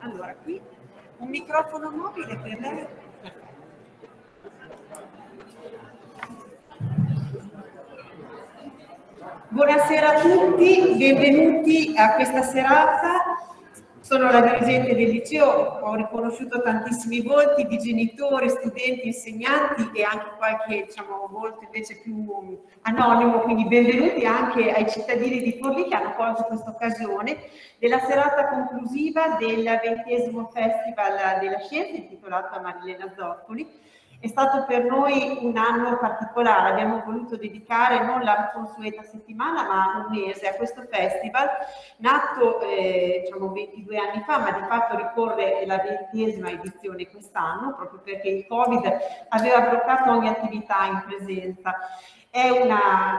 Allora, qui un microfono mobile per lei. Buonasera a tutti, benvenuti a questa serata sono la dirigente del liceo, ho riconosciuto tantissimi volti di genitori, studenti, insegnanti e anche qualche diciamo, volto invece più anonimo, quindi benvenuti anche ai cittadini di Forlì che hanno colto questa occasione della serata conclusiva del ventesimo Festival della Scienza intitolato a Marilena Zoccoli è stato per noi un anno particolare, abbiamo voluto dedicare non la consueta settimana ma un mese a questo festival, nato eh, diciamo 22 anni fa ma di fatto ricorre la ventesima edizione quest'anno proprio perché il Covid aveva bloccato ogni attività in presenza. È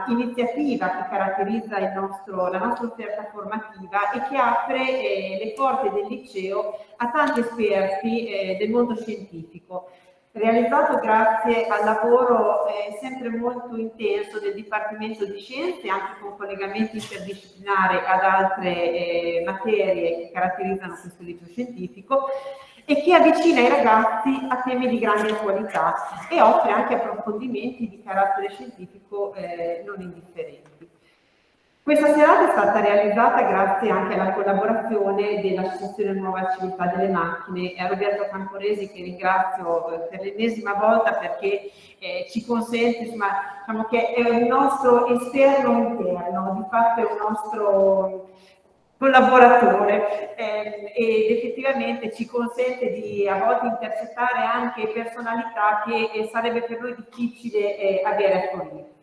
un'iniziativa che caratterizza nostro, la nostra offerta formativa e che apre eh, le porte del liceo a tanti esperti eh, del mondo scientifico realizzato grazie al lavoro eh, sempre molto intenso del Dipartimento di Scienze, anche con collegamenti interdisciplinari ad altre eh, materie che caratterizzano questo liceo scientifico e che avvicina i ragazzi a temi di grande attualità e offre anche approfondimenti di carattere scientifico eh, non indifferenti. Questa serata è stata realizzata grazie anche alla collaborazione dell'Associazione Nuova Civiltà delle Macchine e a Roberto Camporesi che ringrazio eh, per l'ennesima volta perché eh, ci consente, insomma, diciamo che è un nostro esterno interno, di fatto è un nostro collaboratore eh, ed effettivamente ci consente di a volte intercettare anche personalità che eh, sarebbe per noi difficile eh, avere a Forlì.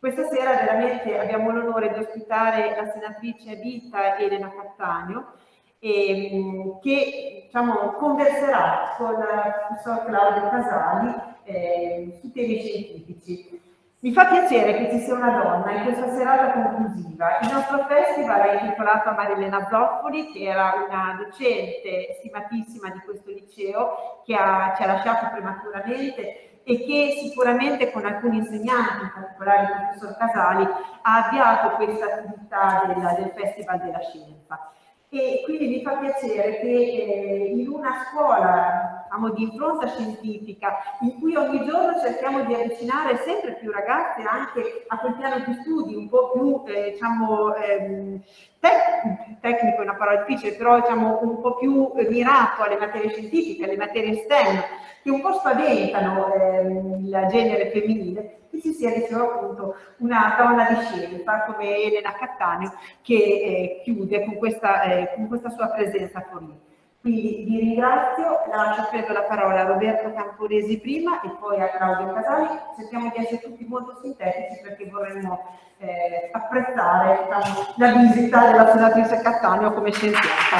Questa sera veramente abbiamo l'onore di ospitare la senatrice Vita Elena Cattaneo eh, che diciamo, converserà con il professor Claudio Casali eh, su temi scientifici. Mi fa piacere che ci sia una donna in questa serata conclusiva. Il nostro festival è intitolato a Marilena Zoffoli, che era una docente stimatissima di questo liceo, che ha, ci ha lasciato prematuramente e che sicuramente con alcuni insegnanti, in particolare il professor Casali, ha avviato questa attività del, del Festival della Scienza. E quindi mi fa piacere che eh, in una scuola diciamo, di impronta scientifica, in cui ogni giorno cerchiamo di avvicinare sempre più ragazze anche a quel piano di studi un po' più eh, diciamo, ehm, tec tecnico è una parola difficile, però diciamo, un po' più mirato alle materie scientifiche, alle materie esterne, che un po' spaventano eh, il genere femminile, che ci sia diciamo, appunto una donna di scienza come Elena Cattaneo che eh, chiude con questa, eh, con questa, sua presenza me. Quindi vi ringrazio, lascio credo la parola a Roberto Camporesi prima e poi a Claudio Casali. Cerchiamo di essere tutti molto sintetici perché vorremmo eh, apprezzare diciamo, la visita della senatrice Cattaneo come scienziata.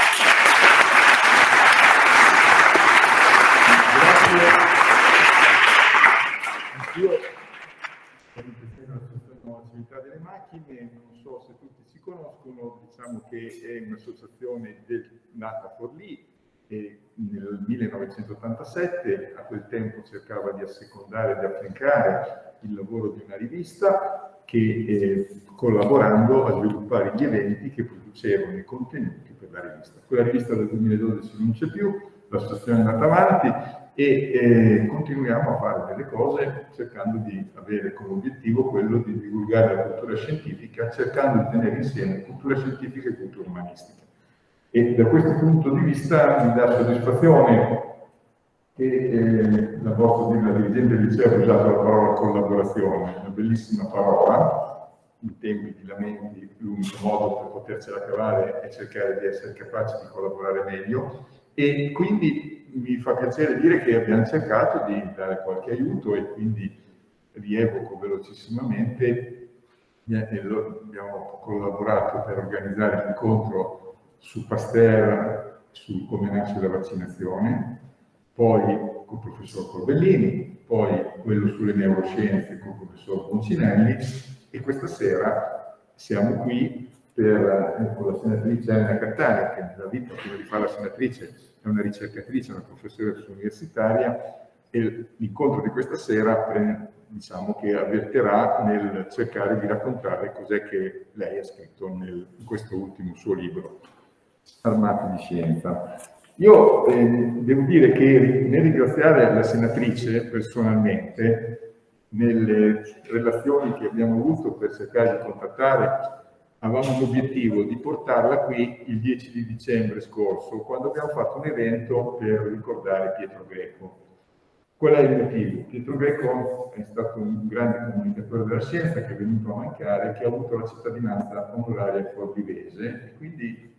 Io sono civiltà delle macchine, non so se tutti si conoscono, diciamo che è un'associazione nata a Forlì e nel 1987 a quel tempo cercava di assecondare, di affiancare il lavoro di una rivista che eh, collaborando a sviluppare gli eventi che producevano i contenuti per la rivista. Quella rivista del 2012 non c'è più, l'associazione è andata avanti e eh, continuiamo a fare delle cose cercando di avere come obiettivo quello di divulgare la cultura scientifica, cercando di tenere insieme cultura scientifica e cultura umanistica. E da questo punto di vista mi dà soddisfazione che eh, la vostra dirigente del liceo ha usato la parola collaborazione, una bellissima parola, in tempi di lamenti l'unico modo per potercela cavare è cercare di essere capaci di collaborare meglio. E quindi mi fa piacere dire che abbiamo cercato di dare qualche aiuto e quindi rievoco velocissimamente, eh, abbiamo collaborato per organizzare l'incontro su Pasteur, su come nasce la vaccinazione, poi con il professor Corbellini, poi quello sulle neuroscienze con il professor Boncinelli e questa sera siamo qui per, eh, con la senatrice Anna Cattani, che nella vita prima di fare la senatrice è una ricercatrice, una professoressa universitaria, e l'incontro di questa sera diciamo che avverterà nel cercare di raccontare cos'è che lei ha scritto nel, in questo ultimo suo libro, Armati di Scienza. Io eh, devo dire che nel ringraziare la senatrice personalmente, nelle relazioni che abbiamo avuto per cercare di contattare avevamo l'obiettivo di portarla qui il 10 di dicembre scorso, quando abbiamo fatto un evento per ricordare Pietro Greco. Qual è il motivo? Pietro Greco è stato un grande comunicatore della scienza che è venuto a mancare, che ha avuto la cittadinanza onoraria forlivese e quindi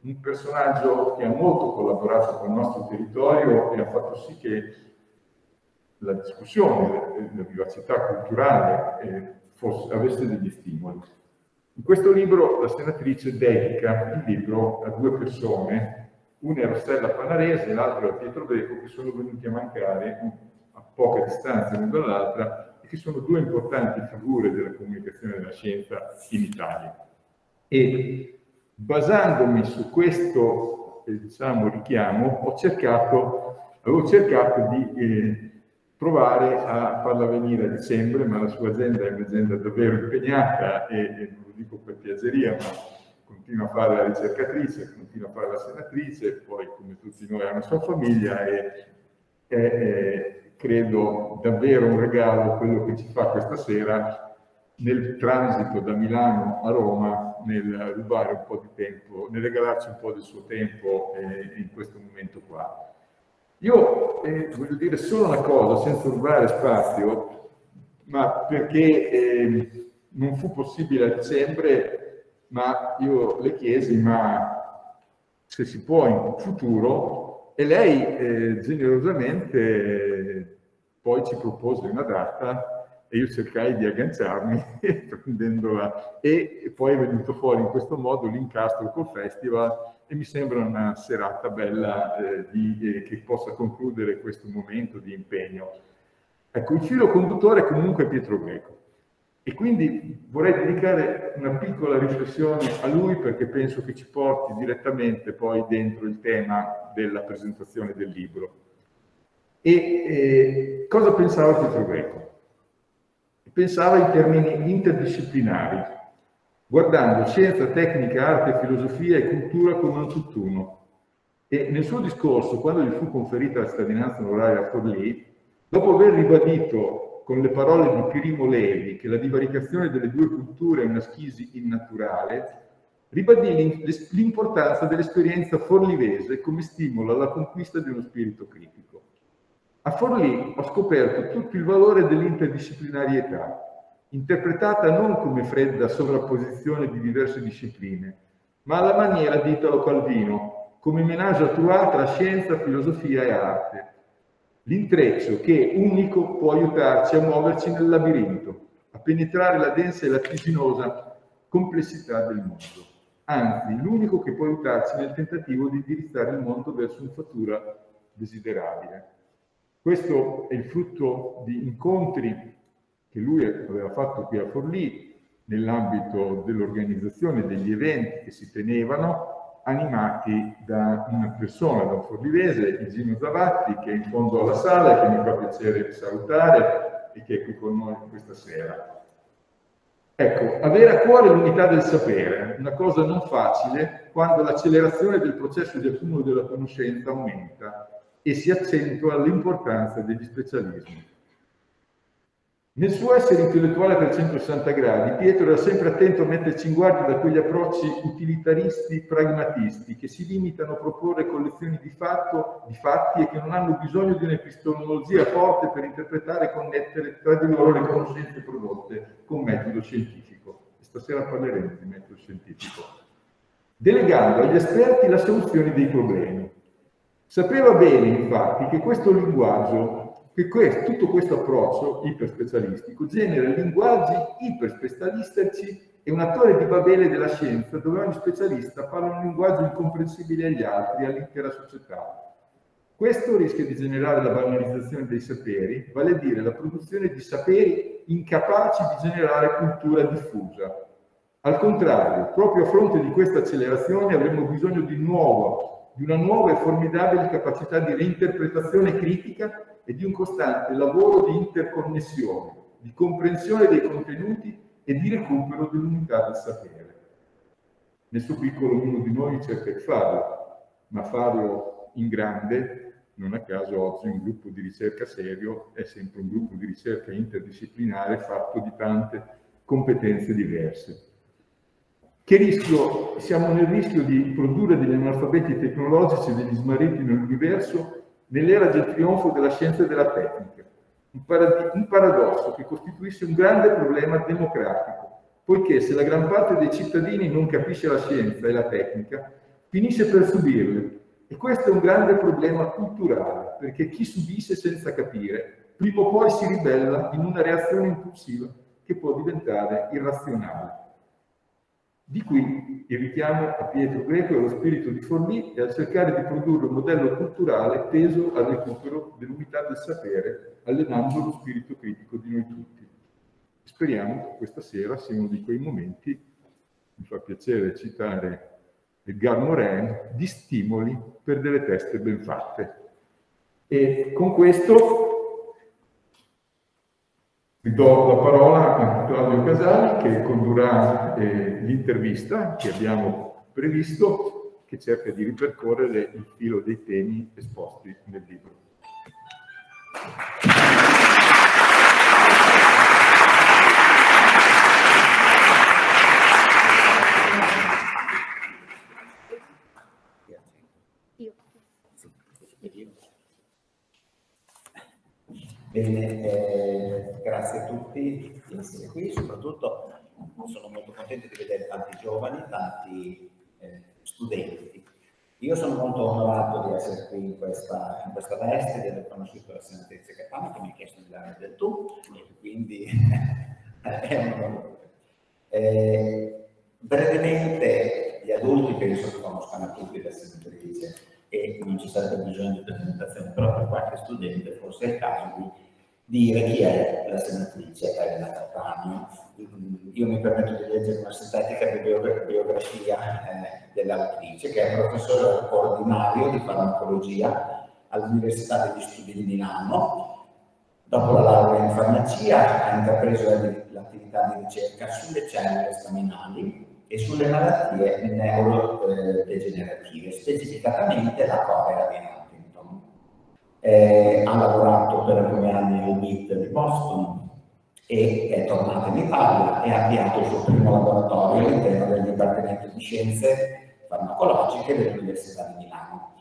un personaggio che ha molto collaborato con il nostro territorio e ha fatto sì che la discussione, la vivacità culturale eh, fosse, avesse degli stimoli. In questo libro la senatrice dedica il libro a due persone, una è Rossella Panarese e l'altra è Pietro Greco, che sono venuti a mancare a poca distanza l'una dall'altra e che sono due importanti figure della comunicazione della scienza in Italia. E basandomi su questo eh, diciamo, richiamo, cercato, avevo cercato di eh, provare a farla venire a dicembre, ma la sua agenda è un'agenda davvero impegnata e, e dico per piaceria, ma continua a fare la ricercatrice, continua a fare la senatrice, poi come tutti noi ha una sua famiglia e è, è, credo davvero un regalo quello che ci fa questa sera nel transito da Milano a Roma, nel rubare un po' di tempo, nel regalarci un po' del suo tempo eh, in questo momento qua. Io eh, voglio dire solo una cosa, senza rubare spazio, ma perché eh, non fu possibile a dicembre, ma io le chiesi, ma se si può in futuro, e lei eh, generosamente poi ci propose una data e io cercai di agganciarmi prendendola e poi è venuto fuori in questo modo l'incastro col festival e mi sembra una serata bella eh, di, eh, che possa concludere questo momento di impegno. Ecco, il filo conduttore è comunque Pietro Greco. E quindi vorrei dedicare una piccola riflessione a lui perché penso che ci porti direttamente poi dentro il tema della presentazione del libro. E eh, cosa pensava Pietro Greco? Pensava in termini interdisciplinari, guardando scienza, tecnica, arte, filosofia e cultura come un tutt'uno. E nel suo discorso, quando gli fu conferita la cittadinanza onoraria a Forlì, dopo aver ribadito con le parole di Primo Levi che la divaricazione delle due culture è una schisi innaturale, ribadì l'importanza dell'esperienza forlivese come stimolo alla conquista di uno spirito critico. A Forlì ho scoperto tutto il valore dell'interdisciplinarietà, interpretata non come fredda sovrapposizione di diverse discipline, ma alla maniera di Italo Calvino, come menage à trois tra scienza, filosofia e arte, L'intreccio che unico può aiutarci a muoverci nel labirinto, a penetrare la densa e lattiginosa complessità del mondo. Anzi, l'unico che può aiutarci nel tentativo di indirizzare il mondo verso una fattura desiderabile. Questo è il frutto di incontri che lui aveva fatto qui a Forlì nell'ambito dell'organizzazione degli eventi che si tenevano animati da una persona, da un forlivese, Gino Zavatti, che è in fondo alla sala e che mi fa piacere salutare e che è qui con noi questa sera. Ecco, avere a cuore l'unità del sapere, una cosa non facile quando l'accelerazione del processo di accumulo della conoscenza aumenta e si accentua l'importanza degli specialismi. Nel suo essere intellettuale a 360 gradi, Pietro era sempre attento a metterci in guardia da quegli approcci utilitaristi pragmatisti che si limitano a proporre collezioni di, fatto, di fatti e che non hanno bisogno di un'epistemologia forte per interpretare e connettere tra di loro le conoscenze prodotte con metodo scientifico. E stasera parleremo di metodo scientifico. Delegando agli esperti la soluzione dei problemi. Sapeva bene, infatti, che questo linguaggio che questo, tutto questo approccio iperspecialistico genera linguaggi iperspecialistici e un attore di Babele della scienza dove ogni specialista parla un linguaggio incomprensibile agli altri e all'intera società. Questo rischia di generare la banalizzazione dei saperi, vale a dire la produzione di saperi incapaci di generare cultura diffusa. Al contrario, proprio a fronte di questa accelerazione avremo bisogno di nuovo di una nuova e formidabile capacità di reinterpretazione critica e di un costante lavoro di interconnessione, di comprensione dei contenuti e di recupero dell'unità del sapere. Nel piccolo ognuno di noi cerca di farlo, ma farlo in grande non a caso oggi un gruppo di ricerca serio è sempre un gruppo di ricerca interdisciplinare fatto di tante competenze diverse. Che rischio? Siamo nel rischio di produrre degli analfabeti tecnologici e degli smarriti nell'universo nell'era del trionfo della scienza e della tecnica. Un, parad un paradosso che costituisce un grande problema democratico, poiché se la gran parte dei cittadini non capisce la scienza e la tecnica, finisce per subirle e questo è un grande problema culturale, perché chi subisce senza capire, prima o poi si ribella in una reazione impulsiva che può diventare irrazionale. Di qui il richiamo a Pietro Greco e allo spirito di Forlì e a cercare di produrre un modello culturale teso al recupero dell'unità del sapere, allenando lo spirito critico di noi tutti. Speriamo che questa sera sia uno di quei momenti, mi fa piacere citare Edgar Morin, di stimoli per delle teste ben fatte. E con questo do la parola a Claudio Casali che condurrà eh, l'intervista che abbiamo previsto, che cerca di ripercorrere il filo dei temi esposti nel libro. Bene, eh, grazie a tutti di essere qui, soprattutto sono molto contento di vedere tanti giovani, tanti eh, studenti. Io sono molto onorato di essere qui in questa, in questa veste, di aver conosciuto la senatrice Catano che mi ha chiesto di dare del tu, quindi è un onore. Eh, brevemente, gli adulti penso che conoscano tutti la senatrice e non ci sarebbe bisogno di presentazione, però per qualche studente forse è il caso di dire chi è la senatrice Elena Cattaneo. Io mi permetto di leggere una sintetica biografia eh, dell'autrice, che è professore ordinario di farmacologia all'Università degli Studi di Milano. Dopo la laurea in farmacia ha intrapreso l'attività di ricerca sulle cellule staminali e sulle malattie neurodegenerative, specificatamente la corea di eh, ha lavorato per alcuni anni al MIT di Boston e è tornato in Italia e ha avviato il suo primo laboratorio all'interno del Dipartimento di Scienze Farmacologiche dell'Università di Milano,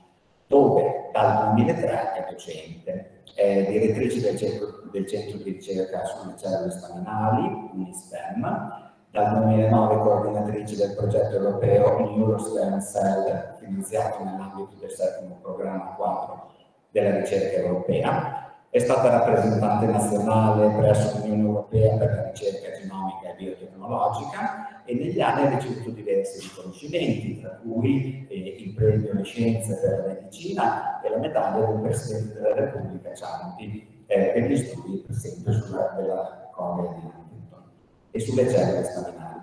dove dal 2003 è docente. È direttrice del centro, del centro di ricerca sulle cellule staminali, UNISTEM, dal 2009 coordinatrice del progetto europeo Neurostem Cell, finanziato nell'ambito del settimo programma 4 della ricerca europea, è stata rappresentante nazionale presso l'Unione Europea per la ricerca genomica e biotecnologica e negli anni ha ricevuto diversi riconoscimenti, tra cui eh, il premio Le Scienze per la Medicina e la medaglia del Presidente della Repubblica Ciampi eh, per gli studi sempre sulla della Corea di Huntington e sulle cellule staminali.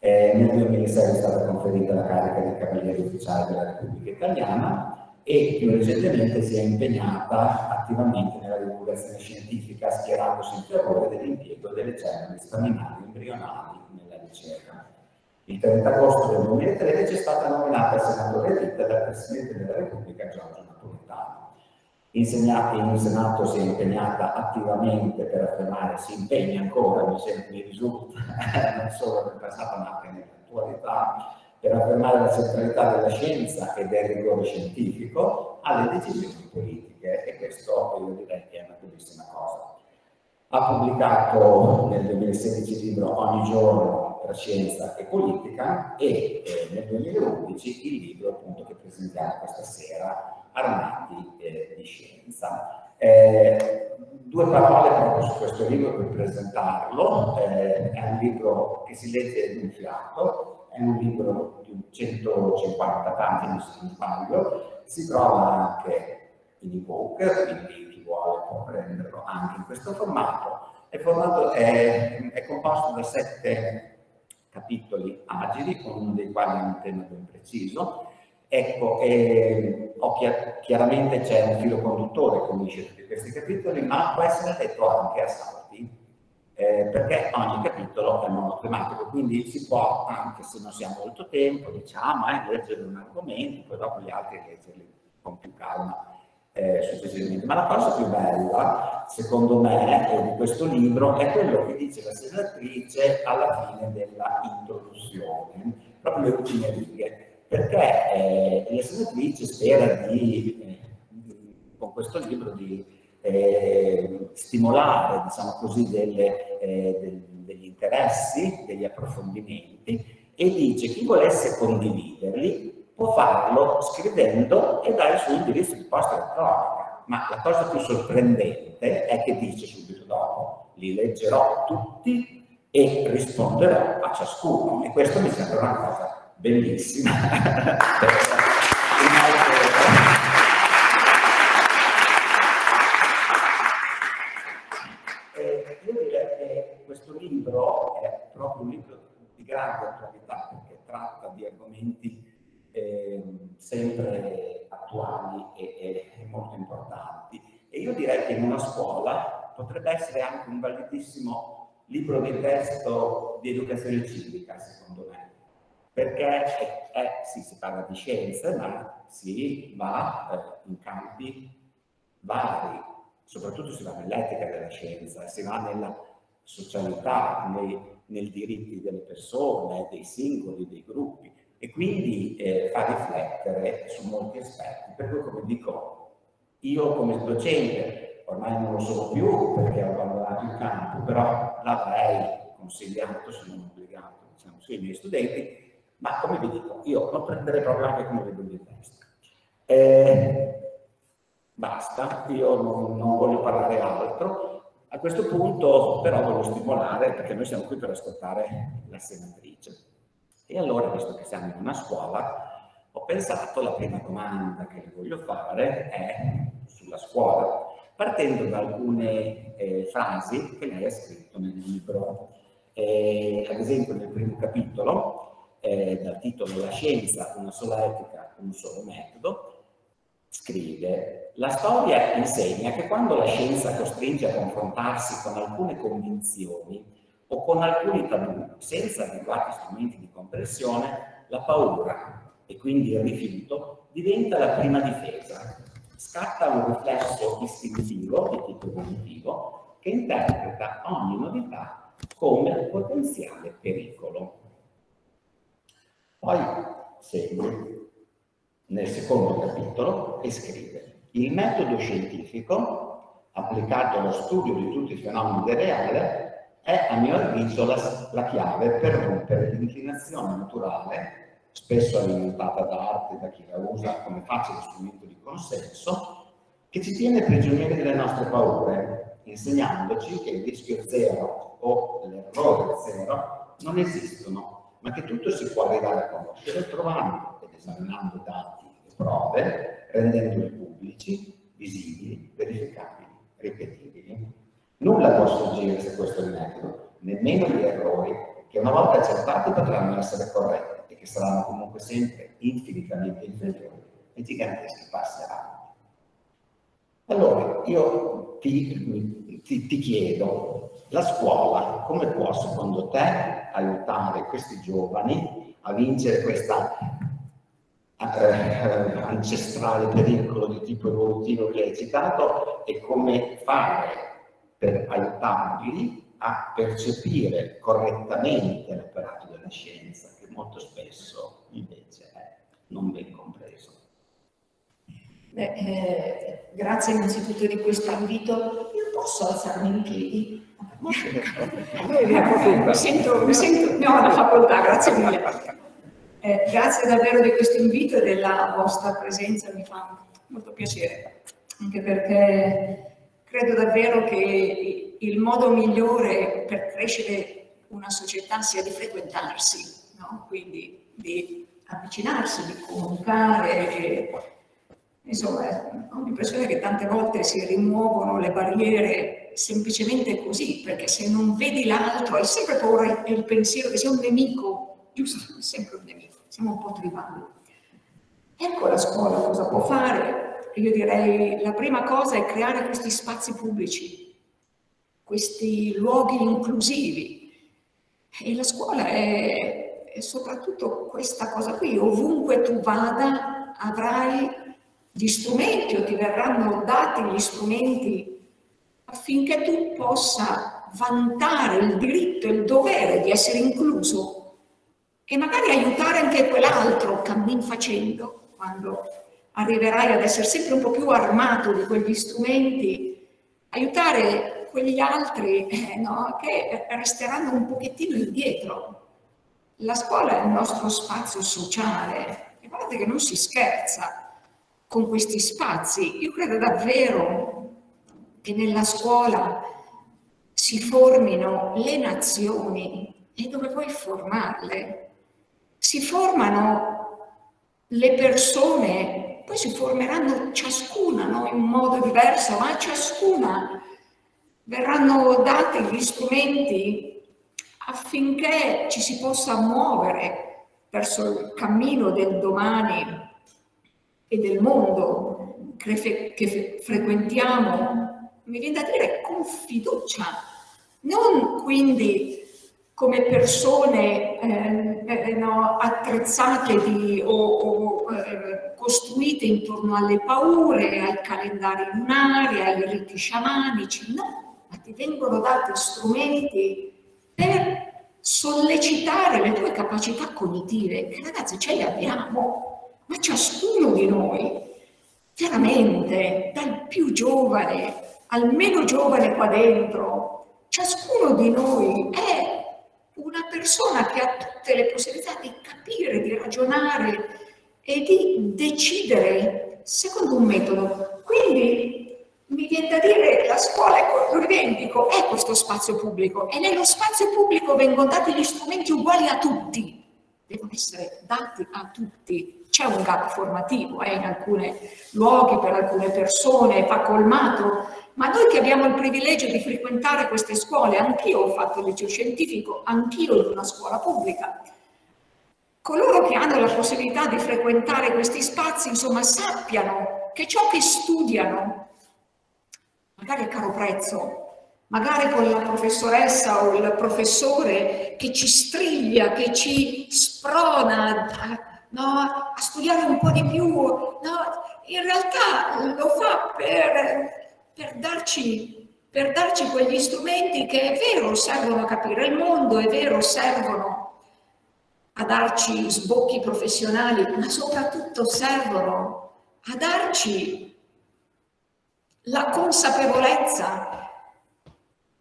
Eh, nel 2006 è stata conferita la carica di Cavaliere Ufficiale della Repubblica Italiana e più recentemente si è impegnata attivamente nella divulgazione scientifica schierandosi in favore dell'impiego delle cellule staminali embrionali nella ricerca. Il 30 agosto del 2013 è stata nominata senatore eletta dal Presidente della Repubblica Giorgio Napolitano. Insegnata in Senato si è impegnata attivamente per affermare, si impegna ancora, mi risulta, non solo nel passato ma anche nell'attualità, per affermare la centralità della scienza e del rigore scientifico alle decisioni politiche e questo io direi che è una bellissima cosa. Ha pubblicato nel 2016 il libro Ogni giorno tra scienza e politica e eh, nel 2011 il libro appunto che presentiamo questa sera, Armati eh, di scienza. Eh, due parole proprio su questo libro per presentarlo, eh, è un libro che si legge in un fiato, è un libro di 150 pagine se non sbaglio, si trova anche in ebook, quindi chi vuole può prenderlo anche in questo formato. È, formato, è, è composto da sette capitoli agili, con uno dei quali ha un tema ben preciso, Ecco, eh, chiaramente c'è un filo conduttore che unisce tutti questi capitoli, ma può essere letto anche a salti, eh, perché ogni capitolo è monotematico, quindi si può, anche se non si ha molto tempo, diciamo, eh, leggere un argomento, poi dopo gli altri leggerli con più calma eh, successivamente. Ma la cosa più bella, secondo me, eh, di questo libro è quello che dice la senatrice alla fine della introduzione, proprio le ultime righe perché eh, la senatrice spera di, eh, con questo libro di eh, stimolare, diciamo così, delle, eh, del, degli interessi, degli approfondimenti e dice chi volesse condividerli può farlo scrivendo e dare il suo indirizzo di posta elettronica. Ma la cosa più sorprendente è che dice subito dopo, li leggerò tutti e risponderò a ciascuno. E questo mi sembra una cosa bellissima. eh, io direi che questo libro è proprio un libro di grande attualità perché tratta di argomenti eh, sempre attuali e, e, e molto importanti. E io direi che in una scuola potrebbe essere anche un validissimo libro di testo di educazione civica, secondo me. Perché è, sì, si parla di scienze, ma si va eh, in campi vari, soprattutto si va nell'etica della scienza, si va nella socialità, nei, nei diritti delle persone, dei singoli, dei gruppi e quindi eh, fa riflettere su molti aspetti. Per cui, come dico, io come docente, ormai non lo sono più perché ho abbandonato il campo, però l'avrei consigliato, se non obbligato, diciamo, sui miei studenti, ma come vi dico, io lo prenderei proprio anche come libro di testa. Eh, basta, io non, non, voglio parlare altro. A questo punto però voglio stimolare, perché noi siamo qui per ascoltare la senatrice. E allora, visto che siamo in una scuola, ho pensato, la prima domanda che voglio fare è sulla scuola, partendo da alcune eh, frasi che lei ha scritto nel libro. Eh, ad esempio nel primo capitolo eh, dal titolo La scienza, una sola etica, un solo metodo, scrive La storia insegna che quando la scienza costringe a confrontarsi con alcune convinzioni o con alcuni tabù senza adeguati strumenti di comprensione, la paura e quindi il rifiuto diventa la prima difesa. Scatta un riflesso istintivo di tipo evolutivo che interpreta ogni novità come potenziale pericolo. Poi segue nel secondo capitolo e scrive il metodo scientifico applicato allo studio di tutti i fenomeni del reale è a mio avviso la, la chiave per rompere l'inclinazione naturale, spesso alimentata da arte da chi la usa come facile strumento di consenso, che ci tiene prigionieri delle nostre paure, insegnandoci che il rischio zero o l'errore zero non esistono ma che tutto si può arrivare a conoscere trovando ed esaminando dati e prove, rendendoli pubblici, visibili, verificabili, ripetibili. Nulla può sfuggire se questo è il metodo, nemmeno gli errori che una volta accertati potranno essere corretti e che saranno comunque sempre infinitamente inferiori ai giganteschi passi avanti. Allora, io ti, ti, ti chiedo, la scuola come può secondo te aiutare questi giovani a vincere questa eh, ancestrale pericolo di tipo evolutivo che hai citato e come fare per aiutarli a percepire correttamente l'operato della scienza, che molto spesso invece è non ben compreso. Beh, eh, grazie innanzitutto di questo invito. Io posso alzarmi in piedi? mi, sento, mi sento, ne ho la facoltà, grazie mille. Eh, grazie davvero di questo invito e della vostra presenza, mi fa molto piacere, anche perché credo davvero che il modo migliore per crescere una società sia di frequentarsi, no? quindi di avvicinarsi, di comunicare, Insomma, ho l'impressione che tante volte si rimuovono le barriere semplicemente così, perché se non vedi l'altro hai sempre paura del pensiero che sia un nemico, giusto? È sempre un nemico, siamo un po' tribali. E la scuola cosa può fare? Io direi la prima cosa è creare questi spazi pubblici, questi luoghi inclusivi. E la scuola è, è soprattutto questa cosa qui, ovunque tu vada avrai gli strumenti o ti verranno dati gli strumenti affinché tu possa vantare il diritto e il dovere di essere incluso e magari aiutare anche quell'altro cammin facendo, quando arriverai ad essere sempre un po' più armato di quegli strumenti, aiutare quegli altri eh, no, che resteranno un pochettino indietro. La scuola è il nostro spazio sociale e guardate che non si scherza con questi spazi. Io credo davvero che nella scuola si formino le nazioni e dove vuoi formarle? si formano le persone, poi si formeranno ciascuna no? in modo diverso, ma ciascuna verranno dati gli strumenti affinché ci si possa muovere verso il cammino del domani e del mondo che frequentiamo, mi viene da dire con fiducia, non quindi come persone eh, eh, no, attrezzate di, o, o eh, costruite intorno alle paure, ai calendari lunari, ai riti sciamanici, no, ma ti vengono dati strumenti per sollecitare le tue capacità cognitive, che ragazzi ce le abbiamo, ma ciascuno di noi, veramente, dal più giovane al meno giovane qua dentro, ciascuno di noi è una persona che ha tutte le possibilità di capire, di ragionare e di decidere secondo un metodo. Quindi mi viene da dire la scuola, ecco, lo rivendico, è questo spazio pubblico e nello spazio pubblico vengono dati gli strumenti uguali a tutti, devono essere dati a tutti. C'è un gap formativo eh, in alcuni luoghi, per alcune persone, va colmato, ma noi che abbiamo il privilegio di frequentare queste scuole, anch'io ho fatto il liceo scientifico, anch'io in una scuola pubblica, coloro che hanno la possibilità di frequentare questi spazi, insomma, sappiano che ciò che studiano, magari a caro prezzo, magari con la professoressa o il professore che ci striglia, che ci sprona no, a studiare un po' di più, no, in realtà lo fa per per darci, per darci quegli strumenti che è vero servono a capire il mondo, è vero servono a darci sbocchi professionali, ma soprattutto servono a darci la consapevolezza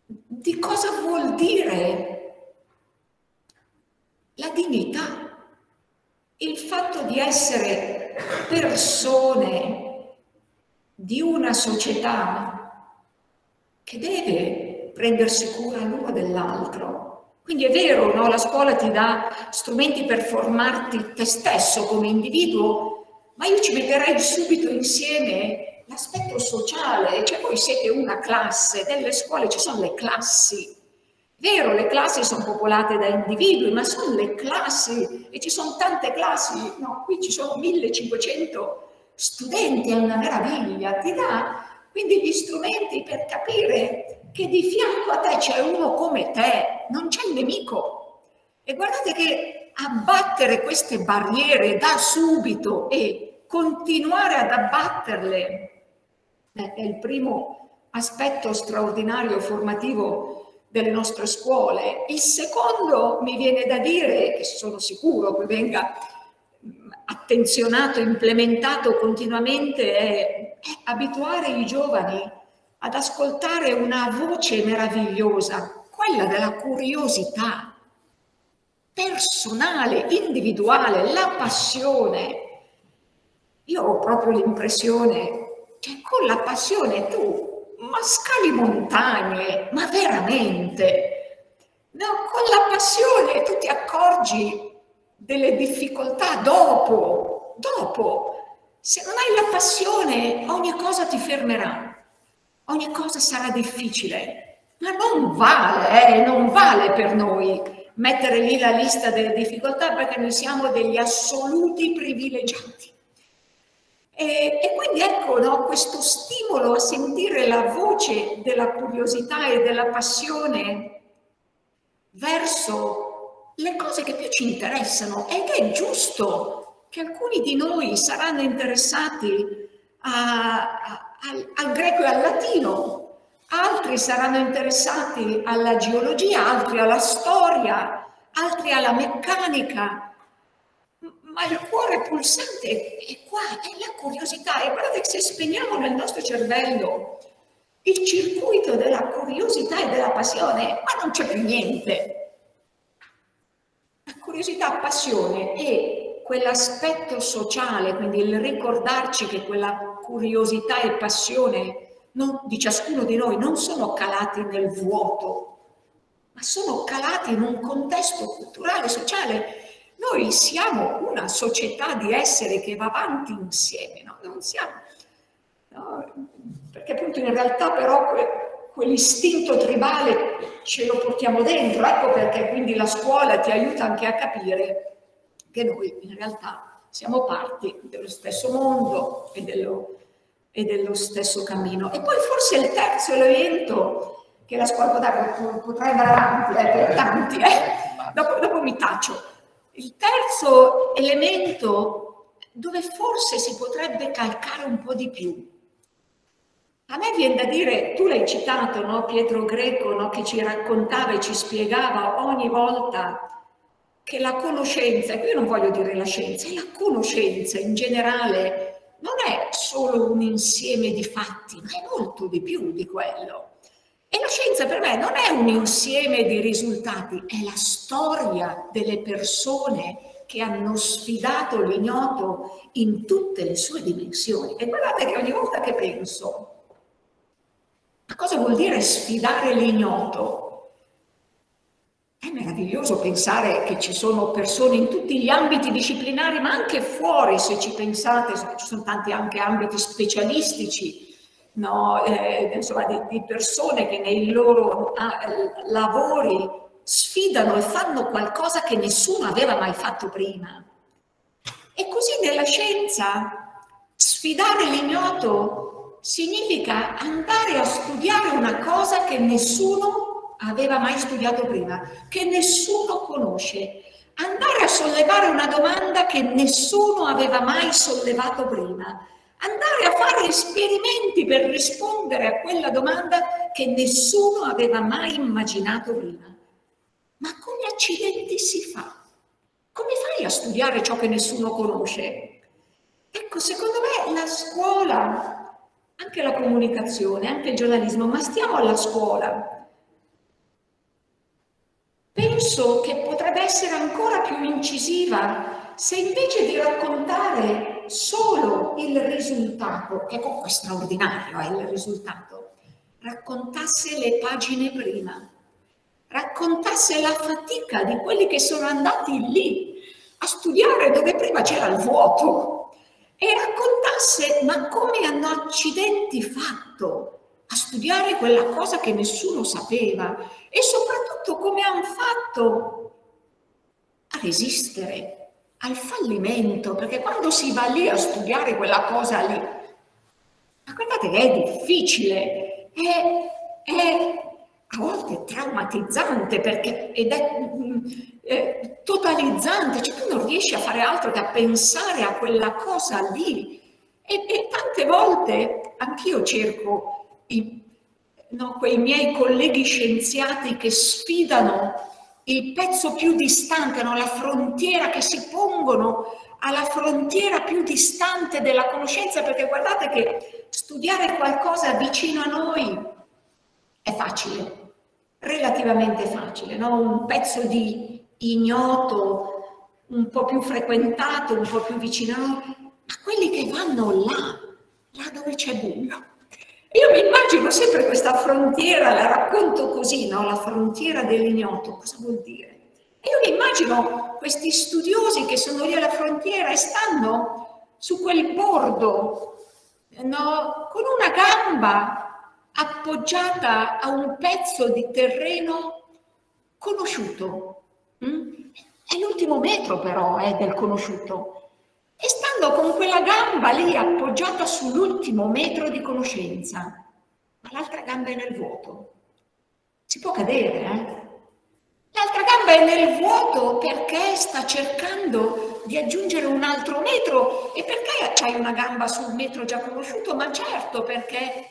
di cosa vuol dire la dignità, il fatto di essere persone di una società che deve prendersi cura l'uno dell'altro. Quindi è vero, no? la scuola ti dà strumenti per formarti te stesso come individuo, ma io ci metterei subito insieme l'aspetto sociale, cioè voi siete una classe, nelle scuole ci sono le classi. Vero, le classi sono popolate da individui, ma sono le classi e ci sono tante classi, no, qui ci sono 1500 studenti è una meraviglia, ti dà quindi gli strumenti per capire che di fianco a te c'è uno come te, non c'è il nemico. E guardate che abbattere queste barriere da subito e continuare ad abbatterle è il primo aspetto straordinario formativo delle nostre scuole. Il secondo mi viene da dire, che sono sicuro che venga attenzionato, implementato continuamente è, abituare i giovani ad ascoltare una voce meravigliosa, quella della curiosità personale, individuale, la passione. Io ho proprio l'impressione che con la passione tu ma scali montagne, ma veramente. No, con la passione tu ti accorgi delle difficoltà dopo, dopo. Se non hai la passione, ogni cosa ti fermerà, ogni cosa sarà difficile, ma non vale, eh, non vale per noi mettere lì la lista delle difficoltà perché noi siamo degli assoluti privilegiati. E, e quindi ecco no, questo stimolo a sentire la voce della curiosità e della passione verso le cose che più ci interessano ed è giusto che alcuni di noi saranno interessati a, a, al, al greco e al latino, altri saranno interessati alla geologia, altri alla storia, altri alla meccanica, ma il cuore pulsante è qua, è la curiosità. E guardate che se spegniamo nel nostro cervello il circuito della curiosità e della passione, ma non c'è più niente. Curiosità, passione e quell'aspetto sociale, quindi il ricordarci che quella curiosità e passione non, di ciascuno di noi non sono calati nel vuoto, ma sono calati in un contesto culturale, sociale noi siamo una società di essere che va avanti insieme, no? non siamo, no? perché appunto in realtà però quell'istinto tribale ce lo portiamo dentro, ecco perché quindi la scuola ti aiuta anche a capire che noi in realtà siamo parti dello stesso mondo e dello, e dello stesso cammino. E poi forse il terzo elemento che la scuola potrà, potrà andare avanti, eh, per tanti, eh? dopo, dopo mi taccio, il terzo elemento dove forse si potrebbe calcare un po' di più. A me viene da dire, tu l'hai citato, no? Pietro Greco, no? che ci raccontava e ci spiegava ogni volta che la conoscenza, qui non voglio dire la scienza, la conoscenza in generale non è solo un insieme di fatti, ma è molto di più di quello. E la scienza per me non è un insieme di risultati, è la storia delle persone che hanno sfidato l'ignoto in tutte le sue dimensioni. E guardate che ogni volta che penso cosa vuol dire sfidare l'ignoto, è meraviglioso pensare che ci sono persone in tutti gli ambiti disciplinari, ma anche fuori, se ci pensate, ci sono tanti anche ambiti specialistici no? eh, insomma, di, di, persone che nei loro ah, lavori sfidano e fanno qualcosa che nessuno aveva mai fatto prima. E così nella scienza sfidare l'ignoto significa andare a studiare una cosa che nessuno aveva mai studiato prima, che nessuno conosce, andare a sollevare una domanda che nessuno aveva mai sollevato prima, andare a fare esperimenti per rispondere a quella domanda che nessuno aveva mai immaginato prima. Ma come accidenti si fa? Come fai a studiare ciò che nessuno conosce? Ecco, secondo me la scuola, anche la comunicazione, anche il giornalismo, ma stiamo alla scuola. Penso che potrebbe essere ancora più incisiva se invece di raccontare solo il risultato, che comunque è straordinario è il risultato, raccontasse le pagine prima, raccontasse la fatica di quelli che sono andati lì a studiare dove prima c'era il vuoto e raccontasse ma come hanno accidenti fatto a studiare quella cosa che nessuno sapeva e soprattutto come hanno fatto a resistere al fallimento, perché quando si va lì a studiare quella cosa lì, ma guardate che è difficile, è, è a volte traumatizzante perché, ed è, è totalizzante, cioè tu non riesci a fare altro che a pensare a quella cosa lì. E, e tante volte anch'io cerco i, no, quei miei colleghi scienziati che sfidano il pezzo più distante, no? la frontiera che si pongono alla frontiera più distante della conoscenza, perché guardate che studiare qualcosa vicino a noi è facile, relativamente facile, no? un pezzo di ignoto, un po' più frequentato, un po' più vicino a noi, ma quelli che vanno là, là dove c'è buio, io mi immagino sempre questa frontiera, la racconto così, no? la frontiera dell'ignoto, cosa vuol dire? Io mi immagino questi studiosi che sono lì alla frontiera e stanno su quel bordo, no? con una gamba appoggiata a un pezzo di terreno conosciuto. Mm? È l'ultimo metro però eh, del conosciuto. e stanno con quella gamba lì appoggiata sull'ultimo metro di conoscenza, ma l'altra gamba è nel vuoto. Si può cadere, eh? L'altra gamba è nel vuoto perché sta cercando di aggiungere un altro metro. E perché c'hai una gamba sul metro già conosciuto? Ma certo, perché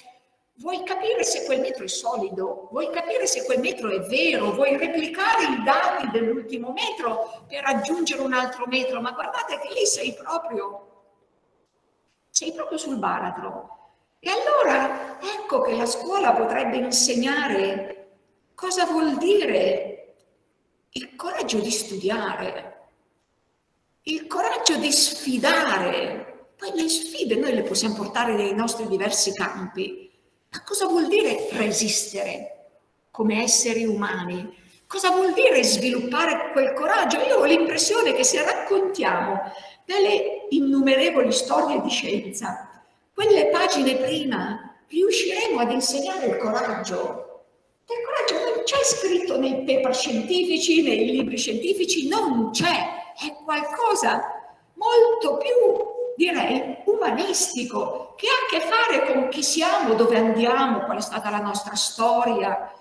vuoi capire se quel metro è solido, vuoi capire se quel metro è vero, vuoi replicare i dati dell'ultimo metro per aggiungere un altro metro. Ma guardate che lì sei proprio, sei proprio sul baratro. E allora ecco che la scuola potrebbe insegnare cosa vuol dire il coraggio di studiare, il coraggio di sfidare. Poi le sfide noi le possiamo portare nei nostri diversi campi. Ma cosa vuol dire resistere come esseri umani? Cosa vuol dire sviluppare quel coraggio? Io ho l'impressione che se raccontiamo delle innumerevoli storie di scienza, quelle pagine prima, riusciremo ad insegnare il coraggio il coraggio non c'è scritto nei paper scientifici, nei libri scientifici, non c'è, è qualcosa molto più, direi, umanistico, che ha a che fare con chi siamo, dove andiamo, qual è stata la nostra storia,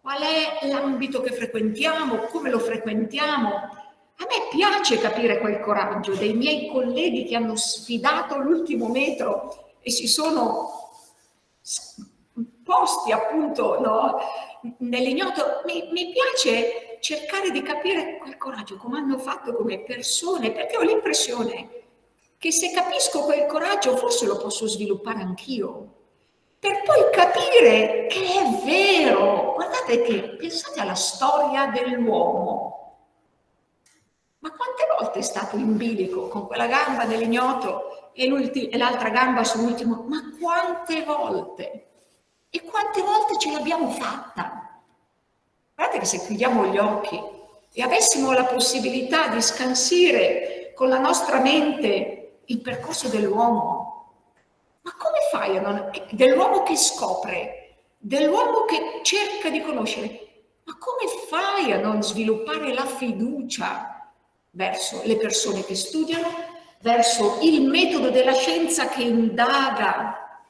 qual è l'ambito che frequentiamo, come lo frequentiamo. A me piace capire quel coraggio dei miei colleghi che hanno sfidato l'ultimo metro e si sono posti appunto no, nell'ignoto, mi, mi piace cercare di capire quel coraggio, come hanno fatto come persone, perché ho l'impressione che se capisco quel coraggio forse lo posso sviluppare anch'io, per poi capire che è vero. Guardate che pensate alla storia dell'uomo. Ma quante volte è stato in bilico con quella gamba nell'ignoto e, e l'altra gamba sull'ultimo? Ma quante volte? E quante volte ce l'abbiamo fatta? Guardate che se chiudiamo gli occhi e avessimo la possibilità di scansire con la nostra mente il percorso dell'uomo, ma come fai a non... dell'uomo che scopre, dell'uomo che cerca di conoscere, ma come fai a non sviluppare la fiducia verso le persone che studiano, verso il metodo della scienza che indaga?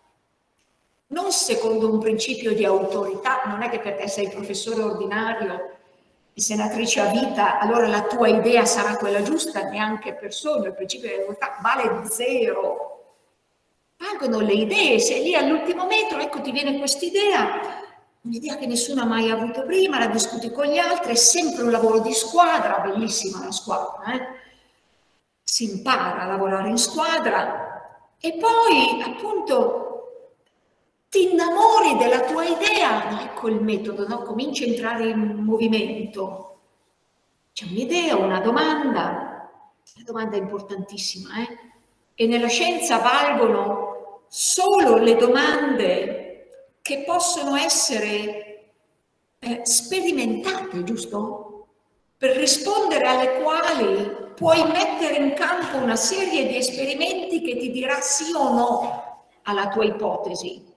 Non secondo un principio di autorità, non è che perché sei professore ordinario senatrice a vita, allora la tua idea sarà quella giusta, neanche per sogno, il principio di autorità vale zero. Valgono le idee, sei lì all'ultimo metro, ecco ti viene quest'idea, un'idea che nessuno ha mai avuto prima, la discuti con gli altri, è sempre un lavoro di squadra, bellissima la squadra, eh? si impara a lavorare in squadra e poi appunto ti innamori della tua idea, ecco il metodo, no? cominci a entrare in movimento. C'è un'idea, una domanda, la domanda è importantissima, eh? e nella scienza valgono solo le domande che possono essere eh, sperimentate, giusto? Per rispondere alle quali puoi mettere in campo una serie di esperimenti che ti dirà sì o no alla tua ipotesi.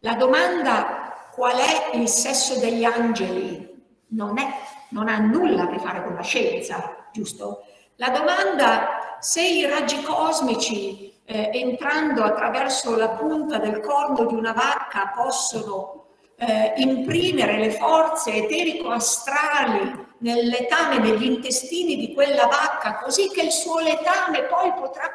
La domanda qual è il sesso degli angeli non, è, non ha nulla a che fare con la scienza, giusto? La domanda se i raggi cosmici eh, entrando attraverso la punta del corno di una vacca possono eh, imprimere le forze eterico-astrali nel letame, negli intestini di quella vacca, così che il suo letame poi potrà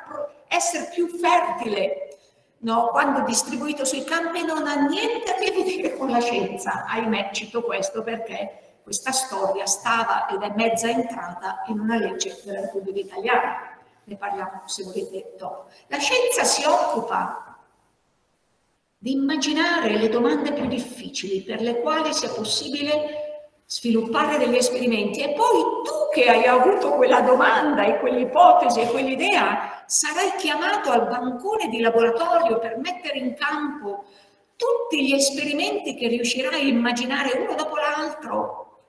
essere più fertile no? quando distribuito sui campi non ha niente a che vedere con la scienza. Ahimè, cito questo perché questa storia stava ed è mezza entrata in una legge della Repubblica Italiana. Ne parliamo se volete dopo. La scienza si occupa di immaginare le domande più difficili per le quali sia possibile sviluppare degli esperimenti e poi tu che hai avuto quella domanda e quell'ipotesi e quell'idea sarai chiamato al bancone di laboratorio per mettere in campo tutti gli esperimenti che riuscirai a immaginare uno dopo l'altro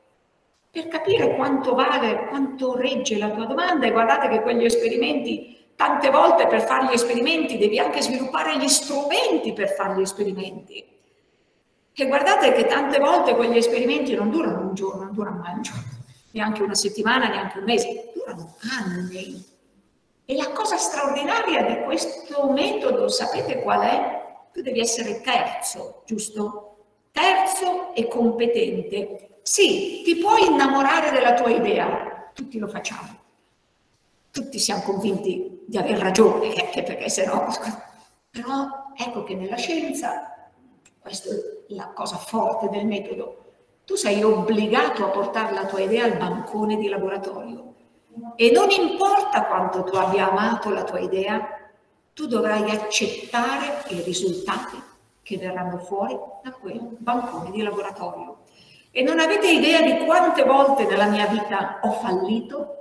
per capire quanto vale, quanto regge la tua domanda e guardate che quegli esperimenti tante volte per fare gli esperimenti devi anche sviluppare gli strumenti per fare gli esperimenti che guardate che tante volte quegli esperimenti non durano un giorno, non durano mai un giorno, neanche una settimana, neanche un mese, durano anni. E la cosa straordinaria di questo metodo, sapete qual è? Tu devi essere terzo, giusto? Terzo e competente. Sì, ti puoi innamorare della tua idea, tutti lo facciamo. Tutti siamo convinti di aver ragione, anche perché se no... Però ecco che nella scienza, questa è la cosa forte del metodo, tu sei obbligato a portare la tua idea al bancone di laboratorio e non importa quanto tu abbia amato la tua idea, tu dovrai accettare i risultati che verranno fuori da quel bancone di laboratorio. E non avete idea di quante volte nella mia vita ho fallito,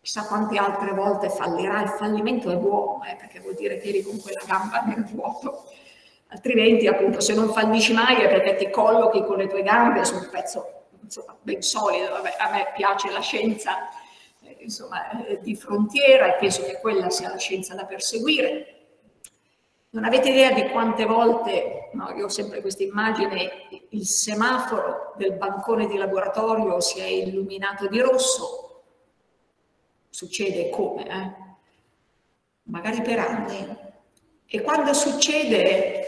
chissà quante altre volte fallirà. Il fallimento è buono, eh, perché vuol dire che eri con quella gamba nel vuoto. Altrimenti, appunto, se non fallisci mai è perché ti collochi con le tue gambe su un pezzo insomma, ben solido. A me piace la scienza insomma, eh, di frontiera e penso che quella sia la scienza da perseguire. Non avete idea di quante volte, no, io ho sempre questa immagine, il semaforo del bancone di laboratorio si è illuminato di rosso. Succede come? Eh? Magari per anni. E quando succede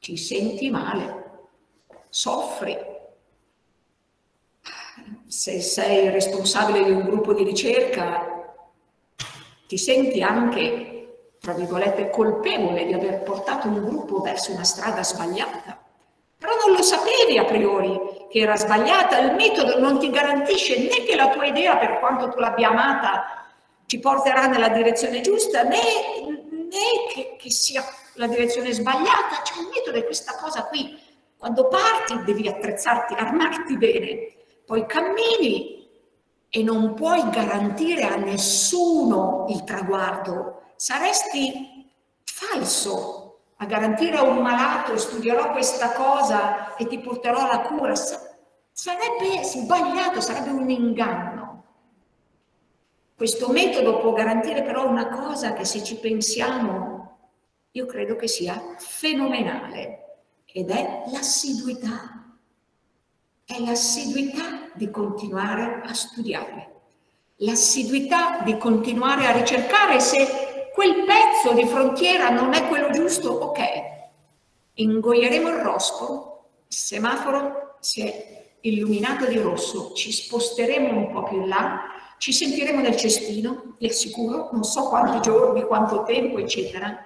ti senti male, soffri. Se sei responsabile di un gruppo di ricerca, ti senti anche, tra virgolette, colpevole di aver portato un gruppo verso una strada sbagliata. Però non lo sapevi a priori che era sbagliata, il metodo non ti garantisce né che la tua idea, per quanto tu l'abbia amata, ci porterà nella direzione giusta, né, né che, che sia la direzione sbagliata, c'è un metodo, è questa cosa qui. Quando parti devi attrezzarti, armarti bene, poi cammini e non puoi garantire a nessuno il traguardo. Saresti falso a garantire a un malato studierò questa cosa e ti porterò alla cura. Sarebbe sbagliato, sarebbe un inganno. Questo metodo può garantire però una cosa che se ci pensiamo io credo che sia fenomenale ed è l'assiduità. È l'assiduità di continuare a studiare, l'assiduità di continuare a ricercare se quel pezzo di frontiera non è quello giusto, ok, ingoieremo il rospo, il semaforo si è illuminato di rosso, ci sposteremo un po' più in là, ci sentiremo nel cestino, vi assicuro, non so quanti giorni, quanto tempo, eccetera,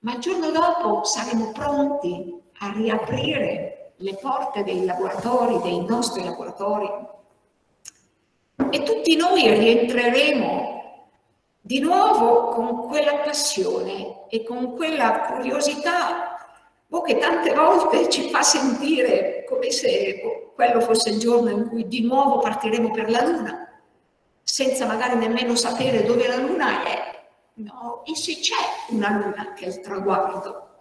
ma il giorno dopo saremo pronti a riaprire le porte dei laboratori, dei nostri laboratori. E tutti noi rientreremo di nuovo con quella passione e con quella curiosità. Oh, che tante volte ci fa sentire come se oh, quello fosse il giorno in cui di nuovo partiremo per la Luna, senza magari nemmeno sapere dove la Luna è, No, e se c'è una luna che è il traguardo.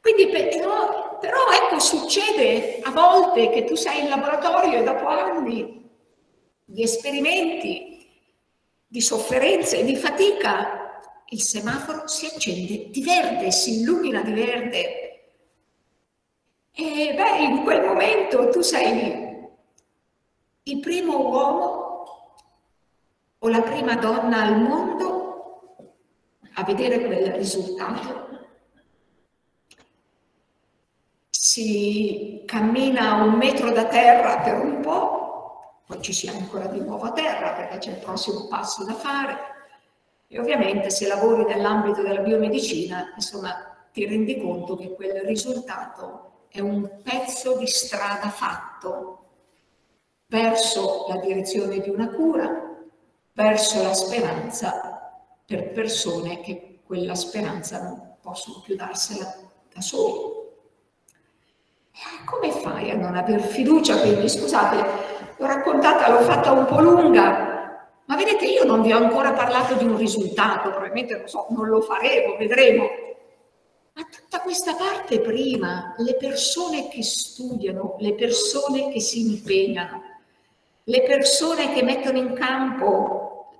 Quindi però, però ecco, succede a volte che tu sei in laboratorio e dopo anni di esperimenti, di sofferenze e di fatica, il semaforo si accende di verde, si illumina di verde. E beh, in quel momento tu sei il primo uomo o la prima donna al mondo a vedere quel risultato. Si cammina un metro da terra per un po', poi ci si è ancora di nuovo a terra perché c'è il prossimo passo da fare e ovviamente se lavori nell'ambito della biomedicina, insomma, ti rendi conto che quel risultato è un pezzo di strada fatto verso la direzione di una cura, verso la speranza per persone che quella speranza non possono più darsela da soli. Come fai a non aver fiducia? Quindi scusate, l'ho raccontata, l'ho fatta un po' lunga, ma vedete io non vi ho ancora parlato di un risultato, probabilmente non so, non lo faremo, vedremo. Ma tutta questa parte prima, le persone che studiano, le persone che si impegnano, le persone che mettono in campo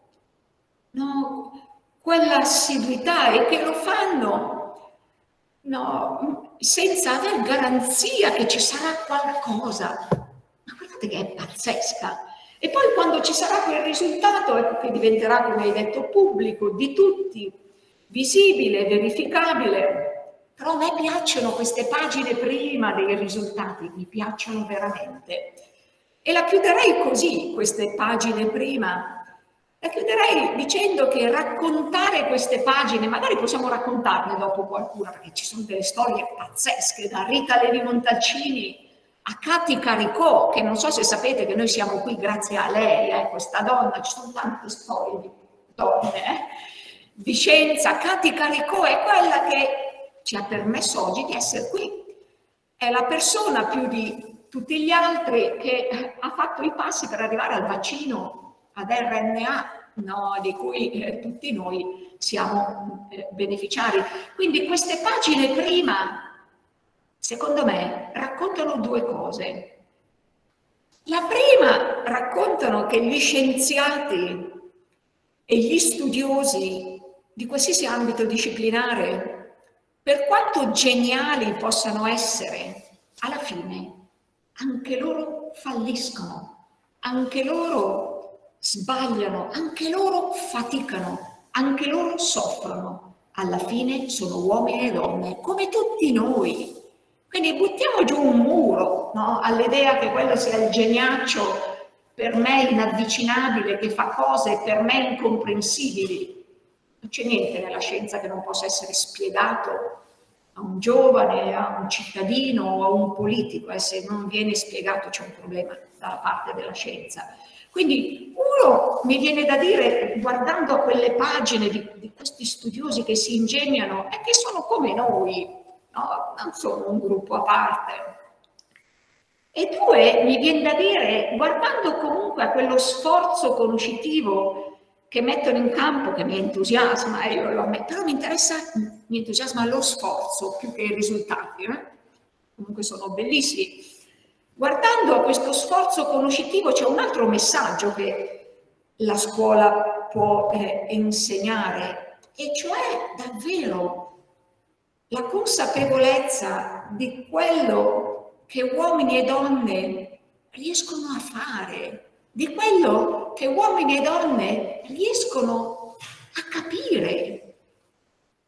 no, quella assiduità e che lo fanno no, senza aver garanzia che ci sarà qualcosa. Ma guardate che è pazzesca. E poi quando ci sarà quel risultato, ecco che diventerà, come hai detto, pubblico, di tutti, visibile, verificabile. Però a me piacciono queste pagine prima dei risultati, mi piacciono veramente. E la chiuderei così, queste pagine prima. La chiuderei dicendo che raccontare queste pagine, magari possiamo raccontarne dopo qualcuna, perché ci sono delle storie pazzesche, da Rita Levi Montalcini a Cati Caricò, che non so se sapete che noi siamo qui grazie a lei, eh, questa donna, ci sono tante storie di donne, eh, di scienza. Cati Caricò è quella che ci ha permesso oggi di essere qui. È la persona più di tutti gli altri che ha fatto i passi per arrivare al vaccino ad RNA, no, di cui eh, tutti noi siamo eh, beneficiari. Quindi queste pagine prima secondo me, raccontano due cose. La prima raccontano che gli scienziati e gli studiosi di qualsiasi ambito disciplinare, per quanto geniali possano essere, alla fine anche loro falliscono, anche loro sbagliano, anche loro faticano, anche loro soffrono. Alla fine sono uomini e donne, come tutti noi. Quindi buttiamo giù un muro no? all'idea che quello sia il geniaccio per me inavvicinabile, che fa cose per me incomprensibili. Non c'è niente nella scienza che non possa essere spiegato a un giovane, a un cittadino o a un politico, e se non viene spiegato c'è un problema dalla parte della scienza. Quindi uno mi viene da dire, guardando a quelle pagine di, di questi studiosi che si ingegnano, è che sono come noi, no? non sono un gruppo a parte. E due, mi viene da dire, guardando comunque a quello sforzo conoscitivo che mettono in campo, che mi entusiasma, io lo ammetto, però mi interessa, mi entusiasma lo sforzo più che i risultati, eh? comunque sono bellissimi. Guardando a questo sforzo conoscitivo c'è un altro messaggio che la scuola può eh, insegnare, e cioè davvero la consapevolezza di quello che uomini e donne riescono a fare, di quello che uomini e donne riescono a capire,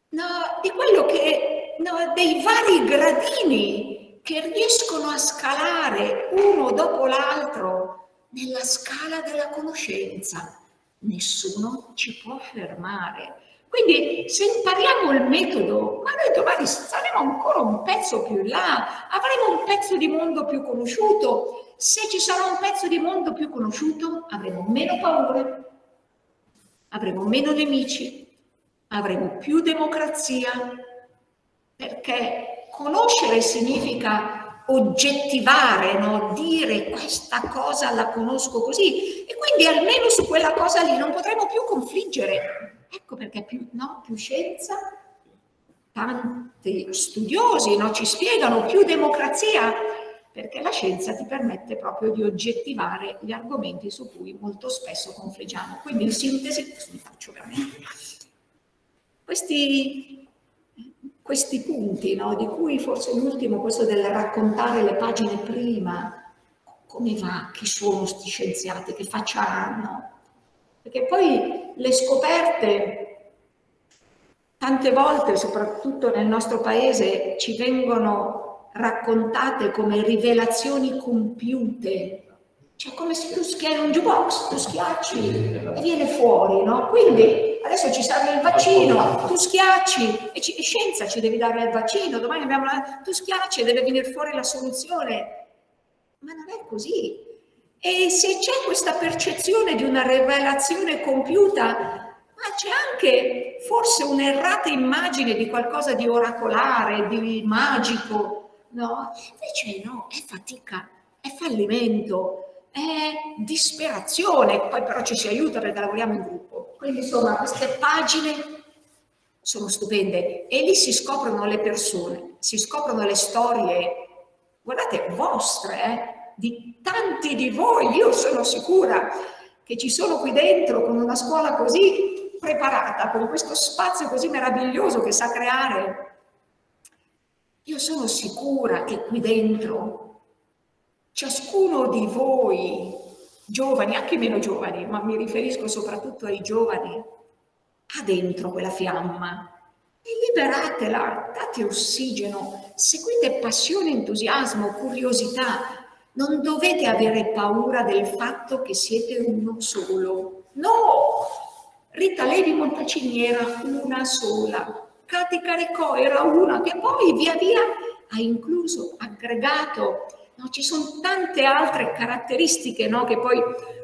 no, di quello che, no, dei vari gradini che riescono a scalare uno dopo l'altro nella scala della conoscenza. Nessuno ci può fermare. Quindi se impariamo il metodo, ma noi domani saremo ancora un pezzo più in là, avremo un pezzo di mondo più conosciuto. Se ci sarà un pezzo di mondo più conosciuto, avremo meno paure, avremo meno nemici, avremo più democrazia, perché conoscere significa oggettivare, no? dire questa cosa la conosco così e quindi almeno su quella cosa lì non potremo più confliggere. Ecco perché più, no, più scienza, tanti studiosi no, ci spiegano più democrazia, perché la scienza ti permette proprio di oggettivare gli argomenti su cui molto spesso confliggiamo. Quindi in sintesi, mi faccio veramente, questi, questi punti, no, di cui forse l'ultimo, questo del raccontare le pagine prima, come va, chi sono questi scienziati, che faccia hanno, perché poi le scoperte, tante volte, soprattutto nel nostro paese, ci vengono raccontate come rivelazioni compiute, cioè come se tu schieri un jukebox, tu schiacci e viene fuori, no? Quindi adesso ci serve il vaccino, tu schiacci e, ci, e scienza ci devi dare il vaccino, domani abbiamo la, tu schiacci e deve venire fuori la soluzione. Ma non è così. E se c'è questa percezione di una rivelazione compiuta, ma c'è anche forse un'errata immagine di qualcosa di oracolare, di magico, no? Invece no, è fatica, è fallimento, è disperazione, poi però ci si aiuta perché lavoriamo in gruppo. Quindi insomma queste pagine sono stupende e lì si scoprono le persone, si scoprono le storie, guardate, vostre, eh? di tanti di voi, io sono sicura che ci sono qui dentro con una scuola così preparata, con questo spazio così meraviglioso che sa creare. Io sono sicura che qui dentro ciascuno di voi giovani, anche meno giovani, ma mi riferisco soprattutto ai giovani, ha dentro quella fiamma e liberatela, date ossigeno, seguite passione, entusiasmo, curiosità. Non dovete avere paura del fatto che siete uno solo. No! Rita Levi Montaciniera una sola. Cati Caricò era una che poi via via ha incluso, aggregato. No, ci sono tante altre caratteristiche no, che poi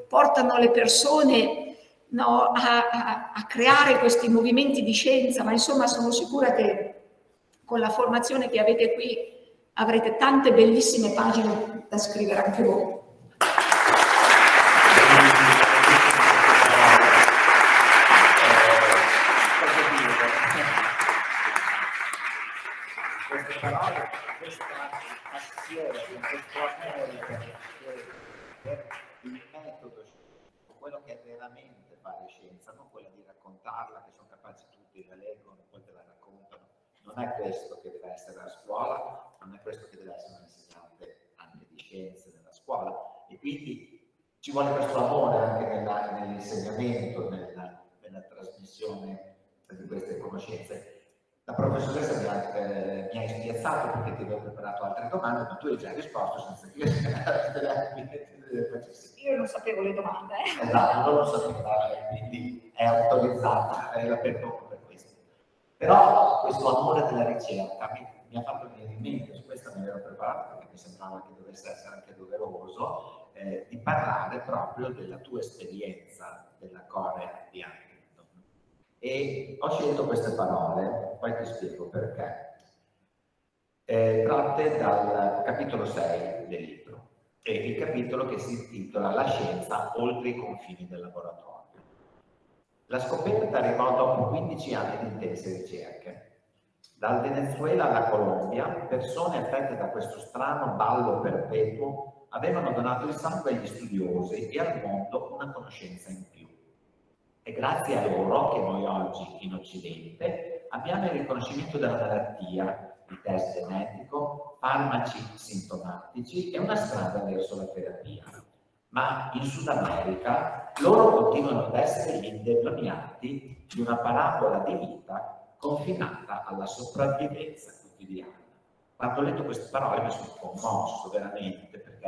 portano le persone no, a, a, a, creare questi movimenti di scienza, ma insomma sono sicura che con la formazione che avete qui avrete tante bellissime pagine da scrivere anche voi. Queste parole, questa passione, questo amore per il metodo, quello che veramente fare scienza, non quella di raccontarla, che sono capaci tutti, la leggono, poi te la raccontano. Non è questo che deve essere la scuola, non è questo che deve essere un insegnante anche di scienze nella scuola. E quindi ci vuole questo amore anche nell'insegnamento, nella, nella trasmissione di queste conoscenze. La professoressa mi ha, eh, mi ha spiazzato perché ti avevo preparato altre domande, ma tu hai già risposto senza che io le facessi. Io non sapevo le domande. Eh? Esatto, non lo sapevo, quindi è autorizzata, è la perdono. Però questo amore della ricerca mi, mi ha fatto venire in mente, su questo mi ero preparato perché mi sembrava che dovesse essere anche doveroso, eh, di parlare proprio della tua esperienza della Corea di anni e ho scelto queste parole, poi ti spiego perché. Eh, tratte dal capitolo 6 del libro, è il capitolo che si intitola La scienza oltre i confini del laboratorio. La scoperta arrivò dopo 15 anni di intense ricerche. Dal Venezuela alla Colombia, persone affette da questo strano ballo perpetuo avevano donato il sangue agli studiosi e al mondo una conoscenza in più. È grazie a loro che noi oggi in Occidente abbiamo il riconoscimento della malattia, il test genetico, farmaci sintomatici e una strada verso la terapia. Ma in Sud America loro continuano ad essere gli indemoniati di una parabola di vita confinata alla sopravvivenza quotidiana. Quando ho letto queste parole mi sono commosso veramente perché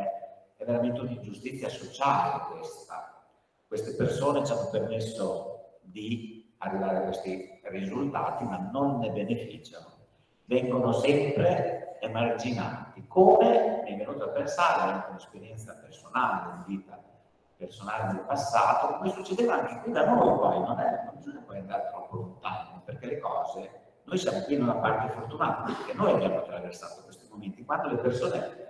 è veramente un'ingiustizia sociale questa, queste persone ci hanno permesso di arrivare a questi risultati, ma non ne beneficiano. Vengono sempre emarginati, come mi è venuto a pensare anche un'esperienza personale, di vita personale del passato, come succedeva anche qui da noi poi, non, è, non bisogna poi andare troppo lontano, perché le cose, noi siamo qui in una parte fortunata, perché noi abbiamo attraversato questi momenti, quando le persone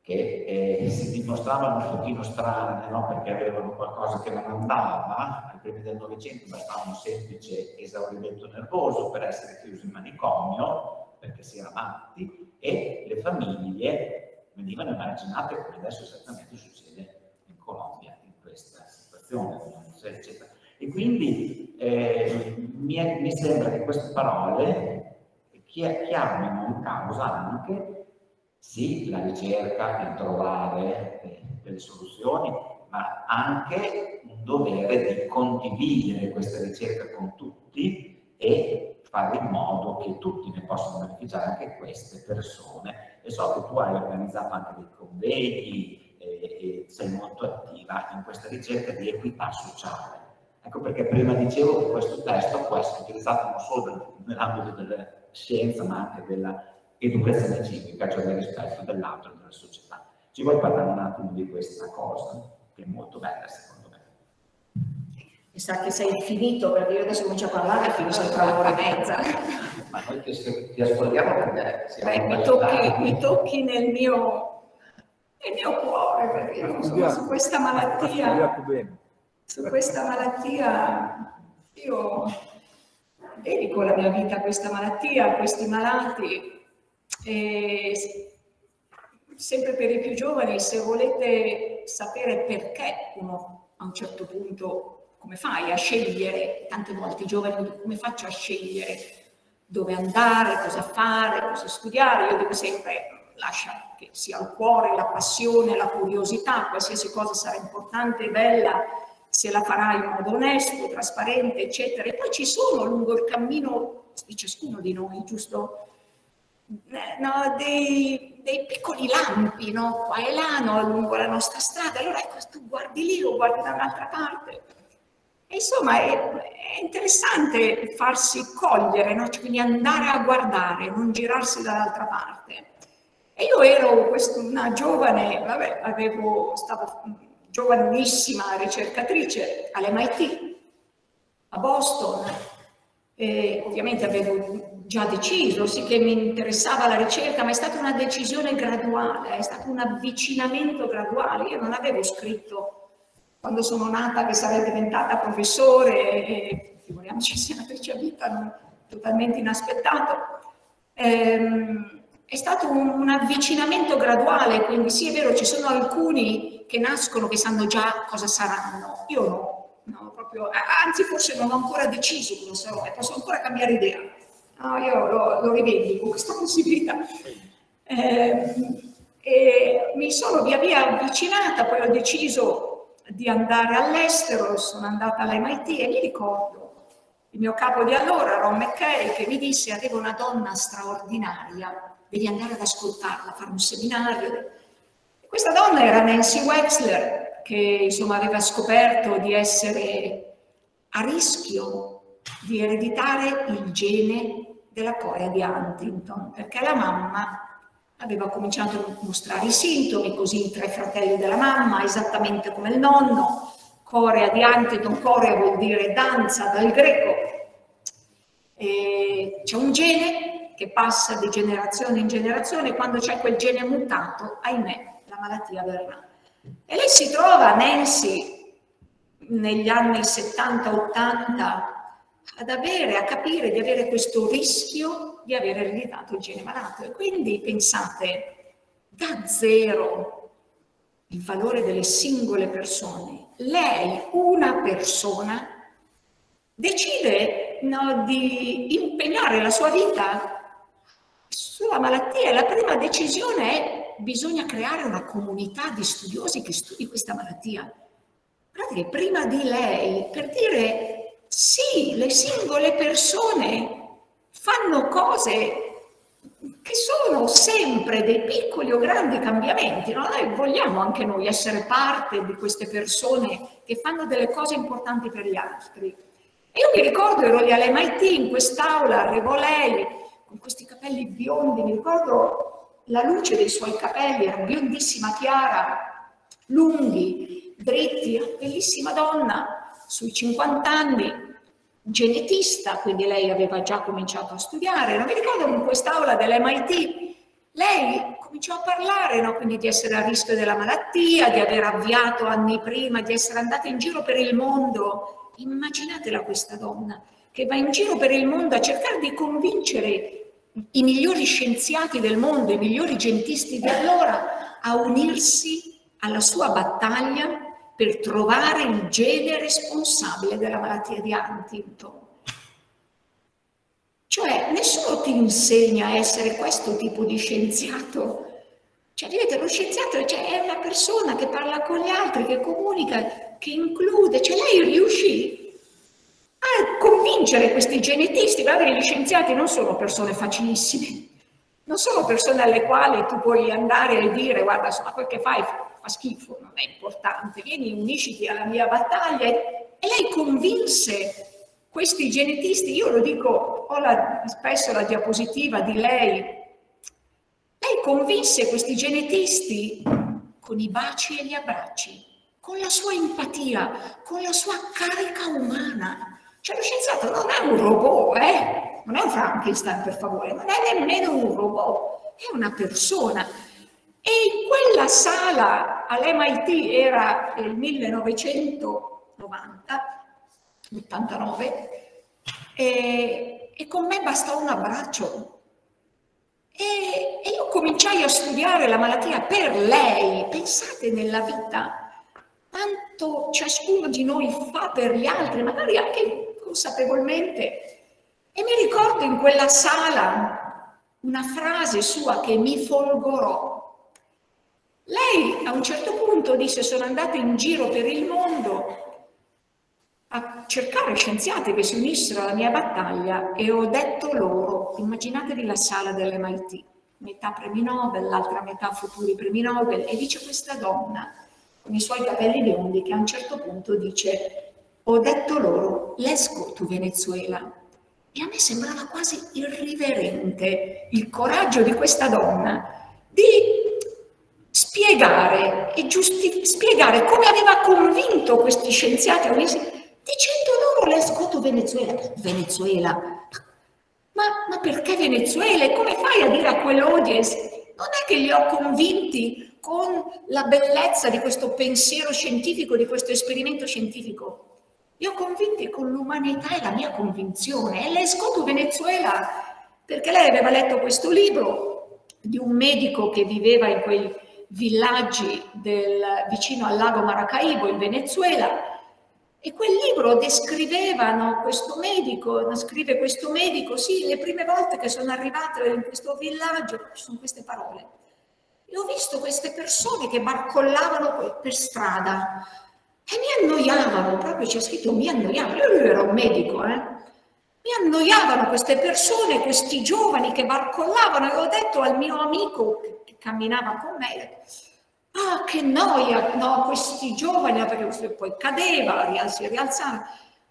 che eh, si dimostravano un pochino strane, no? perché avevano qualcosa che non andava, ai primi del Novecento bastava un semplice esaurimento nervoso per essere chiusi in manicomio, perché si era matti, e le famiglie venivano immaginate come adesso esattamente succede in Colombia, in questa situazione, eccetera. E quindi eh, mi, è, mi sembra che queste parole chiamino in causa anche sì, la ricerca per trovare eh, delle soluzioni, ma anche un dovere di condividere questa ricerca con tutti e fare in modo che tutti ne possano beneficiare, anche queste persone. E so che tu hai organizzato anche dei convegni e, e sei molto attiva in questa ricerca di equità sociale. Ecco perché prima dicevo che questo testo può essere utilizzato non solo nell'ambito della scienza, ma anche della educazione civica, cioè del rispetto dell'altro e della società. Ci vuoi parlare un attimo di questa cosa, che è molto bella secondo me? Mi sa che sei finito, perché io adesso comincio a parlare e finisco tra un'ora e mezza. Ma noi ti, ti ascoltiamo perché siamo Beh, mi, tocchi, mi tocchi nel mio, nel mio cuore, perché insomma, su questa malattia, su questa malattia io dedico la mia vita a questa malattia, a questi malati, e sempre per i più giovani, se volete sapere perché uno a un certo punto, come fai a scegliere, tante volte i giovani, come faccio a scegliere dove andare, cosa fare, cosa studiare, io dico sempre, lascia che sia il cuore, la passione, la curiosità, qualsiasi cosa sarà importante e bella se la farà in modo onesto, trasparente, eccetera. E poi ci sono lungo il cammino di ciascuno di noi, giusto? Eh, no, dei, dei, piccoli lampi, no? qua e là, no? lungo la nostra strada. Allora ecco, tu guardi lì o guardi da un'altra parte. Insomma, è, è, interessante farsi cogliere, no? cioè, quindi andare a guardare, non girarsi dall'altra parte. E io ero una giovane, vabbè, avevo, stavo giovanissima ricercatrice all'MIT a Boston, e ovviamente avevo già deciso sì che mi interessava la ricerca, ma è stata una decisione graduale, è stato un avvicinamento graduale. Io non avevo scritto quando sono nata che sarei diventata professore, e figuriamoci senatrice a vita, non, totalmente inaspettato. Ehm, è stato un, un, avvicinamento graduale, quindi sì è vero, ci sono alcuni che nascono che sanno già cosa saranno, io no, no proprio, anzi forse non ho ancora deciso cosa sarò e posso ancora cambiare idea. No, io lo, lo rivendico questa possibilità. Eh, e mi sono via via avvicinata, poi ho deciso di andare all'estero, sono andata all'MIT e mi ricordo il mio capo di allora, Ron McKay, che mi disse avevo una donna straordinaria devi andare ad ascoltarla, fare un seminario. Questa donna era Nancy Wexler, che insomma aveva scoperto di essere a rischio di ereditare il gene della corea di Huntington, perché la mamma aveva cominciato a mostrare i sintomi, così i tre fratelli della mamma, esattamente come il nonno, corea di Huntington, corea vuol dire danza dal greco, c'è un gene che passa di generazione in generazione, quando c'è quel gene mutato, ahimè, la malattia verrà. E lei si trova, Nancy, negli anni 70-80, ad avere, a capire di avere questo rischio di aver ereditato il gene malato. E quindi pensate, da zero il valore delle singole persone, lei, una persona, decide no, di impegnare la sua vita sulla malattia. La prima decisione è bisogna creare una comunità di studiosi che studi questa malattia. Guardate prima di lei, per dire sì, le singole persone fanno cose che sono sempre dei piccoli o grandi cambiamenti. No? Noi vogliamo anche noi essere parte di queste persone che fanno delle cose importanti per gli altri. Io mi ricordo, ero lì all'MIT, in quest'aula, arrivò lei, con questi capelli biondi, mi ricordo la luce dei suoi capelli, era biondissima, chiara, lunghi, dritti, bellissima donna, sui 50 anni, genetista, quindi lei aveva già cominciato a studiare. Non mi ricordo in quest'aula dell'MIT, lei cominciò a parlare no? quindi di essere a rischio della malattia, di aver avviato anni prima, di essere andata in giro per il mondo. Immaginatela questa donna che va in giro per il mondo a cercare di convincere i migliori scienziati del mondo, i migliori gentisti di allora, a unirsi alla sua battaglia per trovare il gene responsabile della malattia di Huntington. Cioè, nessuno ti insegna a essere questo tipo di scienziato. Cioè, vedete, lo scienziato cioè, è una persona che parla con gli altri, che comunica, che include. Cioè, lei riuscì a convincere questi genetisti, guardate gli scienziati non sono persone facilissime, non sono persone alle quali tu puoi andare e dire guarda insomma quel che fai fa schifo, non è importante, vieni unisciti alla mia battaglia e lei convinse questi genetisti, io lo dico, ho la, spesso la diapositiva di lei, lei convinse questi genetisti con i baci e gli abbracci, con la sua empatia, con la sua carica umana, cioè lo scienziato non è un robot, eh? non è un Frankenstein per favore, non è nemmeno un robot, è una persona. E in quella sala all'MIT era il 1990, 89, e, e con me bastò un abbraccio. E, e io cominciai a studiare la malattia per lei. Pensate nella vita, quanto ciascuno di noi fa per gli altri, magari anche consapevolmente. E mi ricordo in quella sala una frase sua che mi folgorò. Lei a un certo punto disse sono andata in giro per il mondo a cercare scienziati che si unissero alla mia battaglia e ho detto loro, immaginatevi la sala dell'MIT, metà premi Nobel, l'altra metà futuri premi Nobel, e dice questa donna con i suoi capelli biondi che a un certo punto dice ho detto loro let's go to Venezuela. E a me sembrava quasi irriverente il coraggio di questa donna di spiegare e giusti- spiegare come aveva convinto questi scienziati dicendo loro let's go to Venezuela. Venezuela? Ma, ma perché Venezuela? E come fai a dire a quell'audience? Non è che li ho convinti con la bellezza di questo pensiero scientifico, di questo esperimento scientifico. Li ho convinti con l'umanità e la mia convinzione. E let's go to Venezuela perché lei aveva letto questo libro di un medico che viveva in quei villaggi del, vicino al lago Maracaibo in Venezuela e quel libro descriveva no, questo medico, scrive questo medico, sì, le prime volte che sono arrivata in questo villaggio sono queste parole. E ho visto queste persone che barcollavano per strada e mi annoiavano, proprio c'è scritto mi annoiavano, io era un medico, eh? mi annoiavano queste persone, questi giovani che barcollavano e ho detto al mio amico camminava con me, Ah, che noia, no, questi giovani, poi cadeva, si rialzava.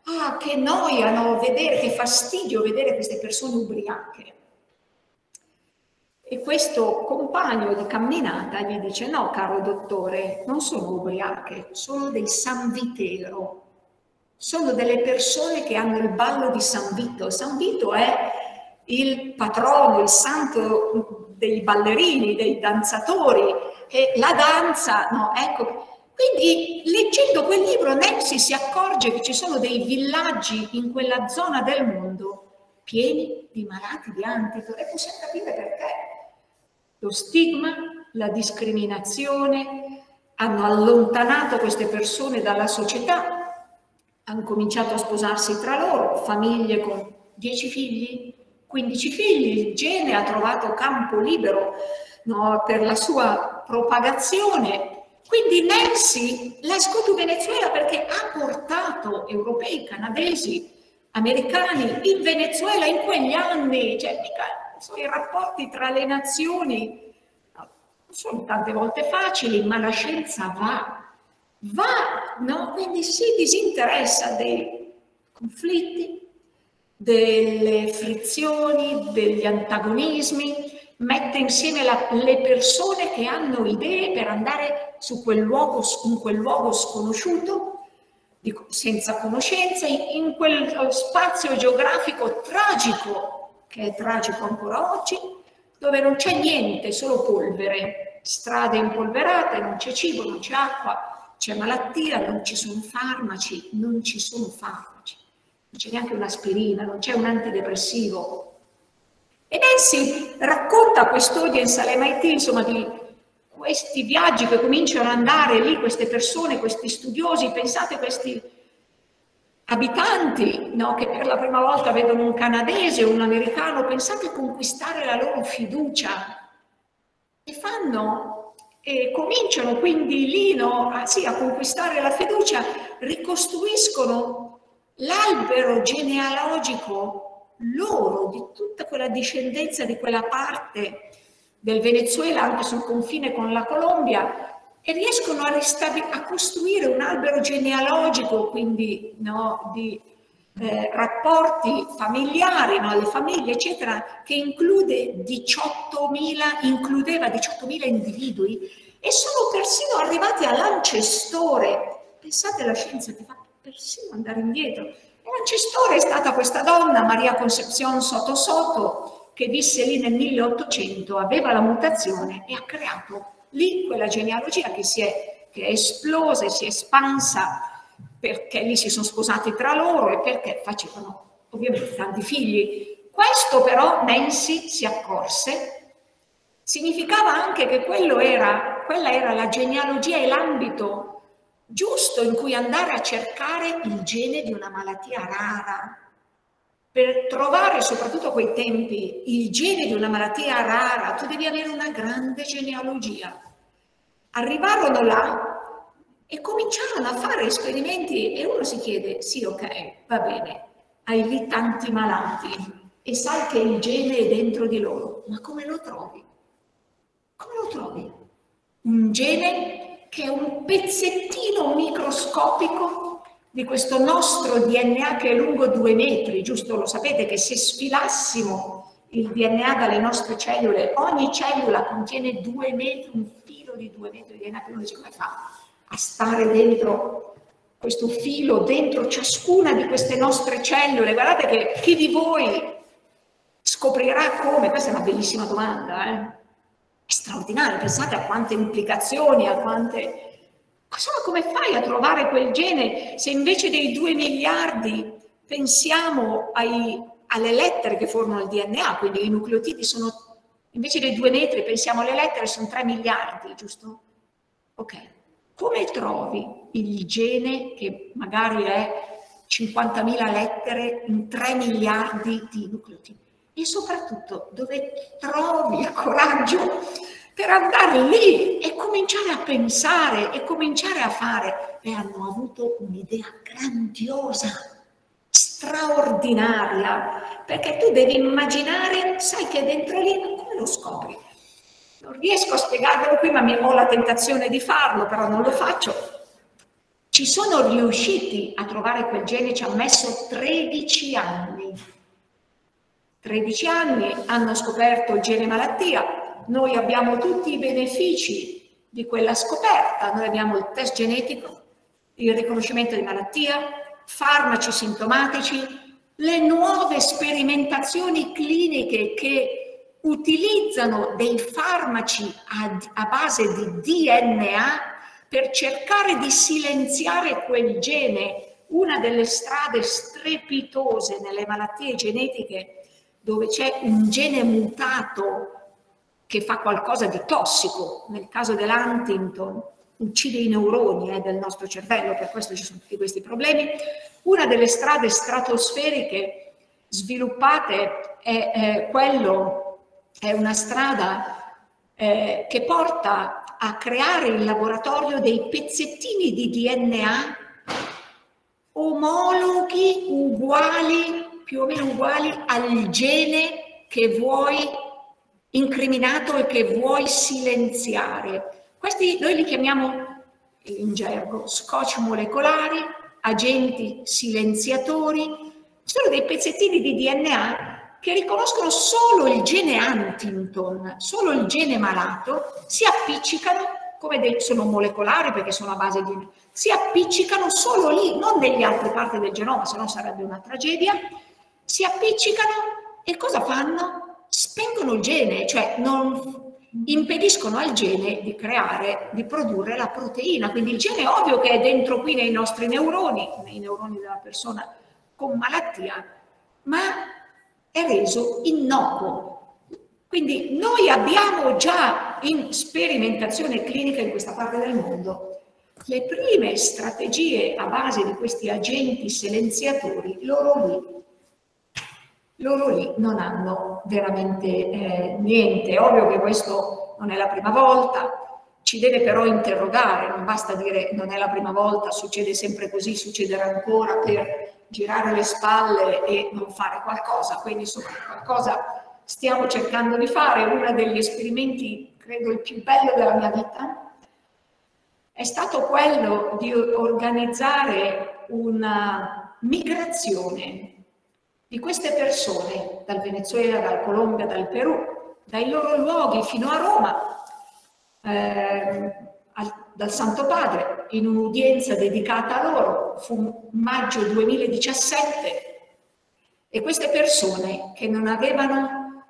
Ah, che noia, no, vedere, che fastidio vedere queste persone ubriache. E questo compagno di camminata gli dice, no, caro dottore, non sono ubriache, sono dei San Vitero. Sono delle persone che hanno il ballo di San Vito. San Vito è il patrono, il santo dei ballerini, dei danzatori, e la danza, no, ecco. Quindi leggendo quel libro Nancy si accorge che ci sono dei villaggi in quella zona del mondo pieni di malati di antito e possiamo capire perché. Lo stigma, la discriminazione hanno allontanato queste persone dalla società, hanno cominciato a sposarsi tra loro, famiglie con 10 figli, 15 figli, il gene ha trovato campo libero no, per la sua propagazione. Quindi Nancy l'ha escluso Venezuela perché ha portato europei, canadesi, americani in Venezuela in quegli anni, cioè mica, i rapporti tra le nazioni no, sono tante volte facili, ma la scienza va, va, no? quindi si disinteressa dei conflitti, delle frizioni, degli antagonismi, mette insieme la, le persone che hanno idee per andare su quel luogo, in quel luogo sconosciuto, senza conoscenze, in quel spazio geografico tragico, che è tragico ancora oggi, dove non c'è niente, solo polvere, strade impolverate, non c'è cibo, non c'è acqua, c'è malattia, non ci sono farmaci, non ci sono farmaci, non c'è neanche un'aspirina, non c'è un antidepressivo, e Nancy racconta a quest'audience all'MIT, insomma, di questi viaggi che cominciano ad andare lì, queste persone, questi studiosi, pensate a questi abitanti no, che per la prima volta vedono un canadese o un americano, pensate a conquistare la loro fiducia. E fanno e cominciano quindi lì no, a, sì, a conquistare la fiducia, ricostruiscono l'albero genealogico loro, di tutta quella discendenza di quella parte del Venezuela, anche sul confine con la Colombia, e riescono a, a costruire un albero genealogico, quindi no, di eh, rapporti familiari, no, le famiglie, eccetera, che include 18.000, includeva 18.000 individui e sono persino arrivati all'ancestore. Pensate alla scienza che fa persino andare indietro L'ancestore è stata questa donna, Maria Concepción Soto Soto, che visse lì nel 1800, aveva la mutazione e ha creato lì quella genealogia che, si è, che è esplosa e si è espansa perché lì si sono sposati tra loro e perché facevano ovviamente tanti figli. Questo però Nancy si accorse, significava anche che era, quella era la genealogia e l'ambito giusto in cui andare a cercare il gene di una malattia rara. per trovare soprattutto a quei tempi il gene di una malattia rara, tu devi avere una grande genealogia. Arrivarono là e cominciarono a fare esperimenti e uno si chiede, sì ok, va bene, hai lì tanti malati e sai che il gene è dentro di loro, ma come lo trovi? Come lo trovi? Un gene che è un pezzettino microscopico di questo nostro DNA che è lungo due metri, giusto? Lo sapete che se sfilassimo il DNA dalle nostre cellule, ogni cellula contiene due metri, un filo di due metri di DNA, che uno dice come fa a stare dentro questo filo, dentro ciascuna di queste nostre cellule? Guardate che chi di voi scoprirà come? Questa è una bellissima domanda, eh? È straordinario, pensate a quante implicazioni, a quante Insomma, come fai a trovare quel gene se invece dei due miliardi pensiamo ai, alle lettere che formano il DNA, quindi i nucleotidi sono, invece dei due metri pensiamo alle lettere, sono tre miliardi, giusto? Ok, come trovi il gene che magari è 50.000 lettere in 3 miliardi di nucleotidi? E soprattutto dove trovi il coraggio per andare lì e cominciare a pensare e cominciare a fare. E hanno avuto un'idea grandiosa, straordinaria, perché tu devi immaginare, sai che dentro lì, come lo scopri? Non riesco a spiegarvelo qui, ma ho la tentazione di farlo, però non lo faccio. Ci sono riusciti a trovare quel gene, ci ha messo 13 anni. 13 anni hanno scoperto il gene malattia, noi abbiamo tutti i benefici di quella scoperta, noi abbiamo il test genetico, il riconoscimento di malattia, farmaci sintomatici, le nuove sperimentazioni cliniche che utilizzano dei farmaci a, a base di DNA per cercare di silenziare quel gene, una delle strade strepitose nelle malattie genetiche dove c'è un gene mutato che fa qualcosa di tossico, nel caso dell'Huntington uccide i neuroni eh, del nostro cervello, per questo ci sono tutti questi problemi. Una delle strade stratosferiche sviluppate è, è, quello, è una strada eh, che porta a creare in laboratorio dei pezzettini di DNA omologhi uguali, più o meno uguali al gene che vuoi incriminato e che vuoi silenziare. Questi noi li chiamiamo in gergo scotch molecolari, agenti silenziatori, sono dei pezzettini di DNA che riconoscono solo il gene Huntington, solo il gene malato, si appiccicano, come dei, sono molecolari perché sono a base di... si appiccicano solo lì, non nelle altre parti del genoma, se no sarebbe una tragedia, si appiccicano e cosa fanno? spengono il gene, cioè non impediscono al gene di creare, di produrre la proteina. Quindi il gene è ovvio che è dentro qui nei nostri neuroni, nei neuroni della persona con malattia, ma è reso innocuo. Quindi noi abbiamo già in sperimentazione clinica in questa parte del mondo le prime strategie a base di questi agenti silenziatori, loro lì loro lì non hanno veramente eh, niente. È ovvio che questo non è la prima volta, ci deve però interrogare, non basta dire non è la prima volta, succede sempre così, succederà ancora per girare le spalle e non fare qualcosa, quindi insomma qualcosa stiamo cercando di fare. Uno degli esperimenti, credo il più bello della mia vita, è stato quello di organizzare una migrazione di queste persone dal Venezuela, dal Colombia, dal Perù, dai loro luoghi fino a Roma, eh, al, dal Santo Padre, in un'udienza dedicata a loro, fu maggio 2017, e queste persone che non avevano,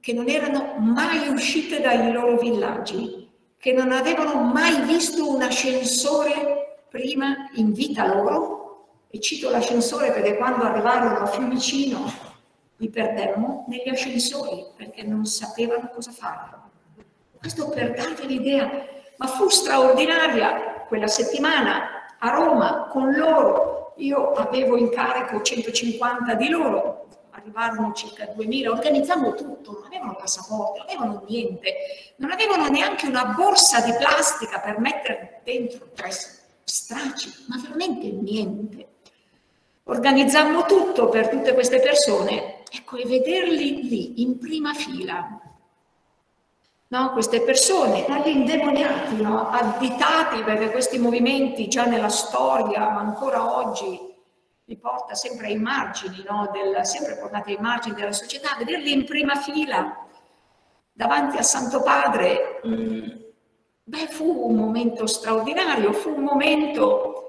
che non erano mai uscite dai loro villaggi, che non avevano mai visto un ascensore prima in vita loro, e cito l'ascensore perché quando arrivarono a Fiumicino li perdemmo negli ascensori perché non sapevano cosa fare. Questo per darvi l'idea, ma fu straordinaria quella settimana a Roma con loro. Io avevo in carico 150 di loro, arrivarono circa 2000, organizzammo tutto, non avevano passaporti, non avevano niente, non avevano neanche una borsa di plastica per mettere dentro tre stracci, ma veramente niente. Organizzammo tutto per tutte queste persone, ecco, e vederli lì in prima fila, no? queste persone dall'indemoniati, no? additati perché questi movimenti già nella storia, ma ancora oggi, li porta sempre ai margini, no? Del, sempre portati ai margini della società, vederli in prima fila davanti al Santo Padre, mh, mm, beh, fu un momento straordinario, fu un momento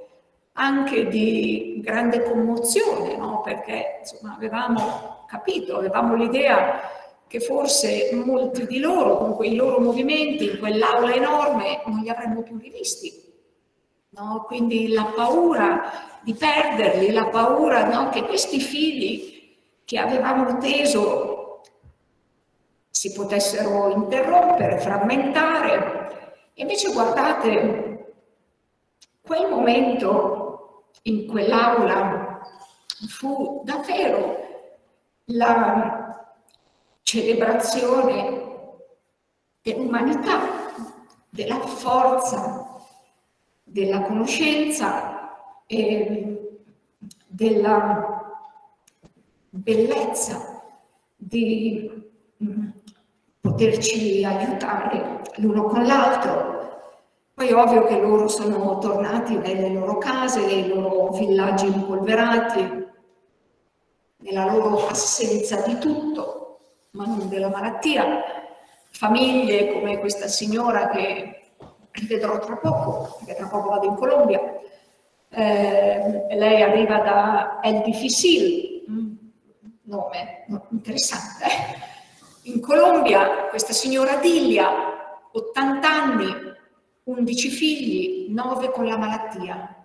anche di grande commozione, no? perché insomma, avevamo capito, avevamo l'idea che forse molti di loro, con quei loro movimenti, in quell'aula enorme, non li avremmo più rivisti. No? Quindi la paura di perderli, la paura no? che questi figli che avevamo teso si potessero interrompere, frammentare. Invece guardate, quel momento in quell'aula fu davvero la celebrazione dell'umanità, della forza, della conoscenza e della bellezza di mm, poterci aiutare l'uno con l'altro. Poi è ovvio che loro sono tornati nelle loro case, nei loro villaggi impolverati, nella loro assenza di tutto, ma non della malattia. Famiglie come questa signora che rivedrò tra poco, perché tra poco vado in Colombia. Eh, lei arriva da El Difficil, mm, nome interessante. In Colombia questa signora Dilia, 80 anni, 11 figli, 9 con la malattia.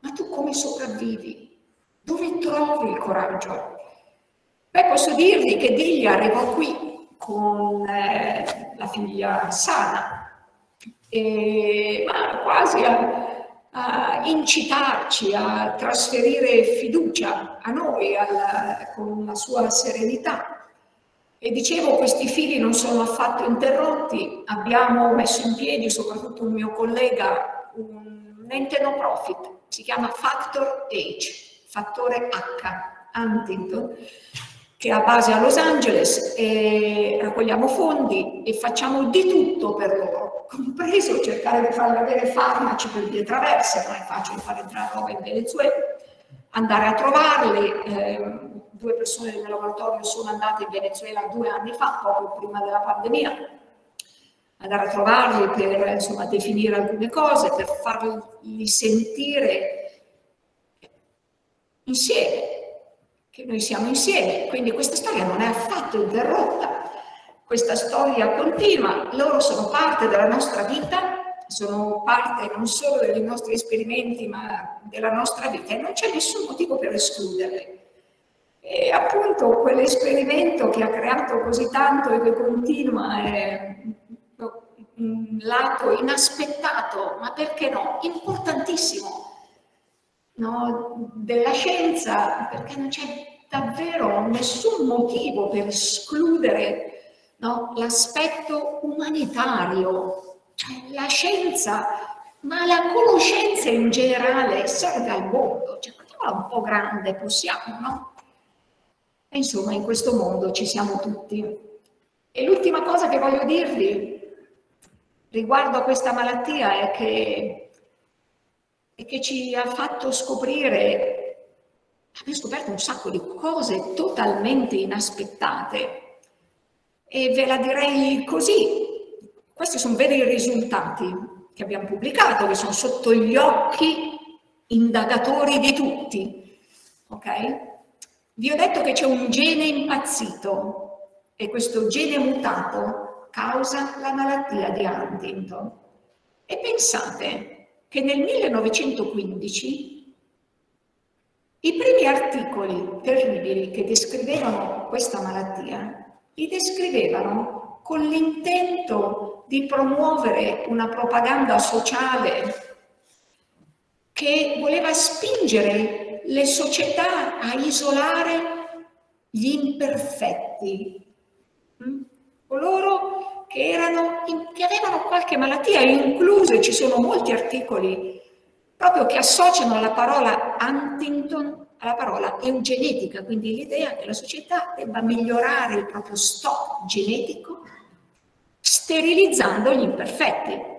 Ma tu come sopravvivi? Dove trovi il coraggio? Beh, posso dirvi che Diglia arrivò qui con eh, la figlia sana, e, ma quasi a, a, incitarci a trasferire fiducia a noi alla, con la sua serenità. E dicevo, questi figli non sono affatto interrotti, abbiamo messo in piedi, soprattutto un mio collega, un ente no profit, si chiama Factor H, fattore H, Huntington, che ha base a Los Angeles e raccogliamo fondi e facciamo di tutto per loro, compreso cercare di farli avere farmaci per vie traverse, non è facile fare entrare roba in Venezuela, andare a trovarli, eh, due persone del mio laboratorio sono andate in Venezuela due anni fa, poco prima della pandemia, andare a trovarli per insomma, definire alcune cose, per farli sentire insieme, che noi siamo insieme. Quindi questa storia non è affatto interrotta, questa storia continua, loro sono parte della nostra vita, sono parte non solo dei nostri esperimenti, ma della nostra vita e non c'è nessun motivo per escluderle. E appunto quell'esperimento che ha creato così tanto e che continua è un lato inaspettato, ma perché no, importantissimo no, della scienza, perché non c'è davvero nessun motivo per escludere no, l'aspetto umanitario, cioè la scienza, ma la conoscenza in generale serve al mondo, cioè un po' grande, possiamo, no? Insomma, in questo mondo ci siamo tutti. E l'ultima cosa che voglio dirvi riguardo a questa malattia è che e che ci ha fatto scoprire, abbiamo scoperto un sacco di cose totalmente inaspettate. E ve la direi così, questi sono veri risultati che abbiamo pubblicato, che sono sotto gli occhi indagatori di tutti. Ok? Vi ho detto che c'è un gene impazzito e questo gene mutato causa la malattia di Huntington. E pensate, che nel 1915 i primi articoli terribili che descrivevano questa malattia li descrivevano con l'intento di promuovere una propaganda sociale che voleva spingere le società a isolare gli imperfetti, mm? coloro che, erano, che avevano qualche malattia, incluse ci sono molti articoli proprio che associano la parola Huntington alla parola eugenetica, quindi l'idea che la società debba migliorare il proprio stock genetico sterilizzando gli imperfetti.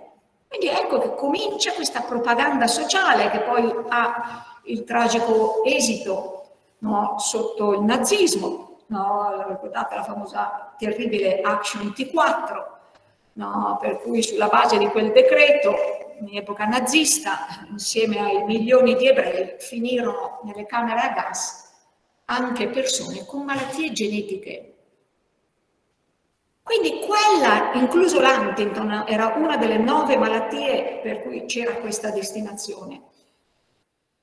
Quindi ecco che comincia questa propaganda sociale che poi ha il tragico esito no, sotto il nazismo, no, ricordate la famosa terribile Action T4, no, per cui sulla base di quel decreto in epoca nazista, insieme ai milioni di ebrei, finirono nelle camere a gas anche persone con malattie genetiche. Quindi quella, incluso l'Huntington, era una delle nove malattie per cui c'era questa destinazione.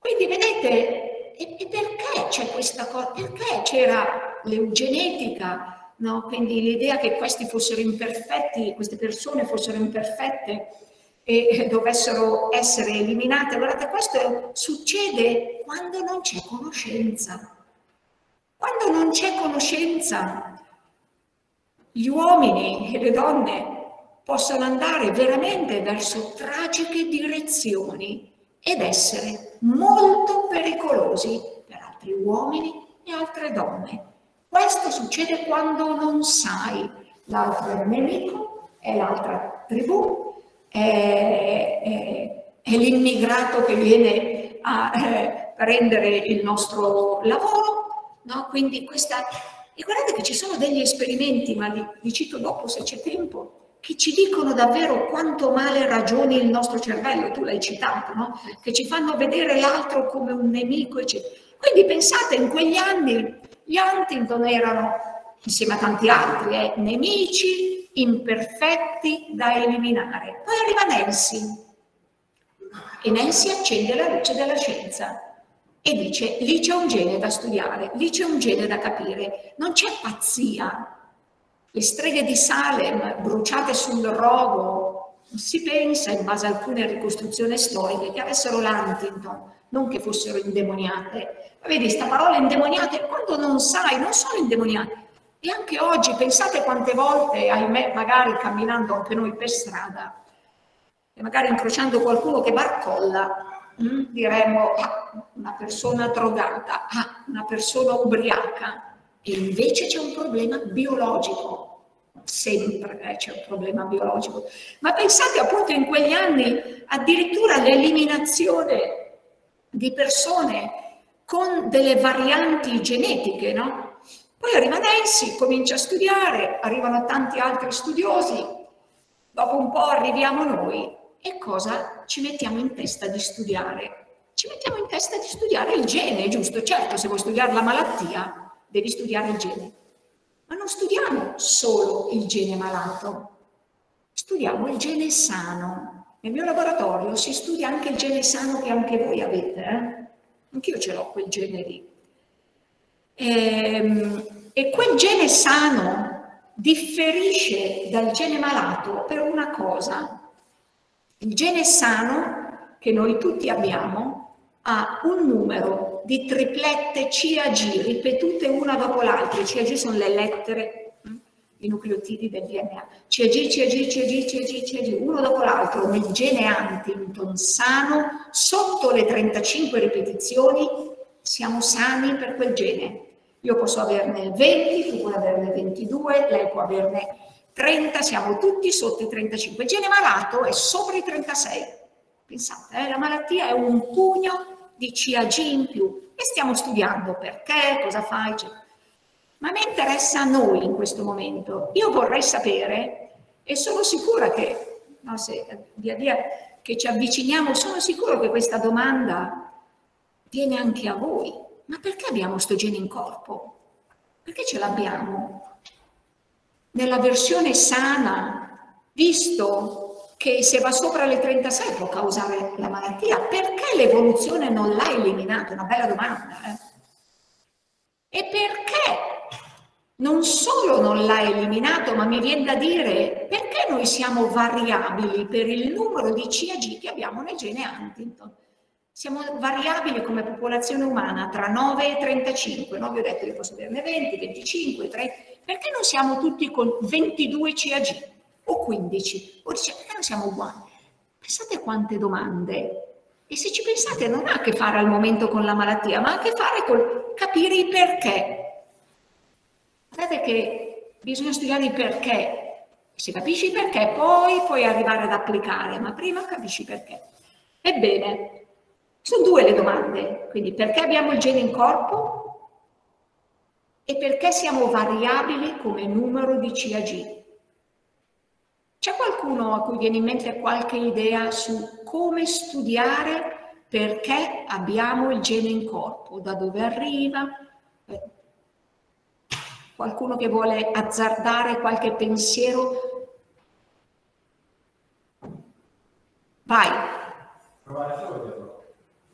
Quindi vedete, e, e perché c'è questa cosa? Perché c'era l'eugenetica, no? quindi l'idea che questi fossero imperfetti, queste persone fossero imperfette e dovessero essere eliminate. Guardate, questo succede quando non c'è conoscenza. Quando non c'è conoscenza, gli uomini e le donne possono andare veramente verso tragiche direzioni ed essere molto pericolosi per altri uomini e altre donne. Questo succede quando non sai l'altro è nemico, è l'altra tribù, è, è, è l'immigrato che viene a eh, prendere il nostro lavoro, no? quindi questa... E guardate che ci sono degli esperimenti, ma li, li cito dopo se c'è tempo, che ci dicono davvero quanto male ragioni il nostro cervello, tu l'hai citato, no? che ci fanno vedere l'altro come un nemico, eccetera. Quindi pensate, in quegli anni gli Huntington erano, insieme a tanti altri, eh, nemici, imperfetti da eliminare. Poi arriva Nancy e Nancy accende la luce della scienza e dice lì c'è un gene da studiare, lì c'è un gene da capire, non c'è pazzia. Le streghe di Salem bruciate sul rogo, si pensa in base a alcune ricostruzioni storiche che avessero l'Huntington, non che fossero indemoniate. Ma vedi, sta parola indemoniate, quando non sai, non sono indemoniate, e anche oggi pensate quante volte, ahimè, magari camminando anche noi per strada, e magari incrociando qualcuno che barcolla, mm, diremmo ah, una persona drogata, ah, una persona ubriaca, invece c'è un problema biologico, sempre eh, c'è un problema biologico. Ma pensate appunto in quegli anni addirittura all'eliminazione di persone con delle varianti genetiche, no? Poi arriva Nancy, comincia a studiare, arrivano tanti altri studiosi, dopo un po' arriviamo noi e cosa ci mettiamo in testa di studiare? Ci mettiamo in testa di studiare il gene, giusto? Certo, se vuoi studiare la malattia, devi studiare il gene. Ma non studiamo solo il gene malato, studiamo il gene sano. Nel mio laboratorio si studia anche il gene sano che anche voi avete. Eh? Anch'io ce l'ho quel gene lì. E, ehm, e quel gene sano differisce dal gene malato per una cosa. Il gene sano che noi tutti abbiamo ha un numero di triplette CAG ripetute una dopo l'altra. CAG sono le lettere, hm, i nucleotidi del DNA. CAG, CAG, CAG, CAG, CAG, uno dopo l'altro nel gene Huntington sano, sotto le 35 ripetizioni siamo sani per quel gene. Io posso averne 20, tu puoi averne 22, lei può averne 30, siamo tutti sotto i 35. Il gene malato è sopra i 36. Pensate, eh, la malattia è un pugno di CAG in più e stiamo studiando perché, cosa fa, eccetera. Ma mi interessa a noi in questo momento. Io vorrei sapere, e sono sicura che, no, se via via che ci avviciniamo, sono sicuro che questa domanda viene anche a voi ma perché abbiamo questo gene in corpo? Perché ce l'abbiamo? Nella versione sana, visto che se va sopra le 36 può causare la malattia, perché l'evoluzione non l'ha eliminato? Una bella domanda. Eh? E perché non solo non l'ha eliminato, ma mi viene da dire perché noi siamo variabili per il numero di CAG che abbiamo nel gene Huntington? Siamo variabili come popolazione umana tra 9 e 35, no? Vi ho detto che posso averne 20, 25, 30. Perché non siamo tutti con 22 CAG o 15? O dice, perché non siamo uguali? Pensate quante domande. E se ci pensate non ha a che fare al momento con la malattia, ma ha a che fare con capire i perché. Guardate che bisogna studiare i perché. Se capisci il perché, poi puoi arrivare ad applicare, ma prima capisci perché. Ebbene, sono due le domande, quindi perché abbiamo il gene in corpo e perché siamo variabili come numero di CAG. C'è qualcuno a cui viene in mente qualche idea su come studiare perché abbiamo il gene in corpo, da dove arriva? Eh, qualcuno che vuole azzardare qualche pensiero? Vai. Provare solo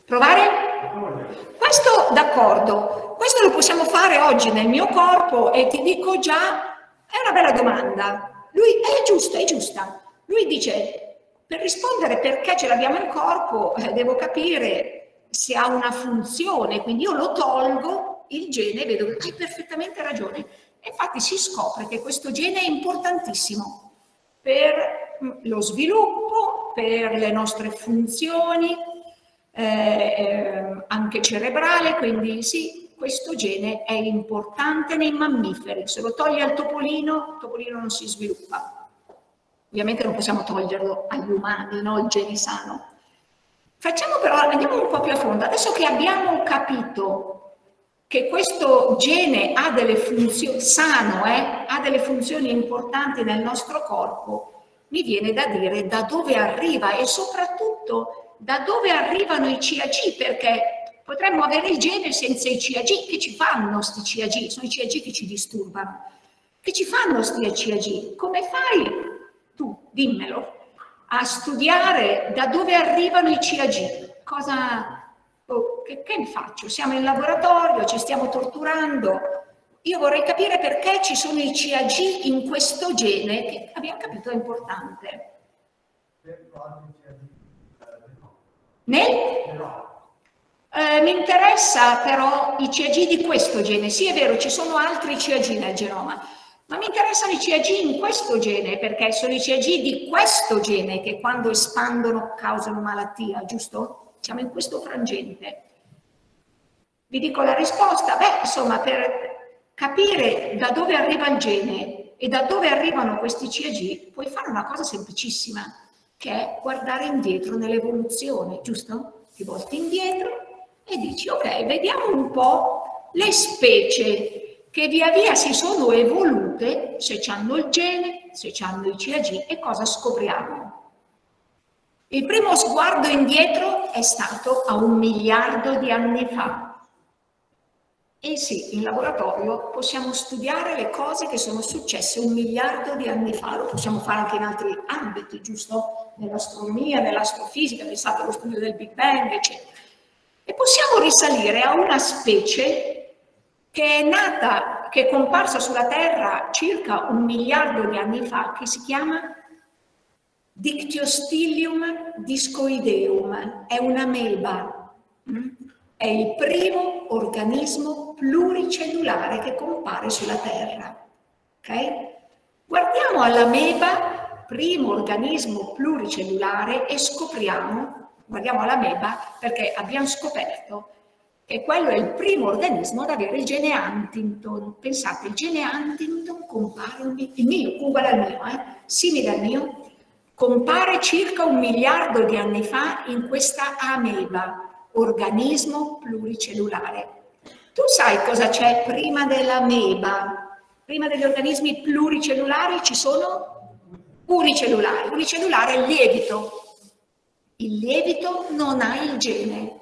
Provare? Questo d'accordo, questo lo possiamo fare oggi nel mio corpo e ti dico già, è una bella domanda. Lui è giusta, è giusta. Lui dice, per rispondere perché ce l'abbiamo in corpo, eh, devo capire se ha una funzione, quindi io lo tolgo, il gene, vedo che hai perfettamente ragione. E infatti si scopre che questo gene è importantissimo per mm, lo sviluppo, per le nostre funzioni, eh, anche cerebrale, quindi sì, questo gene è importante nei mammiferi. Se lo toglie al topolino, il topolino non si sviluppa. Ovviamente non possiamo toglierlo agli umani, no? il gene sano. Facciamo però, andiamo un po' più a fondo. Adesso che abbiamo capito che questo gene ha delle funzioni, sano, eh, ha delle funzioni importanti nel nostro corpo, mi viene da dire da dove arriva e soprattutto da dove arrivano i CAG, perché potremmo avere il gene senza i CAG. Che ci fanno questi CAG? Sono i CAG che ci disturbano. Che ci fanno questi CAG? Come fai tu, dimmelo, a studiare da dove arrivano i CAG? Cosa, oh, che, che ne faccio? Siamo in laboratorio, ci stiamo torturando. Io vorrei capire perché ci sono i CAG in questo gene che abbiamo capito è importante. Nel? Eh, mi interessa però i CAG di questo gene. Sì, è vero, ci sono altri CAG nel genoma, ma mi interessano i CAG in questo gene, perché sono i CAG di questo gene che quando espandono causano malattia, giusto? Siamo in questo frangente. Vi dico la risposta. Beh, insomma, per capire da dove arriva il gene e da dove arrivano questi CAG, puoi fare una cosa semplicissima che è guardare indietro nell'evoluzione, giusto? Ti volti indietro e dici, ok, vediamo un po' le specie che via via si sono evolute, se hanno il gene, se hanno i CAG e cosa scopriamo. Il primo sguardo indietro è stato a un miliardo di anni fa, e sì, in laboratorio possiamo studiare le cose che sono successe un miliardo di anni fa, lo possiamo fare anche in altri ambiti, giusto? Nell'astronomia, nell'astrofisica, pensate allo studio del Big Bang, eccetera. E possiamo risalire a una specie che è nata, che è comparsa sulla Terra circa un miliardo di anni fa, che si chiama Dictyostilium discoideum, è un'ameba. Mm? È il primo organismo pluricellulare che compare sulla Terra. Okay? Guardiamo all'ameba, primo organismo pluricellulare, e scopriamo, guardiamo all'ameba perché abbiamo scoperto che quello è il primo organismo ad avere il gene Huntington. Pensate, il gene Huntington compare, il mio, uguale al mio, eh? simile al mio, compare circa un miliardo di anni fa in questa ameba organismo pluricellulare. Tu sai cosa c'è prima dell'ameba? Prima degli organismi pluricellulari ci sono unicellulari. Unicellulare è il lievito. Il lievito non ha il gene.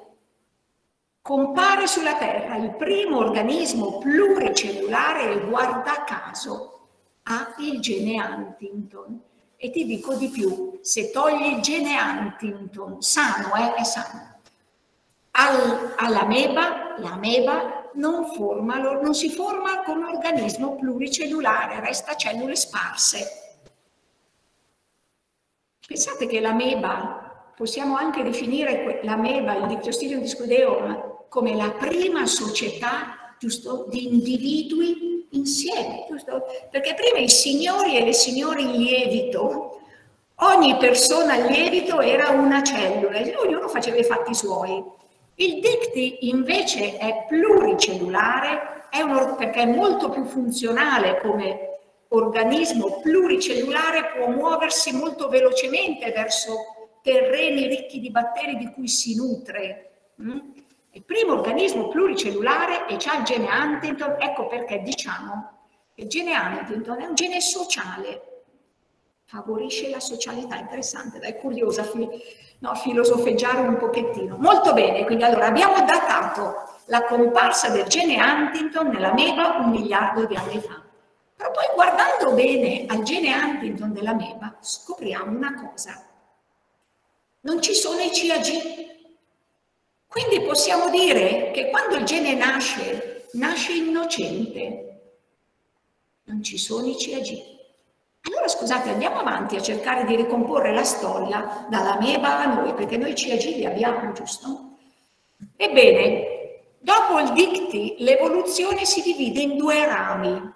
Compare sulla Terra il primo organismo pluricellulare e guarda caso ha il gene Huntington. E ti dico di più, se togli il gene Huntington, sano, eh, è sano, al, all'ameba, l'ameba non, forma, non si forma come organismo pluricellulare, resta cellule sparse. Pensate che l'ameba possiamo anche definire l'ameba, il Dictyostilium discoideum, come la prima società, giusto, di individui insieme, giusto? Perché prima i signori e le signore in lievito, ogni persona a lievito era una cellula, ognuno faceva i fatti suoi. Il dicti invece è pluricellulare, è un, perché è molto più funzionale come organismo pluricellulare, può muoversi molto velocemente verso terreni ricchi di batteri di cui si nutre. Mm? Il primo organismo pluricellulare e c'ha il gene Huntington, ecco perché diciamo che il gene Huntington è un gene sociale, favorisce la socialità, interessante, dai, curiosa, fi, no, filosofeggiare un pochettino. Molto bene, quindi allora abbiamo datato la comparsa del gene Huntington nella meba un miliardo di anni fa. Però poi guardando bene al gene Huntington della meba scopriamo una cosa, non ci sono i CAG. Quindi possiamo dire che quando il gene nasce, nasce innocente. Non ci sono i CAG. Allora scusate, andiamo avanti a cercare di ricomporre la storia dalla meba a noi, perché noi CAG li abbiamo, giusto? Ebbene, dopo il dicti, l'evoluzione si divide in due rami.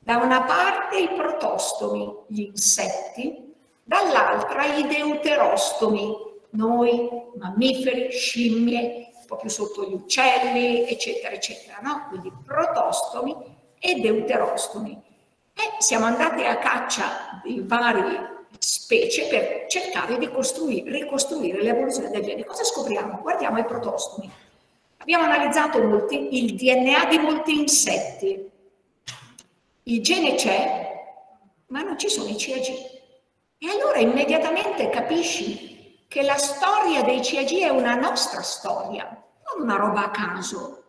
Da una parte i protostomi, gli insetti, dall'altra i deuterostomi, noi mammiferi, scimmie, un po' più sotto gli uccelli, eccetera, eccetera, no? Quindi protostomi e deuterostomi. E siamo andati a caccia di varie specie per cercare di ricostruire l'evoluzione del gene. Cosa scopriamo? Guardiamo i protostomi. Abbiamo analizzato molti, il DNA di molti insetti. Il gene c'è, ma non ci sono i CAG. E allora immediatamente capisci che la storia dei CAG è una nostra storia, non una roba a caso.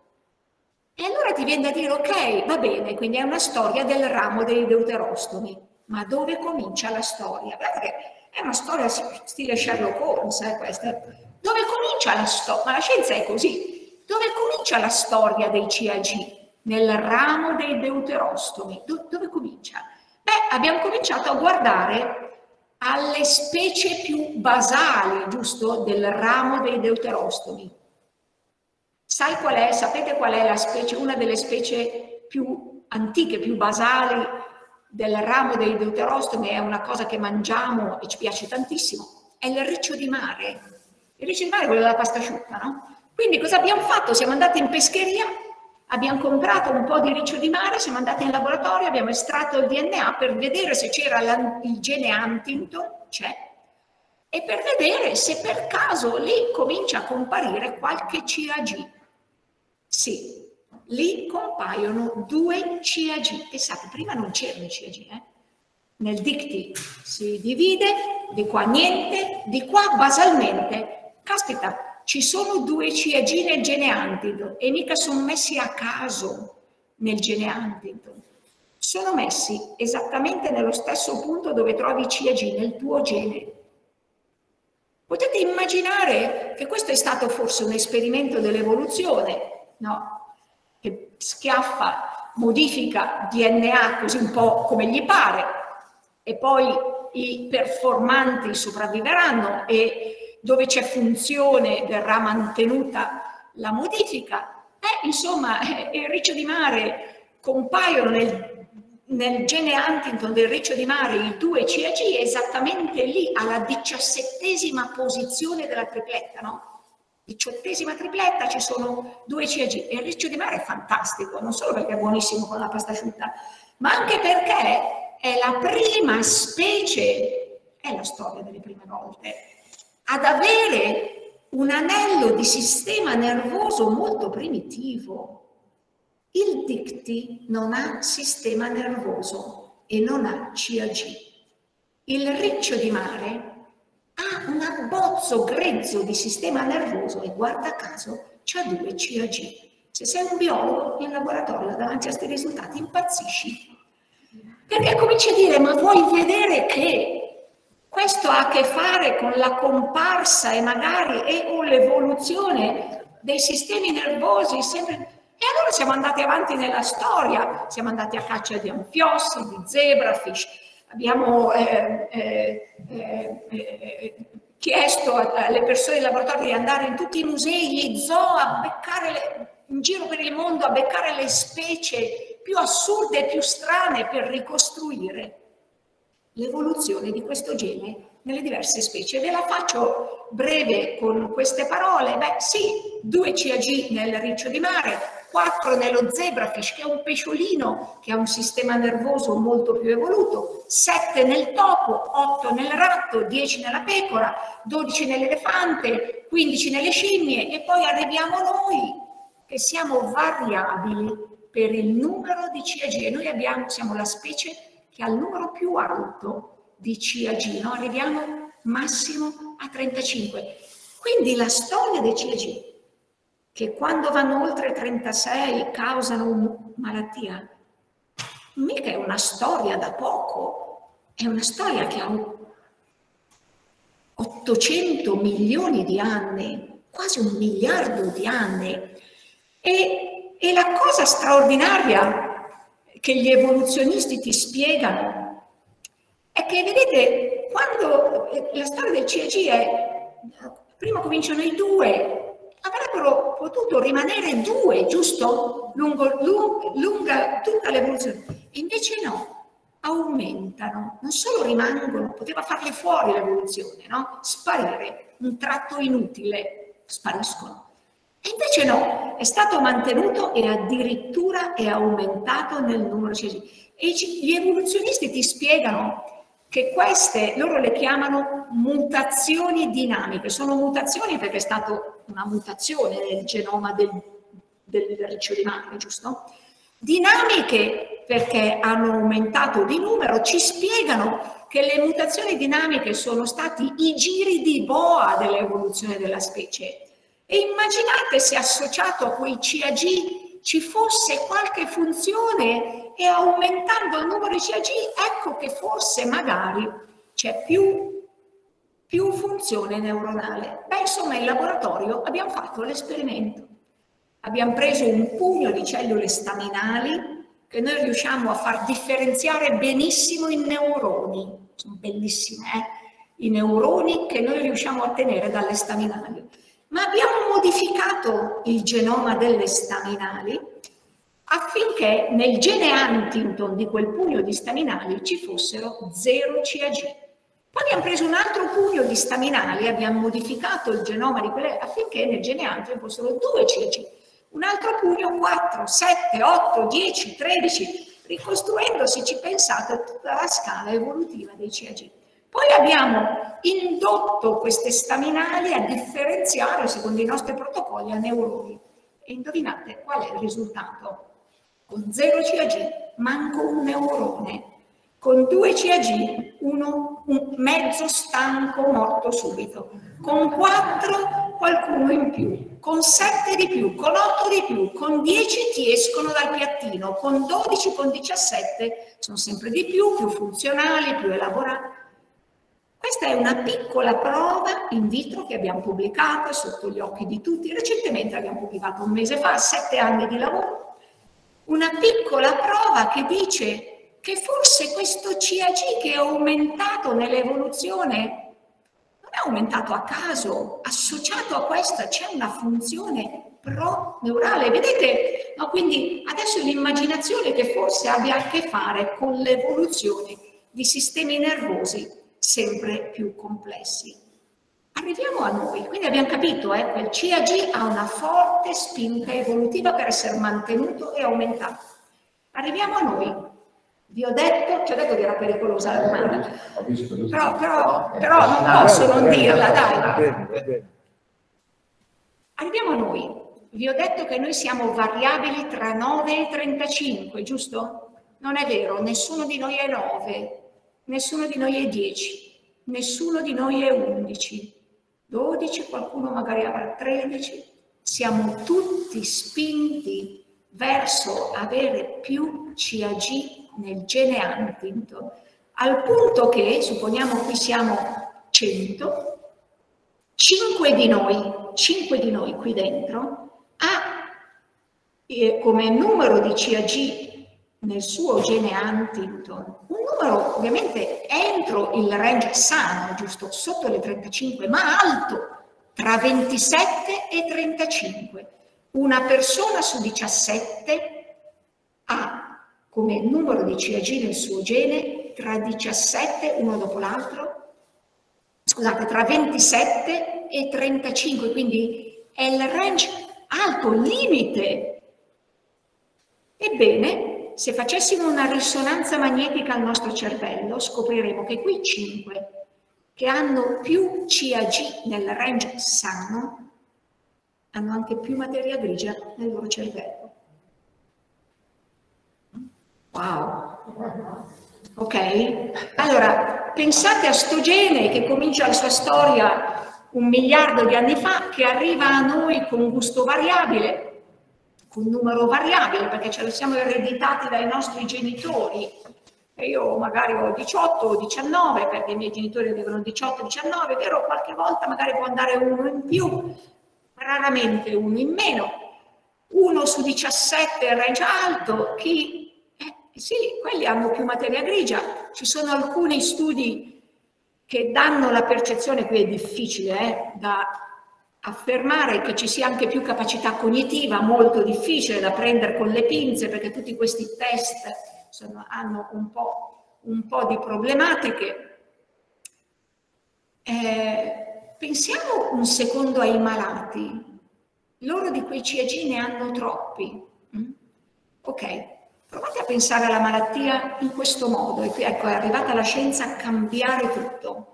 E allora ti viene da dire, ok, va bene, quindi è una storia del ramo dei deuterostomi, ma dove comincia la storia? Guardate è una storia stile Sherlock Holmes, eh, questa. Dove comincia la storia? Ma la scienza è così. Dove comincia la storia dei CAG? Nel ramo dei deuterostomi. Do dove comincia? Beh, abbiamo cominciato a guardare alle specie più basali, giusto, del ramo dei deuterostomi. Sai qual è? Sapete qual è la specie, una delle specie più antiche, più basali del ramo dei deuterostomi? È una cosa che mangiamo e ci piace tantissimo. È il riccio di mare. Il riccio di mare è quello della pasta asciutta, no? Quindi cosa abbiamo fatto? Siamo andati in pescheria Abbiamo comprato un po' di riccio di mare, siamo andati in laboratorio, abbiamo estratto il DNA per vedere se c'era il gene Huntington, c'è, e per vedere se per caso lì comincia a comparire qualche CAG. Sì, lì compaiono due CAG. Pensate, prima non c'erano i CAG, eh? Nel dicti si divide, di qua niente, di qua basalmente. Caspita, ci sono due CAG nel gene Huntington e mica sono messi a caso nel gene Huntington. Sono messi esattamente nello stesso punto dove trovi CAG nel tuo gene. Potete immaginare che questo è stato forse un esperimento dell'evoluzione, no? Che schiaffa, modifica DNA così un po' come gli pare e poi i performanti sopravviveranno e dove c'è funzione verrà mantenuta la modifica. Eh, insomma, eh, il riccio di mare compaiono nel, nel gene Huntington del riccio di mare i due CAG esattamente lì, alla diciassettesima posizione della tripletta, no? Diciottesima tripletta ci sono due CAG e il riccio di mare è fantastico, non solo perché è buonissimo con la pasta asciutta, ma anche perché è la prima specie, è la storia delle prime volte, ad avere un anello di sistema nervoso molto primitivo. Il dicti non ha sistema nervoso e non ha CAG. Il riccio di mare ha un abbozzo grezzo di sistema nervoso e guarda caso c'ha due CAG. Se sei un biologo in laboratorio davanti a questi risultati impazzisci. Perché cominci a dire, ma vuoi vedere che questo ha a che fare con la comparsa e magari e o l'evoluzione dei sistemi nervosi sempre... E allora siamo andati avanti nella storia, siamo andati a caccia di anfiossi, di zebrafish, abbiamo eh, eh, eh, eh chiesto alle persone del laboratorio di andare in tutti i musei, gli zoo, a beccare le, in giro per il mondo, a beccare le specie più assurde e più strane per ricostruire l'evoluzione di questo gene nelle diverse specie. Ve la faccio breve con queste parole. Beh, sì, due CAG nel riccio di mare, 4 nello zebrafish, che è un pesciolino che ha un sistema nervoso molto più evoluto, 7 nel topo, 8 nel ratto, 10 nella pecora, 12 nell'elefante, 15 nelle scimmie e poi arriviamo noi che siamo variabili per il numero di CAG. Noi abbiamo, siamo la specie che ha il numero più alto di CAG, no? arriviamo massimo a 35. Quindi la storia dei CAG che quando vanno oltre 36 causano malattia, mica è una storia da poco, è una storia che ha 800 milioni di anni, quasi un miliardo di anni. E, e la cosa straordinaria che gli evoluzionisti ti spiegano è che, vedete, quando la storia del CAG è, prima cominciano i due, avrebbero potuto rimanere due, giusto? Lungo, lunga, tutta l'evoluzione. Invece no, aumentano, non solo rimangono, poteva farle fuori l'evoluzione, no? Sparire, un tratto inutile, spariscono. E invece no, è stato mantenuto e addirittura è aumentato nel numero di E gli evoluzionisti ti spiegano che queste loro le chiamano mutazioni dinamiche, sono mutazioni perché è stata una mutazione nel genoma del, del riccio di mare, giusto? Dinamiche perché hanno aumentato di numero, ci spiegano che le mutazioni dinamiche sono stati i giri di boa dell'evoluzione della specie. E immaginate se associato a quei CAG ci fosse qualche funzione e aumentando il numero di CAG, ecco che forse magari c'è più, più funzione neuronale. Beh, insomma, in laboratorio abbiamo fatto l'esperimento. Abbiamo preso un pugno di cellule staminali che noi riusciamo a far differenziare benissimo in neuroni. Sono bellissime, eh? I neuroni che noi riusciamo a ottenere dalle staminali. Ma abbiamo modificato il genoma delle staminali affinché nel gene Huntington di quel pugno di staminali ci fossero 0 CAG. Poi abbiamo preso un altro pugno di staminali, abbiamo modificato il genoma di quelle affinché nel gene Huntington fossero 2 CAG. Un altro pugno 4, 7, 8, 10, 13, ricostruendosi ci pensate tutta la scala evolutiva dei CAG. Poi abbiamo indotto queste staminali a differenziare, secondo i nostri protocolli, a neuroni. E indovinate qual è il risultato? Con 0 CAG manco un neurone, con 2 CAG uno un mezzo stanco morto subito, con 4 qualcuno in più, con 7 di più, con 8 di più, con 10 ti escono dal piattino, con 12, con 17 sono sempre di più, più funzionali, più elaborati. Questa è una piccola prova in vitro che abbiamo pubblicato sotto gli occhi di tutti. Recentemente abbiamo pubblicato un mese fa, sette anni di lavoro, una piccola prova che dice che forse questo CAG che è aumentato nell'evoluzione non è aumentato a caso, associato a questa c'è una funzione pro-neurale. Vedete? No, quindi adesso l'immaginazione che forse abbia a che fare con l'evoluzione di sistemi nervosi sempre più complessi. Arriviamo a noi, quindi abbiamo capito eh, che il CAG ha una forte spinta evolutiva per essere mantenuto e aumentato. Arriviamo a noi. Vi ho detto, ti ho detto che era pericolosa la domanda, però, però, però non posso non dirla, dai. Arriviamo a noi. Vi ho detto che noi siamo variabili tra 9 e 35, giusto? Non è vero, nessuno di noi è 9, nessuno di noi è 10, nessuno di noi è 11. 12, qualcuno magari avrà 13, siamo tutti spinti verso avere più CAG nel gene Huntington, al punto che, supponiamo qui siamo 100, 5 di noi, 5 di noi qui dentro, ha eh, come numero di CAG nel suo gene Huntington, un numero ovviamente entro il range sano, giusto, sotto le 35, ma alto, tra 27 e 35. Una persona su 17 ha come numero di CAG nel suo gene tra 17, uno dopo l'altro, scusate, tra 27 e 35, quindi è il range alto, limite. Ebbene, se facessimo una risonanza magnetica al nostro cervello, scopriremo che quei cinque che hanno più CAG nel range sano hanno anche più materia grigia nel loro cervello. Wow! Ok? Allora, pensate a sto gene che comincia la sua storia un miliardo di anni fa, che arriva a noi con gusto variabile, con numero variabile perché ce lo siamo ereditati dai nostri genitori. Io magari ho 18 o 19 perché i miei genitori avevano 18 19 vero qualche volta magari può andare uno in più raramente uno in meno. Uno su 17 è range alto chi? Eh, sì quelli hanno più materia grigia. Ci sono alcuni studi che danno la percezione qui è difficile eh, da affermare che ci sia anche più capacità cognitiva, molto difficile da prendere con le pinze perché tutti questi test sono, hanno un po', un po', di problematiche. Eh, pensiamo un secondo ai malati. Loro di quei CAG ne hanno troppi. Mm? Ok, provate a pensare alla malattia in questo modo. E qui ecco, è arrivata la scienza a cambiare tutto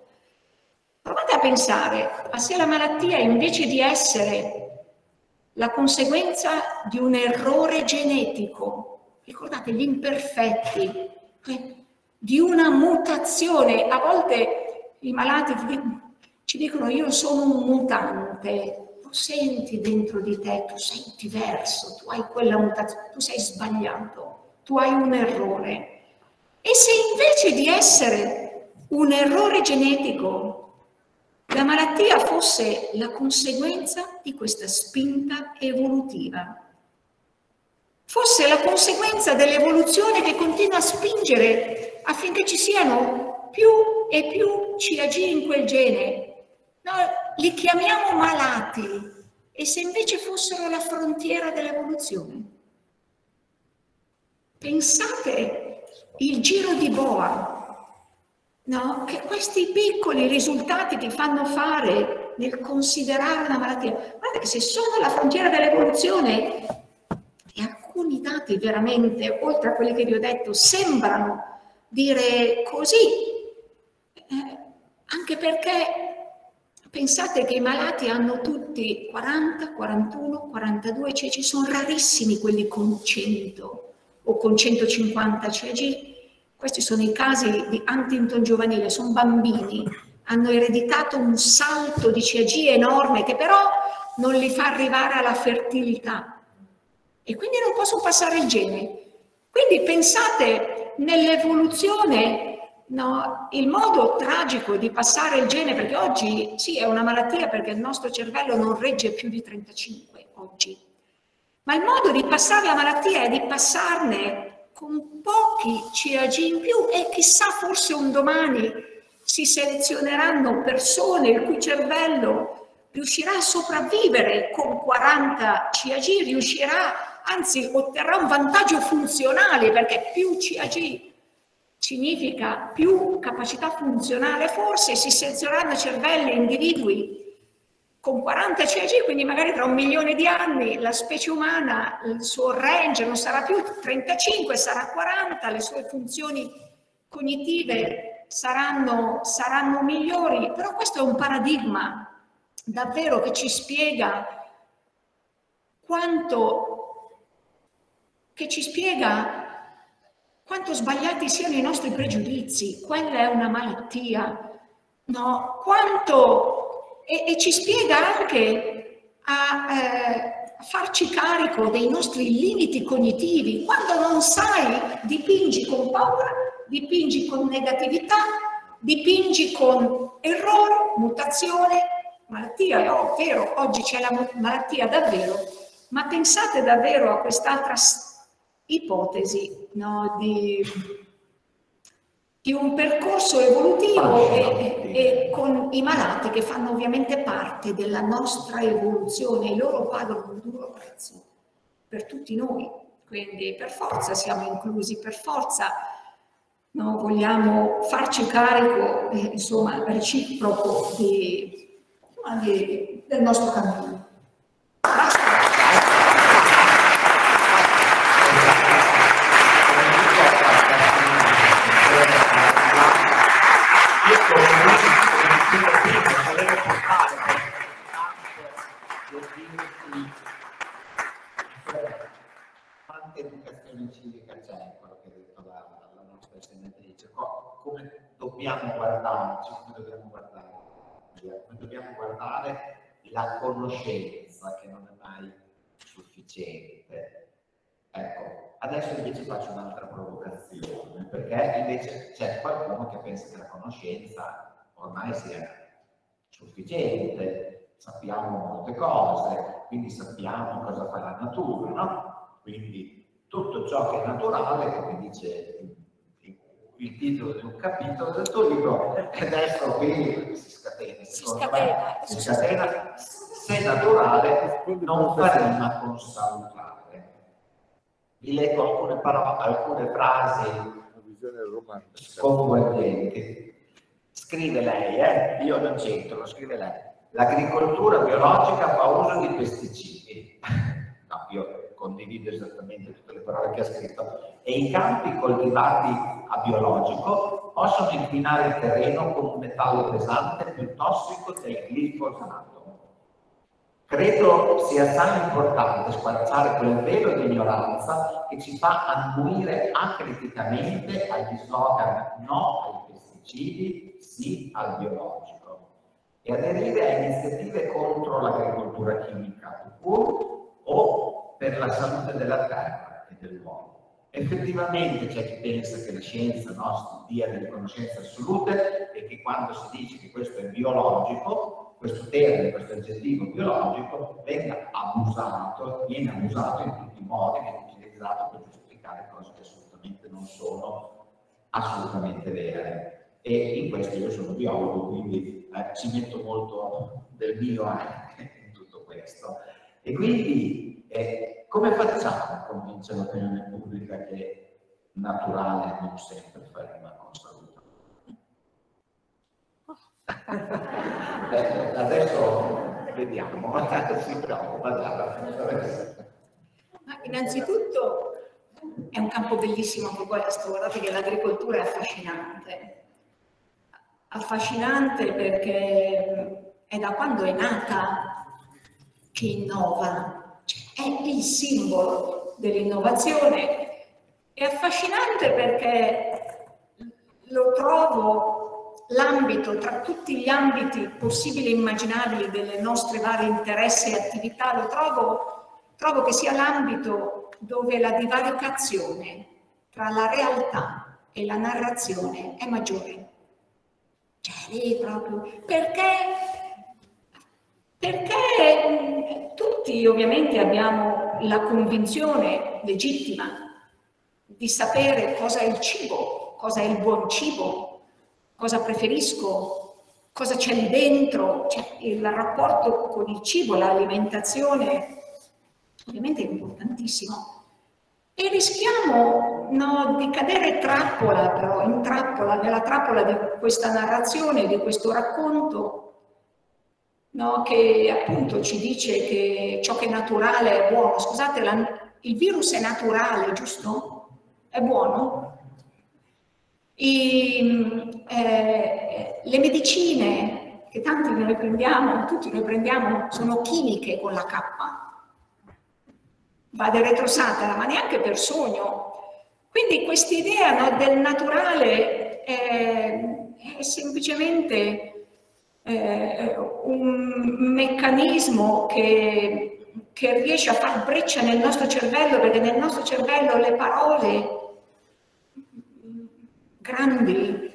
Provate a pensare a se la malattia invece di essere la conseguenza di un errore genetico, ricordate gli imperfetti, eh, di una mutazione, a volte i malati ci dicono io sono un mutante, lo senti dentro di te, tu sei diverso, tu hai quella mutazione, tu sei sbagliato, tu hai un errore. E se invece di essere un errore genetico la malattia fosse la conseguenza di questa spinta evolutiva, fosse la conseguenza dell'evoluzione che continua a spingere affinché ci siano più e più CAG in quel gene. No, li chiamiamo malati e se invece fossero la frontiera dell'evoluzione? Pensate il giro di boa no? che questi piccoli risultati ti fanno fare nel considerare una malattia. Guarda che se sono la frontiera dell'evoluzione e alcuni dati veramente, oltre a quelli che vi ho detto, sembrano dire così, eh, anche perché pensate che i malati hanno tutti 40, 41, 42 ceci, sono rarissimi quelli con 100 o con 150 ceci, questi sono i casi di Huntington giovanile, sono bambini, hanno ereditato un salto di CAG enorme che però non li fa arrivare alla fertilità e quindi non possono passare il gene. Quindi pensate nell'evoluzione, no, il modo tragico di passare il gene, perché oggi sì è una malattia perché il nostro cervello non regge più di 35 oggi, ma il modo di passare la malattia è di passarne con pochi CAG in più e chissà forse un domani si selezioneranno persone il cui cervello riuscirà a sopravvivere con 40 CAG, riuscirà, anzi otterrà un vantaggio funzionale perché più CAG significa più capacità funzionale, forse si selezioneranno cervelli e individui con 40 CAG, quindi magari tra un milione di anni la specie umana, il suo range non sarà più 35, sarà 40, le sue funzioni cognitive saranno, saranno migliori, però questo è un paradigma davvero che ci spiega quanto, che ci spiega quanto sbagliati siano i nostri pregiudizi, quella è una malattia, no? quanto e, e ci spiega anche a eh, farci carico dei nostri limiti cognitivi. Quando non sai, dipingi con paura, dipingi con negatività, dipingi con errore, mutazione, malattia, è vero, oggi c'è la malattia davvero, ma pensate davvero a quest'altra ipotesi no, di, di, un percorso evolutivo e, e, con i malati che fanno ovviamente parte della nostra evoluzione e loro pagano un duro prezzo per tutti noi, quindi per forza siamo inclusi, per forza no, vogliamo farci carico, eh, insomma, reciproco di, di, del nostro cammino. Basta. dobbiamo guardarci, come dobbiamo guardare, guardare la conoscenza che non è mai sufficiente. Ecco, adesso invece faccio un'altra provocazione, perché invece c'è qualcuno che pensa che la conoscenza ormai sia sufficiente, sappiamo molte cose, quindi sappiamo cosa fa la natura, no? Quindi tutto ciò che è naturale, come dice il titolo di un capitolo del tuo libro e adesso qui si scatena, si scatena, si scatena se naturale non farina con salutare. Vi leggo alcune parole, alcune frasi sconvolgenti. Scrive lei, eh? io non c'entro, lo scrive lei. L'agricoltura biologica fa uso di pesticidi. no, io condivido esattamente tutte le parole che ha scritto, e i campi coltivati a biologico possono inquinare il terreno con un metallo pesante più tossico del glifosato. Credo sia assai importante squarciare quel velo di ignoranza che ci fa annuire acriticamente agli slogan no ai pesticidi, sì al biologico e aderire a iniziative contro l'agricoltura chimica o per la salute della terra e dell'uomo. Effettivamente c'è chi pensa che la scienza no, dia delle conoscenze assolute e che quando si dice che questo è biologico, questo termine, questo aggettivo biologico venga abusato, viene abusato in tutti i modi, viene utilizzato per giustificare cose che assolutamente non sono assolutamente vere. E in questo io sono biologo, quindi eh, ci metto molto del mio anche in tutto questo. E quindi eh, come facciamo a convincere l'opinione pubblica che naturale non sempre fa rima con salute? eh, adesso vediamo, si preoccupa. Innanzitutto è un campo bellissimo anche questo, guardate che l'agricoltura è affascinante. Affascinante perché è da quando è nata che innova, è il simbolo dell'innovazione. È affascinante perché lo trovo l'ambito, tra tutti gli ambiti possibili e immaginabili delle nostre varie interessi e attività, lo trovo, trovo che sia l'ambito dove la divaricazione tra la realtà e la narrazione è maggiore. Cioè, lì proprio, perché perché tutti ovviamente abbiamo la convinzione legittima di sapere cosa è il cibo, cosa è il buon cibo, cosa preferisco, cosa c'è lì dentro, cioè, il rapporto con il cibo, l'alimentazione, ovviamente è importantissimo. E rischiamo no, di cadere trappola, però, in trappola, nella trappola di questa narrazione, di questo racconto, no? che appunto ci dice che ciò che è naturale è buono. Scusate, la, il virus è naturale, giusto? È buono? I, eh, le medicine che tanti noi prendiamo, tutti noi prendiamo, sono chimiche con la K. Vade retrosatara, ma neanche per sogno. Quindi quest'idea no, del naturale è, è semplicemente eh, un meccanismo che, che riesce a far breccia nel nostro cervello, perché nel nostro cervello le parole grandi,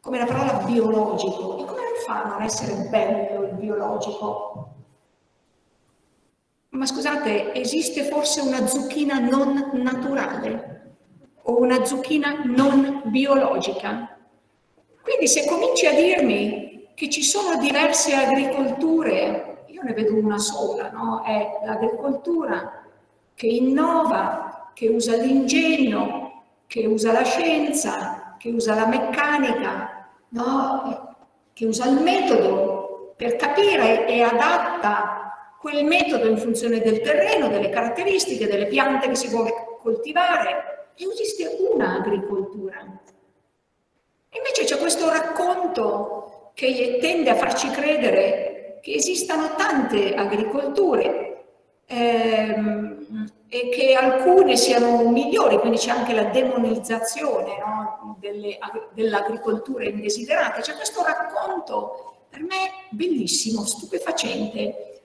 come la parola biologico, e come fa a non essere bello il biologico? ma scusate, esiste forse una zucchina non naturale o una zucchina non biologica? Quindi se cominci a dirmi che ci sono diverse agricolture, io ne vedo una sola, no? È l'agricoltura che innova, che usa l'ingegno, che usa la scienza, che usa la meccanica, no? che usa il metodo per capire e adatta quel metodo in funzione del terreno, delle caratteristiche, delle piante che si vuole coltivare. E esiste una agricoltura. Invece c'è questo racconto che tende a farci credere che esistano tante agricolture ehm, e che alcune siano migliori, quindi c'è anche la demonizzazione no, dell'agricoltura indesiderata. C'è questo racconto per me bellissimo, stupefacente,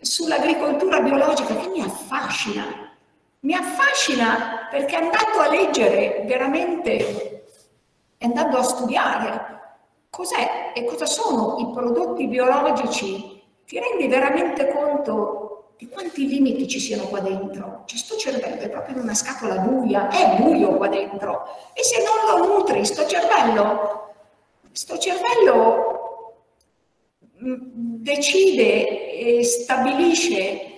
sull'agricoltura biologica che mi affascina. Mi affascina perché andando a leggere veramente, andando a studiare cos'è e cosa sono i prodotti biologici, ti rendi veramente conto di quanti limiti ci siano qua dentro. Cioè, sto cervello è proprio in una scatola buia, è buio qua dentro. E se non lo nutri, sto cervello, sto cervello mm, decide e stabilisce,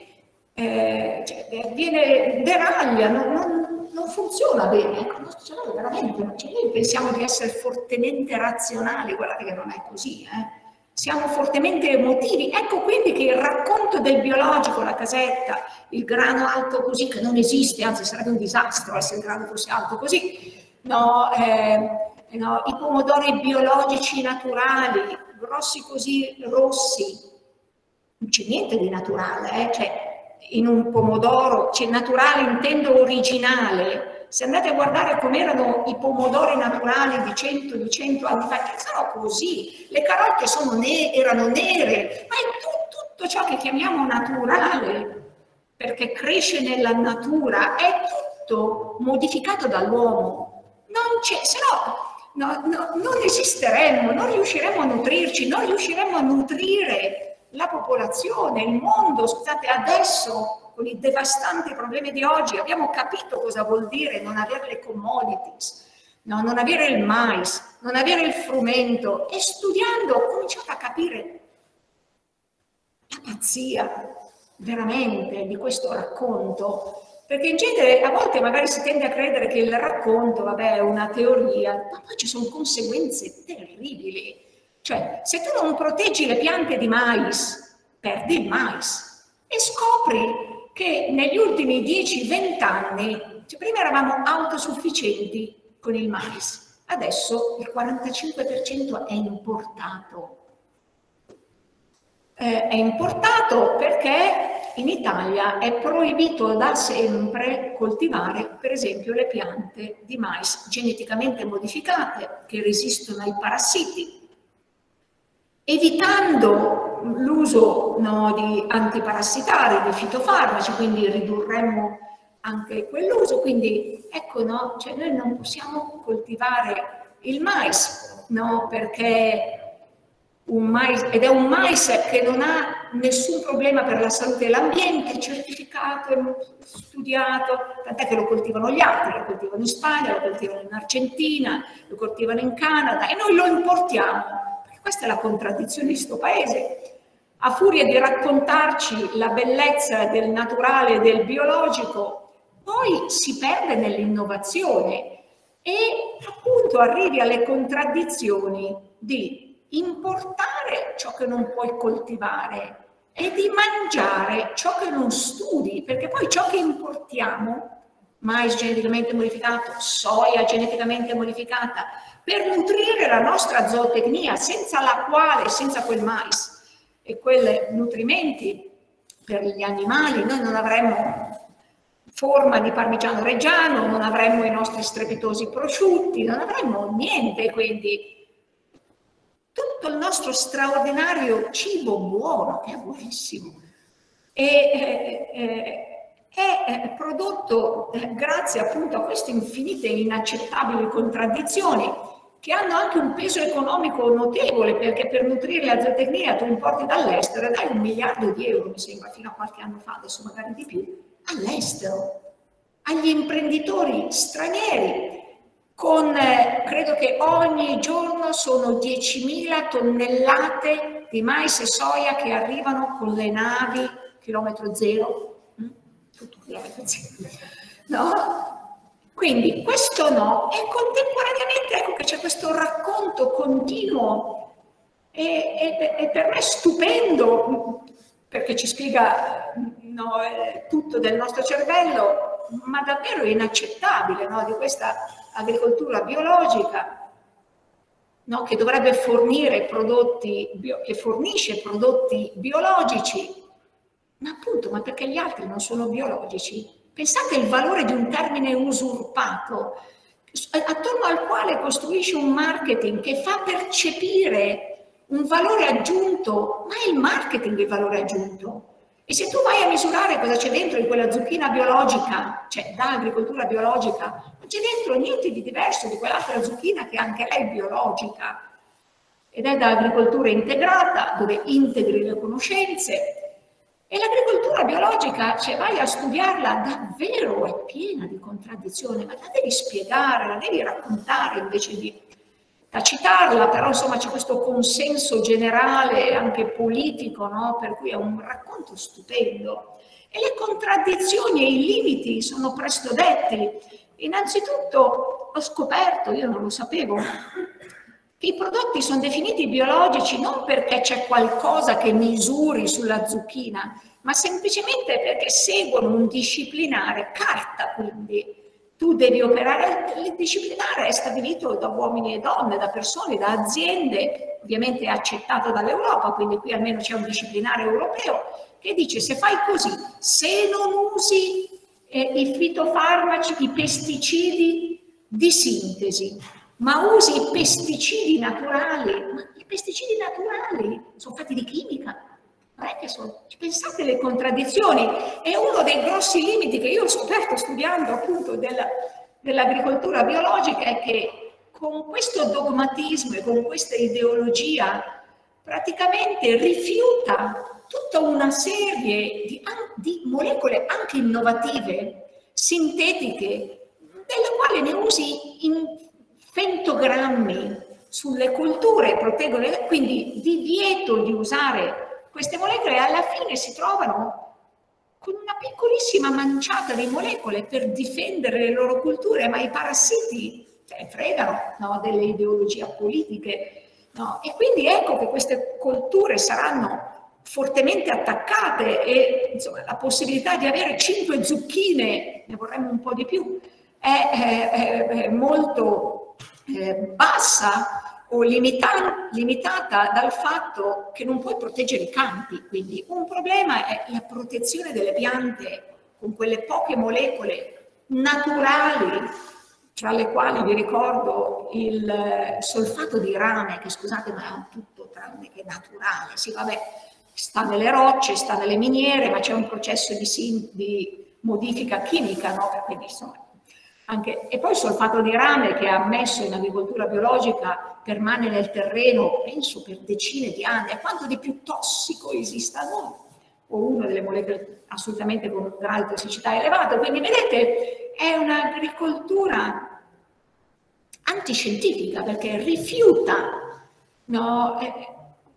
eh, cioè, viene, deraglia, non, non, non funziona bene. Ecco, il nostro cervello veramente, cioè, noi pensiamo di essere fortemente razionali, guardate che non è così, eh siamo fortemente emotivi. Ecco quindi che il racconto del biologico, la casetta, il grano alto così, che non esiste, anzi sarebbe un disastro se il grano fosse alto così, no, eh, no, i pomodori biologici naturali, grossi così, rossi, non c'è niente di naturale, eh? cioè in un pomodoro, cioè naturale intendo originale, se andate a guardare com'erano i pomodori naturali di 100, di 100 anni fa, che sono così, le carote ne erano nere, ma è tutto, tutto ciò che chiamiamo naturale, perché cresce nella natura, è tutto modificato dall'uomo. Non c'è, se no, no, no, non esisteremmo, non riusciremmo a nutrirci, non riusciremmo a nutrire la popolazione, il mondo. Scusate, adesso con i devastanti problemi di oggi, abbiamo capito cosa vuol dire non avere le commodities, no? non avere il mais, non avere il frumento e studiando ho cominciato a capire la pazzia veramente di questo racconto, perché in genere a volte magari si tende a credere che il racconto, vabbè, è una teoria, ma poi ci sono conseguenze terribili. Cioè, se tu non proteggi le piante di mais, perdi il mais e scopri che negli ultimi 10-20 anni, cioè prima eravamo autosufficienti con il mais, adesso il 45% è importato. Eh, è importato perché in Italia è proibito da sempre coltivare, per esempio, le piante di mais geneticamente modificate che resistono ai parassiti, evitando l'uso no, di antiparassitari, di fitofarmaci, quindi ridurremmo anche quell'uso. Quindi ecco, no, cioè noi non possiamo coltivare il mais, no, perché un mais, ed è un mais che non ha nessun problema per la salute dell'ambiente, certificato, studiato, tant'è che lo coltivano gli altri, lo coltivano in Spagna, lo coltivano in Argentina, lo coltivano in Canada e noi lo importiamo. Questa è la contraddizione di questo paese. A furia di raccontarci la bellezza del naturale e del biologico, poi si perde nell'innovazione e appunto arrivi alle contraddizioni di importare ciò che non puoi coltivare e di mangiare ciò che non studi, perché poi ciò che importiamo, mais geneticamente modificato, soia geneticamente modificata, per nutrire la nostra zootecnia, senza la quale, senza quel mais, e quei nutrimenti per gli animali, noi non avremmo forma di parmigiano reggiano, non avremmo i nostri strepitosi prosciutti, non avremmo niente, quindi tutto il nostro straordinario cibo buono, che è buonissimo, è, è, è, è prodotto grazie appunto a queste infinite e inaccettabili contraddizioni che hanno anche un peso economico notevole, perché per nutrire la zootecnia tu importi dall'estero dai un miliardo di euro, mi sembra, fino a qualche anno fa, adesso magari di più, all'estero, agli imprenditori stranieri, con, eh, credo che ogni giorno sono 10.000 tonnellate di mais e soia che arrivano con le navi chilometro zero, tutto zero, no? Quindi questo no, e contemporaneamente ecco che c'è questo racconto continuo e, e, e, per me stupendo, perché ci spiega no, tutto del nostro cervello, ma davvero inaccettabile no, di questa agricoltura biologica no, che dovrebbe fornire prodotti, che fornisce prodotti biologici, ma appunto, ma perché gli altri non sono biologici? Pensate al valore di un termine usurpato, attorno al quale costruisce un marketing che fa percepire un valore aggiunto, ma è il marketing il valore aggiunto. E se tu vai a misurare cosa c'è dentro in quella zucchina biologica, cioè da agricoltura biologica, non c'è dentro niente di diverso di quell'altra zucchina che anche lei è biologica. Ed è da agricoltura integrata, dove integri le conoscenze, e l'agricoltura biologica, se vai a studiarla, davvero è piena di contraddizioni, ma la devi spiegare, la devi raccontare invece di citarla, però insomma c'è questo consenso generale, anche politico, no? per cui è un racconto stupendo. E le contraddizioni e i limiti sono presto detti. Innanzitutto ho scoperto, io non lo sapevo, i prodotti sono definiti biologici non perché c'è qualcosa che misuri sulla zucchina, ma semplicemente perché seguono un disciplinare carta, quindi. Tu devi operare, il disciplinare è stabilito da uomini e donne, da persone, da aziende, ovviamente accettato dall'Europa, quindi qui almeno c'è un disciplinare europeo che dice se fai così, se non usi eh, i fitofarmaci, i pesticidi di sintesi, ma usi i pesticidi naturali, ma i pesticidi naturali sono fatti di chimica, non è che sono, pensate alle contraddizioni, è uno dei grossi limiti che io ho scoperto studiando appunto della, dell'agricoltura biologica è che con questo dogmatismo e con questa ideologia praticamente rifiuta tutta una serie di, di molecole anche innovative, sintetiche, delle quali ne usi in fentogrammi sulle culture, proteggono, quindi divieto di usare queste molecole alla fine si trovano con una piccolissima manciata di molecole per difendere le loro culture, ma i parassiti cioè, fregano no, delle ideologie politiche. No? E quindi ecco che queste culture saranno fortemente attaccate e insomma, la possibilità di avere cinque zucchine, ne vorremmo un po' di più, è, è, è molto eh, bassa o limita limitata dal fatto che non puoi proteggere i campi. Quindi un problema è la protezione delle piante con quelle poche molecole naturali, tra le quali vi ricordo il eh, solfato di rame, che scusate ma è un tutto tranne che naturale, sì vabbè, sta nelle rocce, sta nelle miniere, ma c'è un processo di, di modifica chimica, no? Quindi insomma anche, e poi il solfato di rame che è ammesso in agricoltura biologica permane nel terreno, penso per decine di anni, a quanto di più tossico esista no? o una delle molecole assolutamente con grado di tossicità elevato. Quindi vedete, è un'agricoltura antiscientifica perché rifiuta no, eh,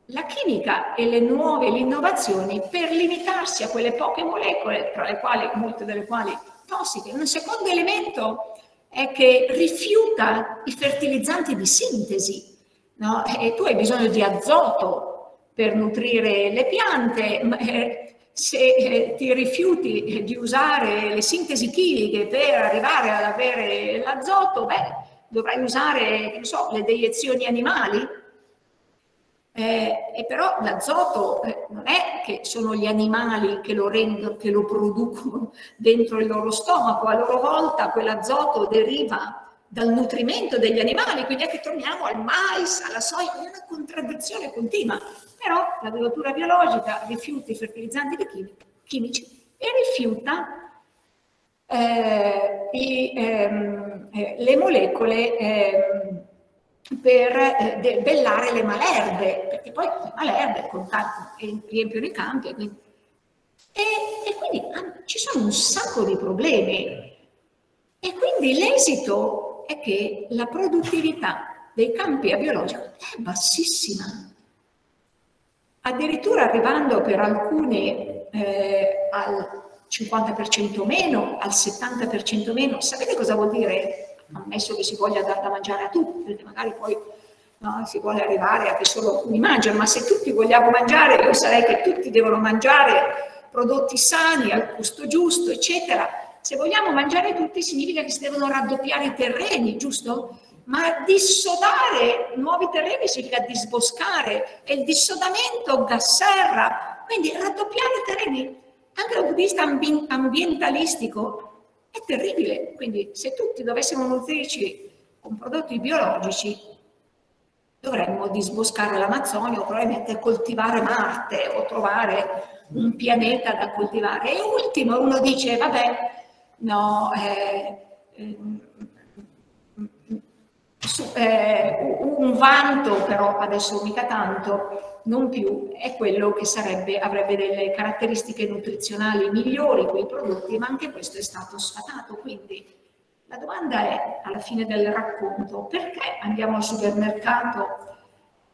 la chimica e le nuove le innovazioni per limitarsi a quelle poche molecole, tra le quali, molte delle quali tossiche. Un secondo elemento è che rifiuta i fertilizzanti di sintesi. No? E tu hai bisogno di azoto per nutrire le piante, ma eh, se eh, ti rifiuti di usare le sintesi chimiche per arrivare ad avere l'azoto, beh, dovrai usare, so, le deiezioni animali, eh, e però l'azoto eh, non è che sono gli animali che lo, rendono, che lo producono dentro il loro stomaco, a loro volta quell'azoto deriva dal nutrimento degli animali, quindi è che torniamo al mais, alla soia, è una contraddizione continua. Però l'agricoltura biologica rifiuta i fertilizzanti chimici e rifiuta eh, i, ehm, eh, le molecole ehm, per eh, debellare le malerbe, perché poi le malerbe contatto, riempiono i campi e quindi, e, e quindi ah, ci sono un sacco di problemi. E quindi l'esito è che la produttività dei campi a biologico è bassissima. Addirittura arrivando per alcuni eh, al 50% meno, al 70% meno. Sapete cosa vuol dire? Ammesso che si voglia dar da mangiare a tutti, perché magari poi no, si vuole arrivare a che solo alcuni mangiano, ma se tutti vogliamo mangiare, io sarei che tutti devono mangiare prodotti sani, al costo giusto, eccetera. Se vogliamo mangiare tutti significa che si devono raddoppiare i terreni, giusto? Ma dissodare nuovi terreni significa disboscare e il dissodamento gas serra, quindi raddoppiare i terreni anche dal punto di vista ambientalistico è terribile. Quindi se tutti dovessimo nutrirci con prodotti biologici, dovremmo disboscare l'Amazzonia o probabilmente coltivare Marte o trovare un pianeta da coltivare. E ultimo uno dice, vabbè, no, eh, eh, eh, un vanto però adesso mica tanto, non più, è quello che sarebbe, avrebbe delle caratteristiche nutrizionali migliori quei prodotti, ma anche questo è stato sfatato. Quindi la domanda è, alla fine del racconto, perché andiamo al supermercato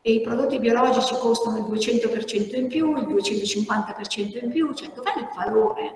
e i prodotti biologici costano il 200% in più, il 250% in più, cioè dov'è il valore?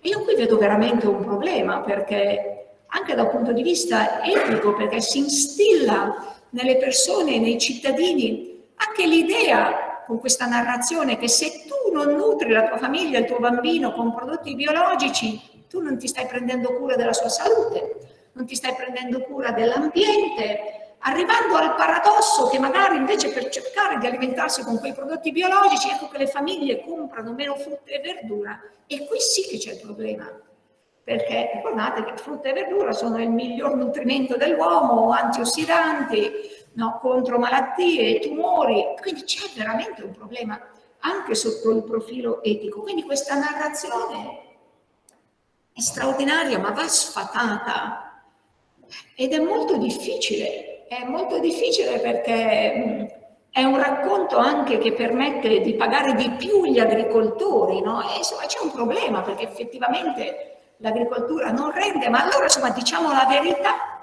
E io qui vedo veramente un problema, perché anche da un punto di vista etico, perché si instilla nelle persone, nei cittadini, anche l'idea con questa narrazione che se tu non nutri la tua famiglia, il tuo bambino con prodotti biologici, tu non ti stai prendendo cura della sua salute, non ti stai prendendo cura dell'ambiente, arrivando al paradosso che magari invece per cercare di alimentarsi con quei prodotti biologici, ecco che le famiglie comprano meno frutta e verdura e qui sì che c'è il problema. Perché ricordate che frutta e verdura sono il miglior nutrimento dell'uomo, antiossidanti, no, contro malattie, tumori, quindi c'è veramente un problema anche sotto il profilo etico. Quindi questa narrazione è straordinaria, ma va sfatata ed è molto difficile, è molto difficile perché è un racconto anche che permette di pagare di più gli agricoltori, no? E insomma c'è un problema perché effettivamente l'agricoltura non rende, ma allora insomma diciamo la verità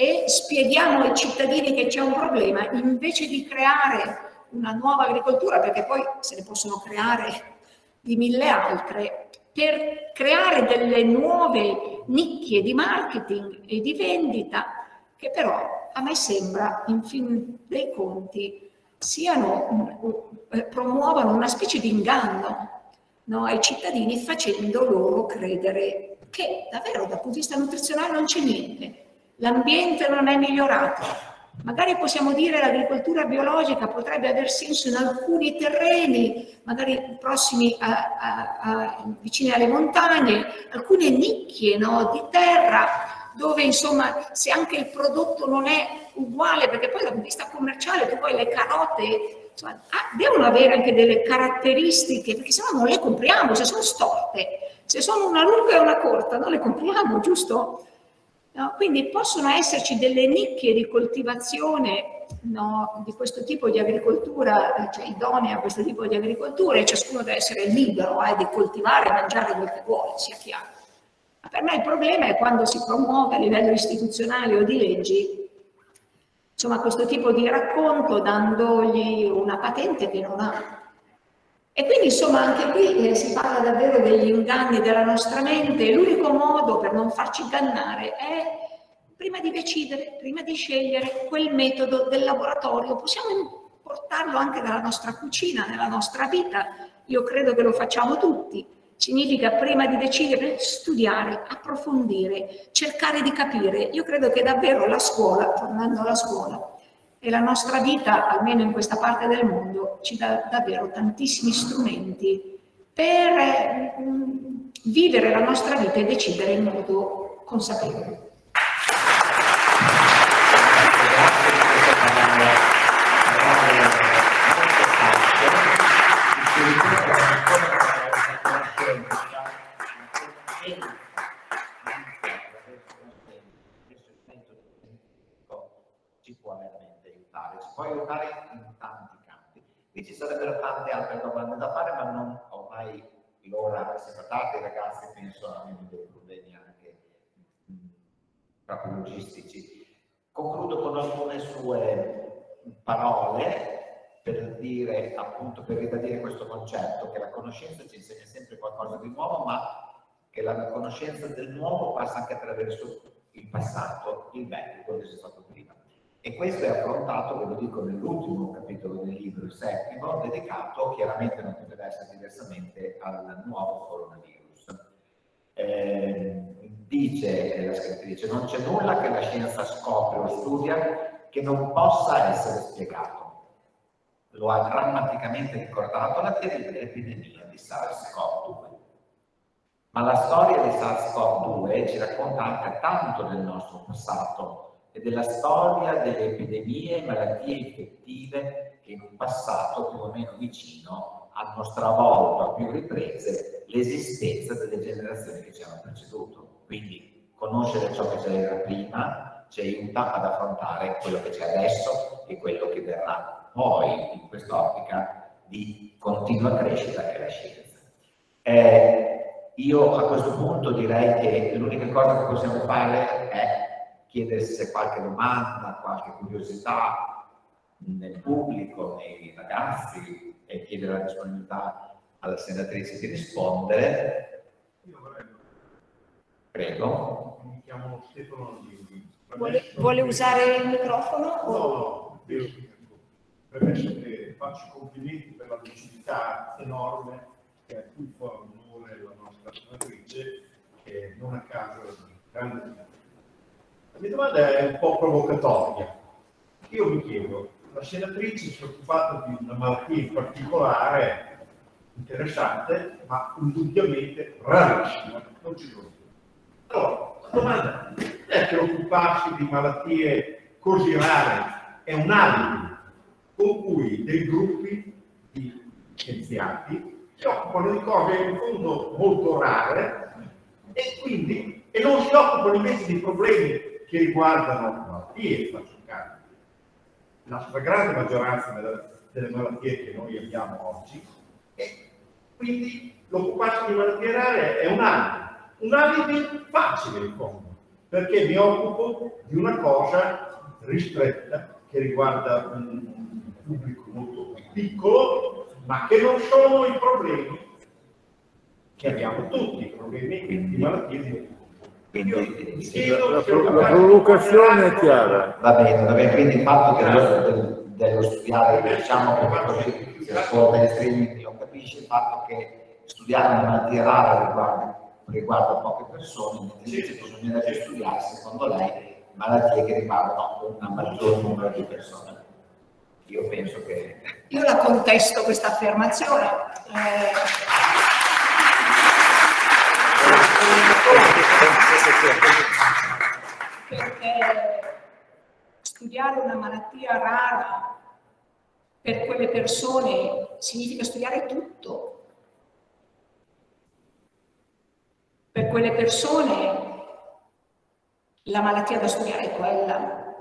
e spieghiamo ai cittadini che c'è un problema, invece di creare una nuova agricoltura, perché poi se ne possono creare di mille altre, per creare delle nuove nicchie di marketing e di vendita che però a me sembra, in fin dei conti, siano, eh, promuovano una specie di inganno no, ai cittadini facendo loro credere che davvero dal punto di vista nutrizionale non c'è niente, l'ambiente non è migliorato. Magari possiamo dire che l'agricoltura biologica potrebbe aver senso in alcuni terreni, magari prossimi a, a, a, vicini alle montagne, alcune nicchie no, di terra dove insomma se anche il prodotto non è uguale, perché poi dal punto di vista commerciale tu poi le carote insomma, ah, devono avere anche delle caratteristiche, perché se no non le compriamo, se sono storte. Se sono una lunga e una corta, non le compriamo, giusto? No? Quindi possono esserci delle nicchie di coltivazione no, di questo tipo di agricoltura, cioè idonee a questo tipo di agricoltura, e ciascuno deve essere libero eh, di coltivare e mangiare quel che vuole, sia chiaro. Ma per me il problema è quando si promuove a livello istituzionale o di leggi insomma, questo tipo di racconto dandogli una patente che non ha. E quindi insomma anche qui eh, si parla davvero degli inganni della nostra mente. L'unico modo per non farci ingannare è prima di decidere, prima di scegliere quel metodo del laboratorio, possiamo portarlo anche nella nostra cucina, nella nostra vita, io credo che lo facciamo tutti, significa prima di decidere studiare, approfondire, cercare di capire. Io credo che davvero la scuola, tornando alla scuola, e la nostra vita, almeno in questa parte del mondo, ci dà davvero tantissimi strumenti per mm, vivere la nostra vita e decidere in modo consapevole. ci può veramente aiutare in tanti campi. Qui ci sarebbero tante altre domande da fare, ma non ormai l'ora si fa tardi, i ragazzi penso abbiano dei problemi anche mh, proprio logistici. Concludo con alcune sue parole per dire appunto, per ribadire questo concetto, che la conoscenza ci insegna sempre qualcosa di nuovo, ma che la conoscenza del nuovo passa anche attraverso il passato, il vecchio, quello che è stato. E questo è affrontato, ve lo dico, nell'ultimo capitolo del libro, il settimo, dedicato chiaramente non poteva essere diversamente al nuovo coronavirus. Eh, dice la scrittrice, non c'è nulla che la scienza scopre o studia che non possa essere spiegato. Lo ha drammaticamente ricordato la l'epidemia di SARS-CoV-2. Ma la storia di SARS-CoV-2 ci racconta anche tanto del nostro passato e della storia delle epidemie e malattie infettive che in un passato più o meno vicino hanno stravolto a più riprese l'esistenza delle generazioni che ci hanno preceduto. Quindi conoscere ciò che c'era prima ci aiuta ad affrontare quello che c'è adesso e quello che verrà poi in quest'ottica di continua crescita che è la scienza. Eh, io a questo punto direi che l'unica cosa che possiamo fare è chiedere se qualche domanda, qualche curiosità nel pubblico, nei ragazzi e chiedere la disponibilità alla senatrice di rispondere. Io vorrei. Prego. Mi chiamo Stefano Lindi. Vuole, vuole, usare il microfono? No, no, Premesso che faccio complimenti per la lucidità enorme che a cui fa onore la nostra senatrice, che non a caso è grande la mia domanda è un po' provocatoria. Io mi chiedo, la senatrice si è occupata di una malattia in particolare interessante, ma indubbiamente rarissima, non ci sono più. Allora, la domanda è che occuparsi di malattie così rare è un alibi con cui dei gruppi di scienziati si occupano di cose in fondo molto rare e quindi e non si occupano invece di problemi che riguardano malattie, caso. La stragrande maggioranza delle, malattie che noi abbiamo oggi e quindi l'occuparsi di malattie rare è un alibi, un alibi facile in fondo, perché mi occupo di una cosa ristretta che riguarda un pubblico molto piccolo, ma che non sono i problemi che abbiamo tutti, i problemi di malattie di quindi la, la, provocazione è chiara. Va bene, va bene, quindi il fatto che dello, dello studiare, diciamo perché così si racconta gli streaming lo capisce, il fatto che studiare una malattia rara riguarda, riguarda poche persone, invece bisognerebbe studiare, secondo lei, malattie che riguardano un maggior numero di persone. Io penso che... Io la contesto questa affermazione. Eh... Perché studiare una malattia rara per quelle persone significa studiare tutto. Per quelle persone la malattia da studiare è quella.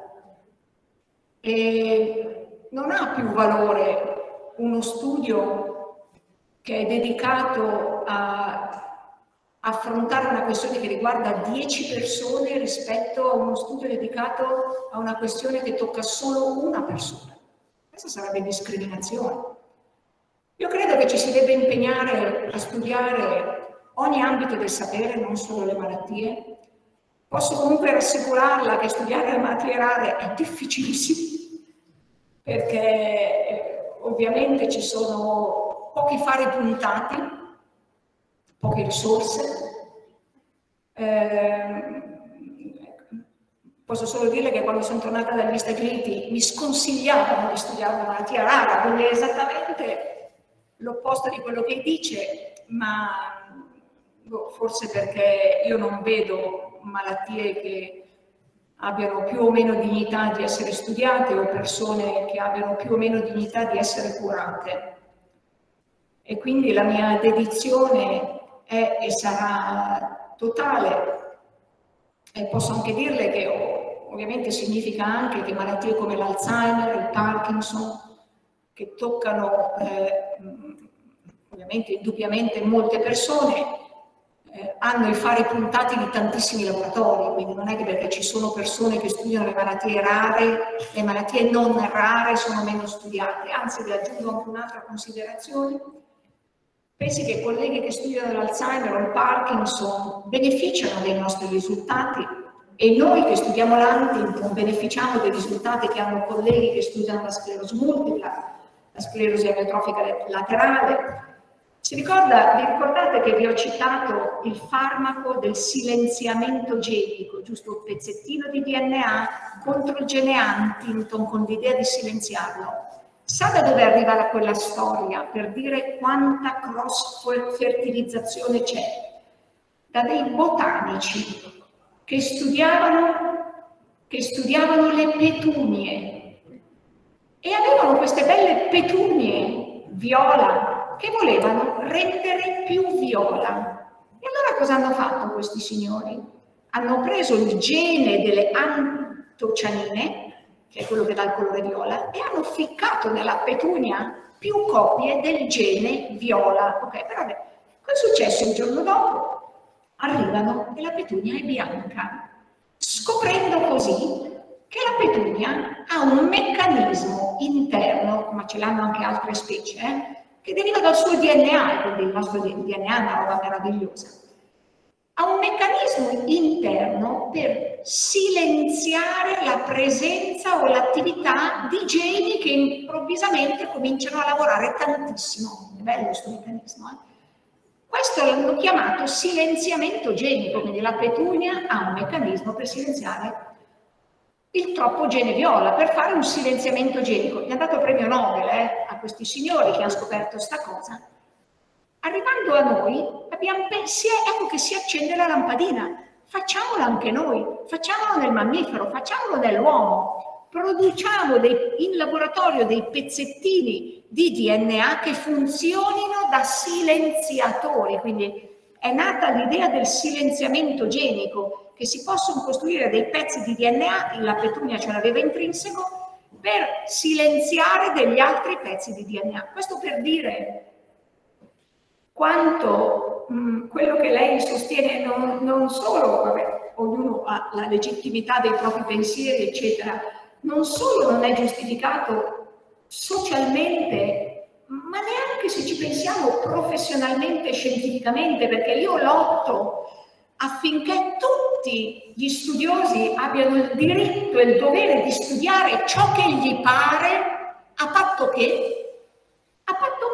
E non ha più valore uno studio che è dedicato a affrontare una questione che riguarda 10 persone rispetto a uno studio dedicato a una questione che tocca solo una persona. Questa sarebbe discriminazione. Io credo che ci si debba impegnare a studiare ogni ambito del sapere, non solo le malattie. Posso comunque rassicurarla che studiare le malattie rare è difficilissimo, perché eh, ovviamente ci sono pochi fari puntati poche risorse. Eh, posso solo dire che quando sono tornata dagli Stati Uniti mi sconsigliavano di studiare una malattia rara, quindi è esattamente l'opposto di quello che dice, ma boh, forse perché io non vedo malattie che abbiano più o meno dignità di essere studiate o persone che abbiano più o meno dignità di essere curate. E quindi la mia dedizione è e sarà totale. E posso anche dirle che ovviamente significa anche che malattie come l'Alzheimer, il Parkinson, che toccano eh, ovviamente indubbiamente molte persone, eh, hanno i fari puntati di tantissimi laboratori, quindi non è che perché ci sono persone che studiano le malattie rare, le malattie non rare sono meno studiate, anzi vi aggiungo anche un'altra considerazione. Pensi che i colleghi che studiano l'Alzheimer o il Parkinson beneficiano dei nostri risultati e noi che studiamo l'Huntington beneficiamo dei risultati che hanno colleghi che studiano la sclerosi multipla, la sclerosi amiotrofica laterale, si ricorda, vi ricordate che vi ho citato il farmaco del silenziamento genico, giusto un pezzettino di DNA contro il gene Huntington con l'idea di silenziarlo. Sa da dove arriva quella storia per dire quanta cross-fertilizzazione c'è? Da dei botanici che studiavano, che studiavano le petunie e avevano queste belle petunie viola che volevano rendere più viola. E allora cosa hanno fatto questi signori? Hanno preso il gene delle antocianine, che è quello che dà il colore viola, e hanno ficcato nella petunia più copie del gene viola. Ok, però cosa è successo il giorno dopo? Arrivano e la petunia è bianca, scoprendo così che la petunia ha un meccanismo interno, ma ce l'hanno anche altre specie, eh, che deriva dal suo DNA, quindi il nostro DNA è una roba meravigliosa, ha un meccanismo interno per silenziare la presenza o l'attività di geni che improvvisamente cominciano a lavorare tantissimo. È bello questo meccanismo. Eh? Questo l'hanno chiamato silenziamento genico, quindi la petunia ha un meccanismo per silenziare il troppo gene viola per fare un silenziamento genico. Gli ha dato premio Nobel eh, a questi signori che hanno scoperto questa cosa. Arrivando a noi, abbiamo pensi, ecco che si accende la lampadina. Facciamolo anche noi, facciamolo nel mammifero, facciamolo nell'uomo. Produciamo dei, in laboratorio dei pezzettini di DNA che funzionino da silenziatori, quindi è nata l'idea del silenziamento genico, che si possono costruire dei pezzi di DNA, la petunia ce l'aveva intrinseco, per silenziare degli altri pezzi di DNA. Questo per dire quanto mh, quello che lei sostiene non, non solo, vabbè, ognuno ha la legittimità dei propri pensieri, eccetera, non solo non è giustificato socialmente, ma neanche se ci pensiamo professionalmente e scientificamente, perché io lotto affinché tutti gli studiosi abbiano il diritto e il dovere di studiare ciò che gli pare, a patto che,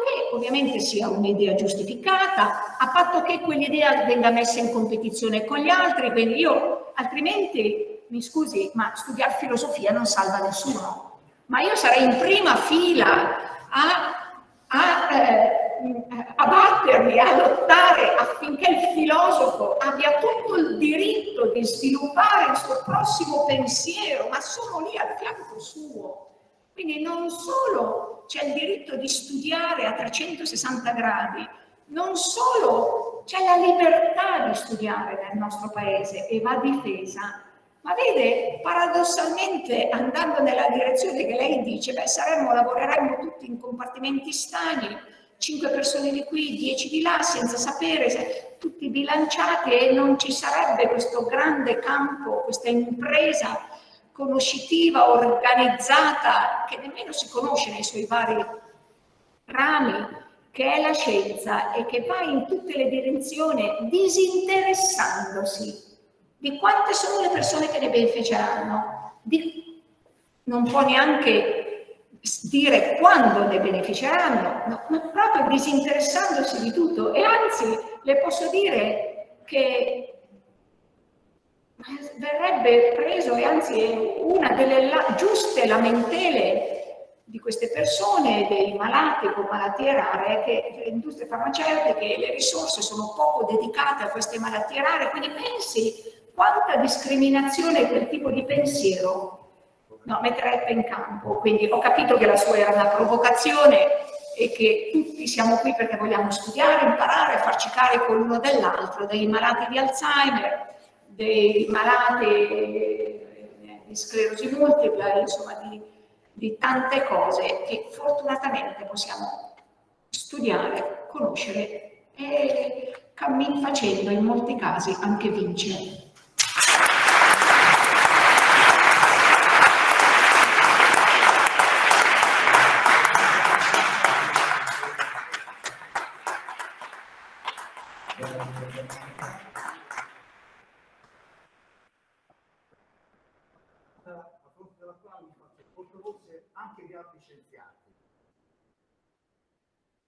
che ovviamente sia un'idea giustificata, a patto che quell'idea venga messa in competizione con gli altri, quindi io altrimenti, mi scusi, ma studiare filosofia non salva nessuno, ma io sarei in prima fila a, a eh, a batterli, a lottare affinché il filosofo abbia tutto il diritto di sviluppare il suo prossimo pensiero, ma sono lì al fianco suo. Quindi non solo c'è il diritto di studiare a 360 gradi, non solo c'è la libertà di studiare nel nostro paese e va difesa, ma vede, paradossalmente, andando nella direzione che lei dice, beh, saremmo, lavoreremmo tutti in compartimenti stagni, 5 persone di qui, 10 di là, senza sapere, se, tutti bilanciati e non ci sarebbe questo grande campo, questa impresa conoscitiva, organizzata, che nemmeno si conosce nei suoi vari rami, che è la scienza e che va in tutte le direzioni disinteressandosi di quante sono le persone che ne beneficeranno. Di, non può neanche dire quando ne beneficeranno, no, ma proprio disinteressandosi di tutto. E anzi, le posso dire che verrebbe preso, e anzi è una delle la giuste lamentele di queste persone, dei malati con malattie rare, che le industrie farmaceutiche, le risorse sono poco dedicate a queste malattie rare, quindi pensi quanta discriminazione quel tipo di pensiero no, metterebbe in campo. Quindi ho capito che la sua era una provocazione e che tutti siamo qui perché vogliamo studiare, imparare, farci carico l'uno dell'altro, dei malati di Alzheimer, dei malati di sclerosi multipla, insomma di, di tante cose che fortunatamente possiamo studiare, conoscere e cammin facendo in molti casi anche vincere.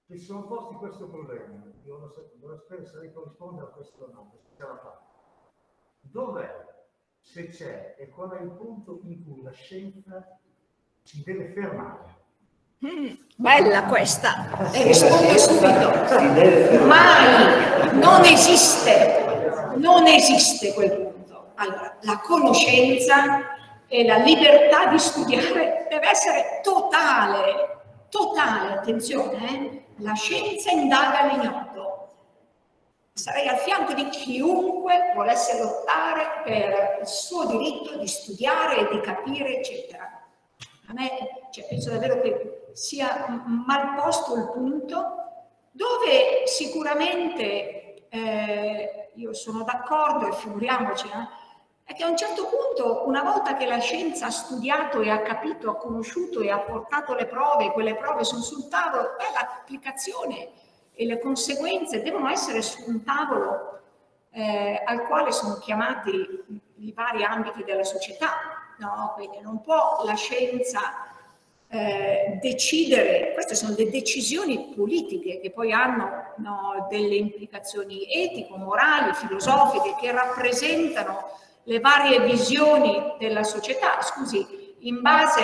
Che si sono posti questo problema, io vorrei spero se lei può rispondere a questo no, ce la fa. Dov'è, se c'è, e qual è il punto in cui la scienza si deve fermare? Mm, bella questa, e rispondo subito. Mai, non esiste, non esiste quel punto. Allora, la conoscenza e la libertà di studiare deve essere totale, totale, attenzione, eh? La scienza indaga l'ignoto. Sarei al fianco di chiunque volesse lottare per il suo diritto di studiare e di capire, eccetera. A me, cioè, penso davvero che sia mal posto il punto dove sicuramente eh, io sono d'accordo e figuriamoci, eh, è che a un certo punto, una volta che la scienza ha studiato e ha capito, ha conosciuto e ha portato le prove, quelle prove sono sul tavolo, beh, l'applicazione e le conseguenze devono essere su un tavolo eh, al quale sono chiamati i vari ambiti della società. No? Quindi non può la scienza eh, decidere, queste sono le decisioni politiche che poi hanno no, delle implicazioni etico, morali, filosofiche, che rappresentano le varie visioni della società. Scusi, in base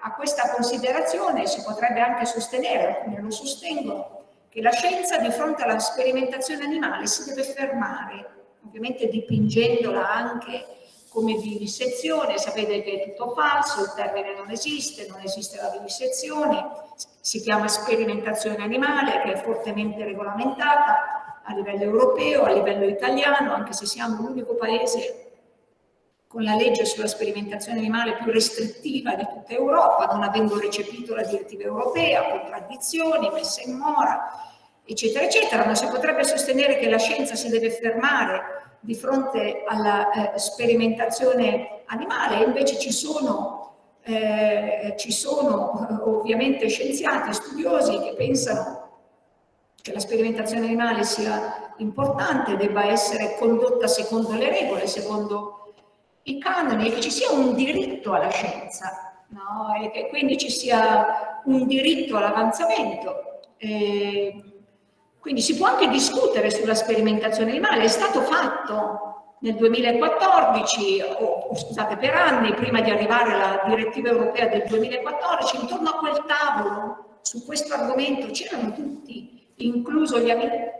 a questa considerazione si potrebbe anche sostenere, alcuni lo sostengono, che la scienza di fronte alla sperimentazione animale si deve fermare, ovviamente dipingendola anche come vivisezione, sapete che è tutto falso, il termine non esiste, non esiste la vivisezione, si chiama sperimentazione animale che è fortemente regolamentata a livello europeo, a livello italiano, anche se siamo l'unico paese con la legge sulla sperimentazione animale più restrittiva di tutta Europa, non avendo recepito la direttiva europea, contraddizioni, messe in mora, eccetera, eccetera, ma si potrebbe sostenere che la scienza si deve fermare di fronte alla eh, sperimentazione animale, invece ci sono, eh, ci sono eh, ovviamente scienziati, studiosi che pensano che la sperimentazione animale sia importante, debba essere condotta secondo le regole, secondo i canoni e che ci sia un diritto alla scienza, no? e che quindi ci sia un diritto all'avanzamento. quindi si può anche discutere sulla sperimentazione animale, è stato fatto nel 2014, o scusate, per anni, prima di arrivare alla direttiva europea del 2014, intorno a quel tavolo, su questo argomento, c'erano tutti, incluso gli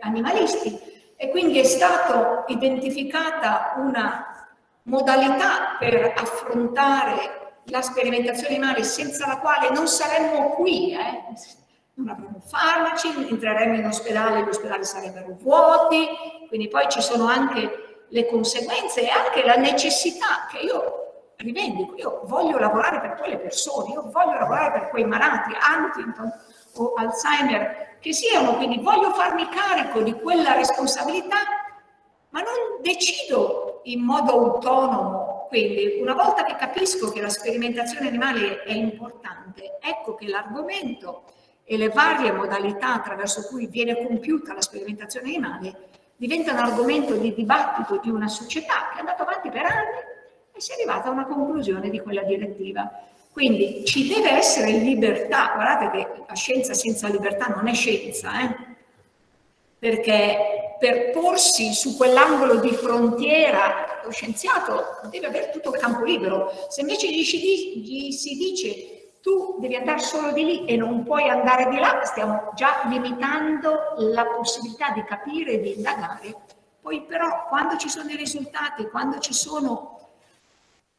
animalisti, e quindi è stata identificata una modalità per affrontare la sperimentazione animale senza la quale non saremmo qui, eh? non avremmo farmaci, entreremmo in ospedale, gli ospedali sarebbero vuoti, quindi poi ci sono anche le conseguenze e anche la necessità che io rivendico, io voglio lavorare per quelle persone, io voglio lavorare per quei malati, Huntington o Alzheimer, che siano, quindi voglio farmi carico di quella responsabilità, ma non decido in modo autonomo. Quindi una volta che capisco che la sperimentazione animale è importante, ecco che l'argomento e le varie modalità attraverso cui viene compiuta la sperimentazione animale diventano argomento di dibattito di una società che è andata avanti per anni e si è arrivata a una conclusione di quella direttiva. Quindi ci deve essere libertà, guardate che la scienza senza libertà non è scienza, eh? perché per porsi su quell'angolo di frontiera, lo scienziato deve avere tutto il campo libero. Se invece gli si, gli si dice tu devi andare solo di lì e non puoi andare di là, stiamo già limitando la possibilità di capire e di indagare. Poi però quando ci sono i risultati, quando ci sono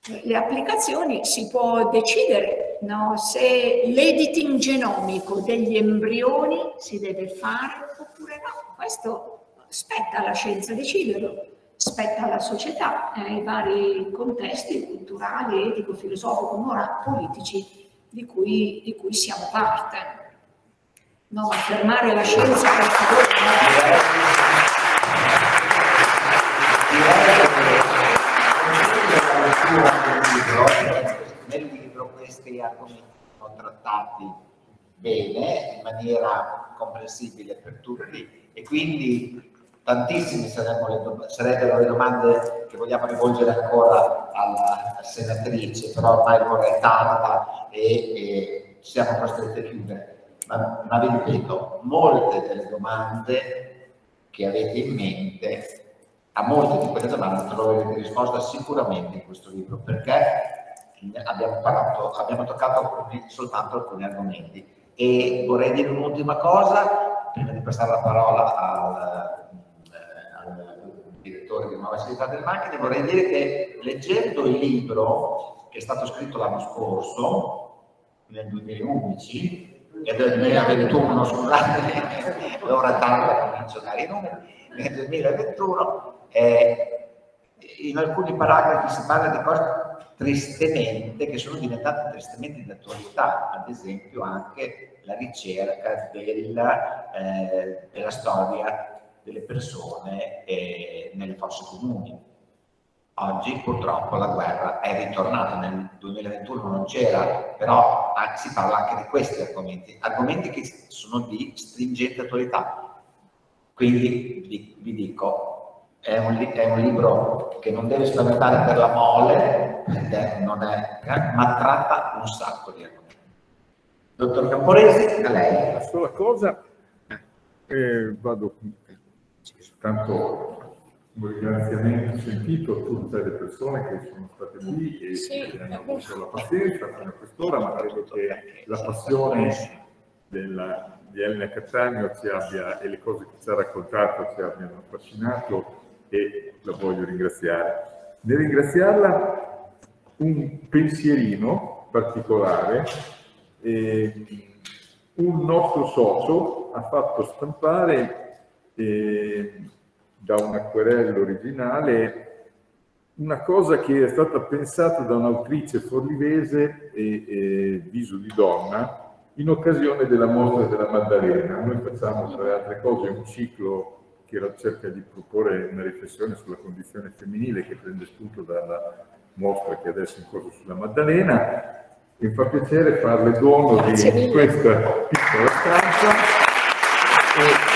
eh, le applicazioni, si può decidere no? se l'editing genomico degli embrioni si deve fare oppure no. Questo spetta alla scienza deciderlo. spetta alla società, ai vari contesti culturali, etico, filosofico, morali, politici di cui, di cui siamo parte. No, affermare la scienza per favore. nel libro questi argomenti sono trattati bene, in maniera comprensibile per tutti e quindi tantissime sarebbero le, sarebbero le domande che vogliamo rivolgere ancora alla senatrice, però ormai l'ora è tarda e, e siamo costretti a chiudere. Ma, ma vi ripeto, molte delle domande che avete in mente a molte di queste domande troverete risposta sicuramente in questo libro perché abbiamo, parlato, abbiamo toccato alcuni, soltanto alcuni argomenti e vorrei dire un'ultima cosa prima di passare la parola al direttore di Nuova Civiltà del Marketing vorrei dire che leggendo il libro che è stato scritto l'anno scorso nel 2011 e del 2021 scusate l'ora tarda comincio a dare i numeri nel 2021 eh, in alcuni paragrafi si parla di cose tristemente, che sono diventate tristemente di attualità, ad esempio anche la ricerca del, eh, della storia delle persone eh, nelle fosse comuni. Oggi purtroppo la guerra è ritornata, nel 2021 non c'era, però ah, si parla anche di questi argomenti, argomenti che sono di stringente attualità. Quindi vi, vi dico, è un, è un, libro che non deve spaventare per la mole, è, ma tratta un sacco di argomenti. Dottor Camporesi, a lei. La sola cosa, eh, vado tanto un ringraziamento sentito a tutte le persone che sono state qui e sì, hanno avuto la pazienza fino a quest'ora, ma credo che la passione della, di Elena Cattaneo ci abbia, e le cose che ci ha raccontato ci abbiano affascinato e la voglio ringraziare. Nel ringraziarla un pensierino particolare, eh, un nostro socio ha fatto stampare eh, da un acquerello originale una cosa che è stata pensata da un'autrice forlivese e, e viso di donna in occasione della mostra della Maddalena. Noi facciamo tra le altre cose un ciclo che cerca di proporre una riflessione sulla condizione femminile che prende spunto dalla mostra che adesso è in corso sulla Maddalena. Mi fa piacere farle dono di questa piccola stanza. E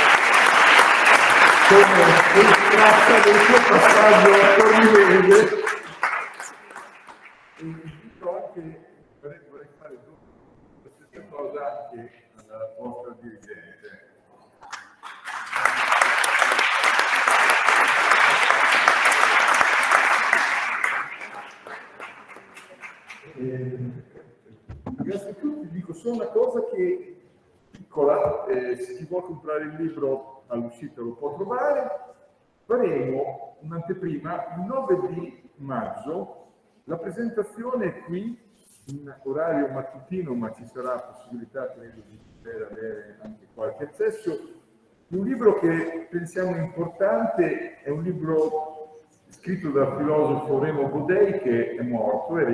come estratto del suo passaggio a Cornivese, invito anche, vorrei fare la stessa cosa anche alla vostra dirigente. Innanzitutto vi dico solo una cosa che piccola, eh, se chi vuole comprare il libro all'uscita lo può trovare, faremo un'anteprima il 9 di maggio, la presentazione è qui in orario mattutino, ma ci sarà possibilità, credo, di poter avere anche qualche accesso, un libro che pensiamo importante, è un libro scritto dal filosofo Remo Bodei che è morto, era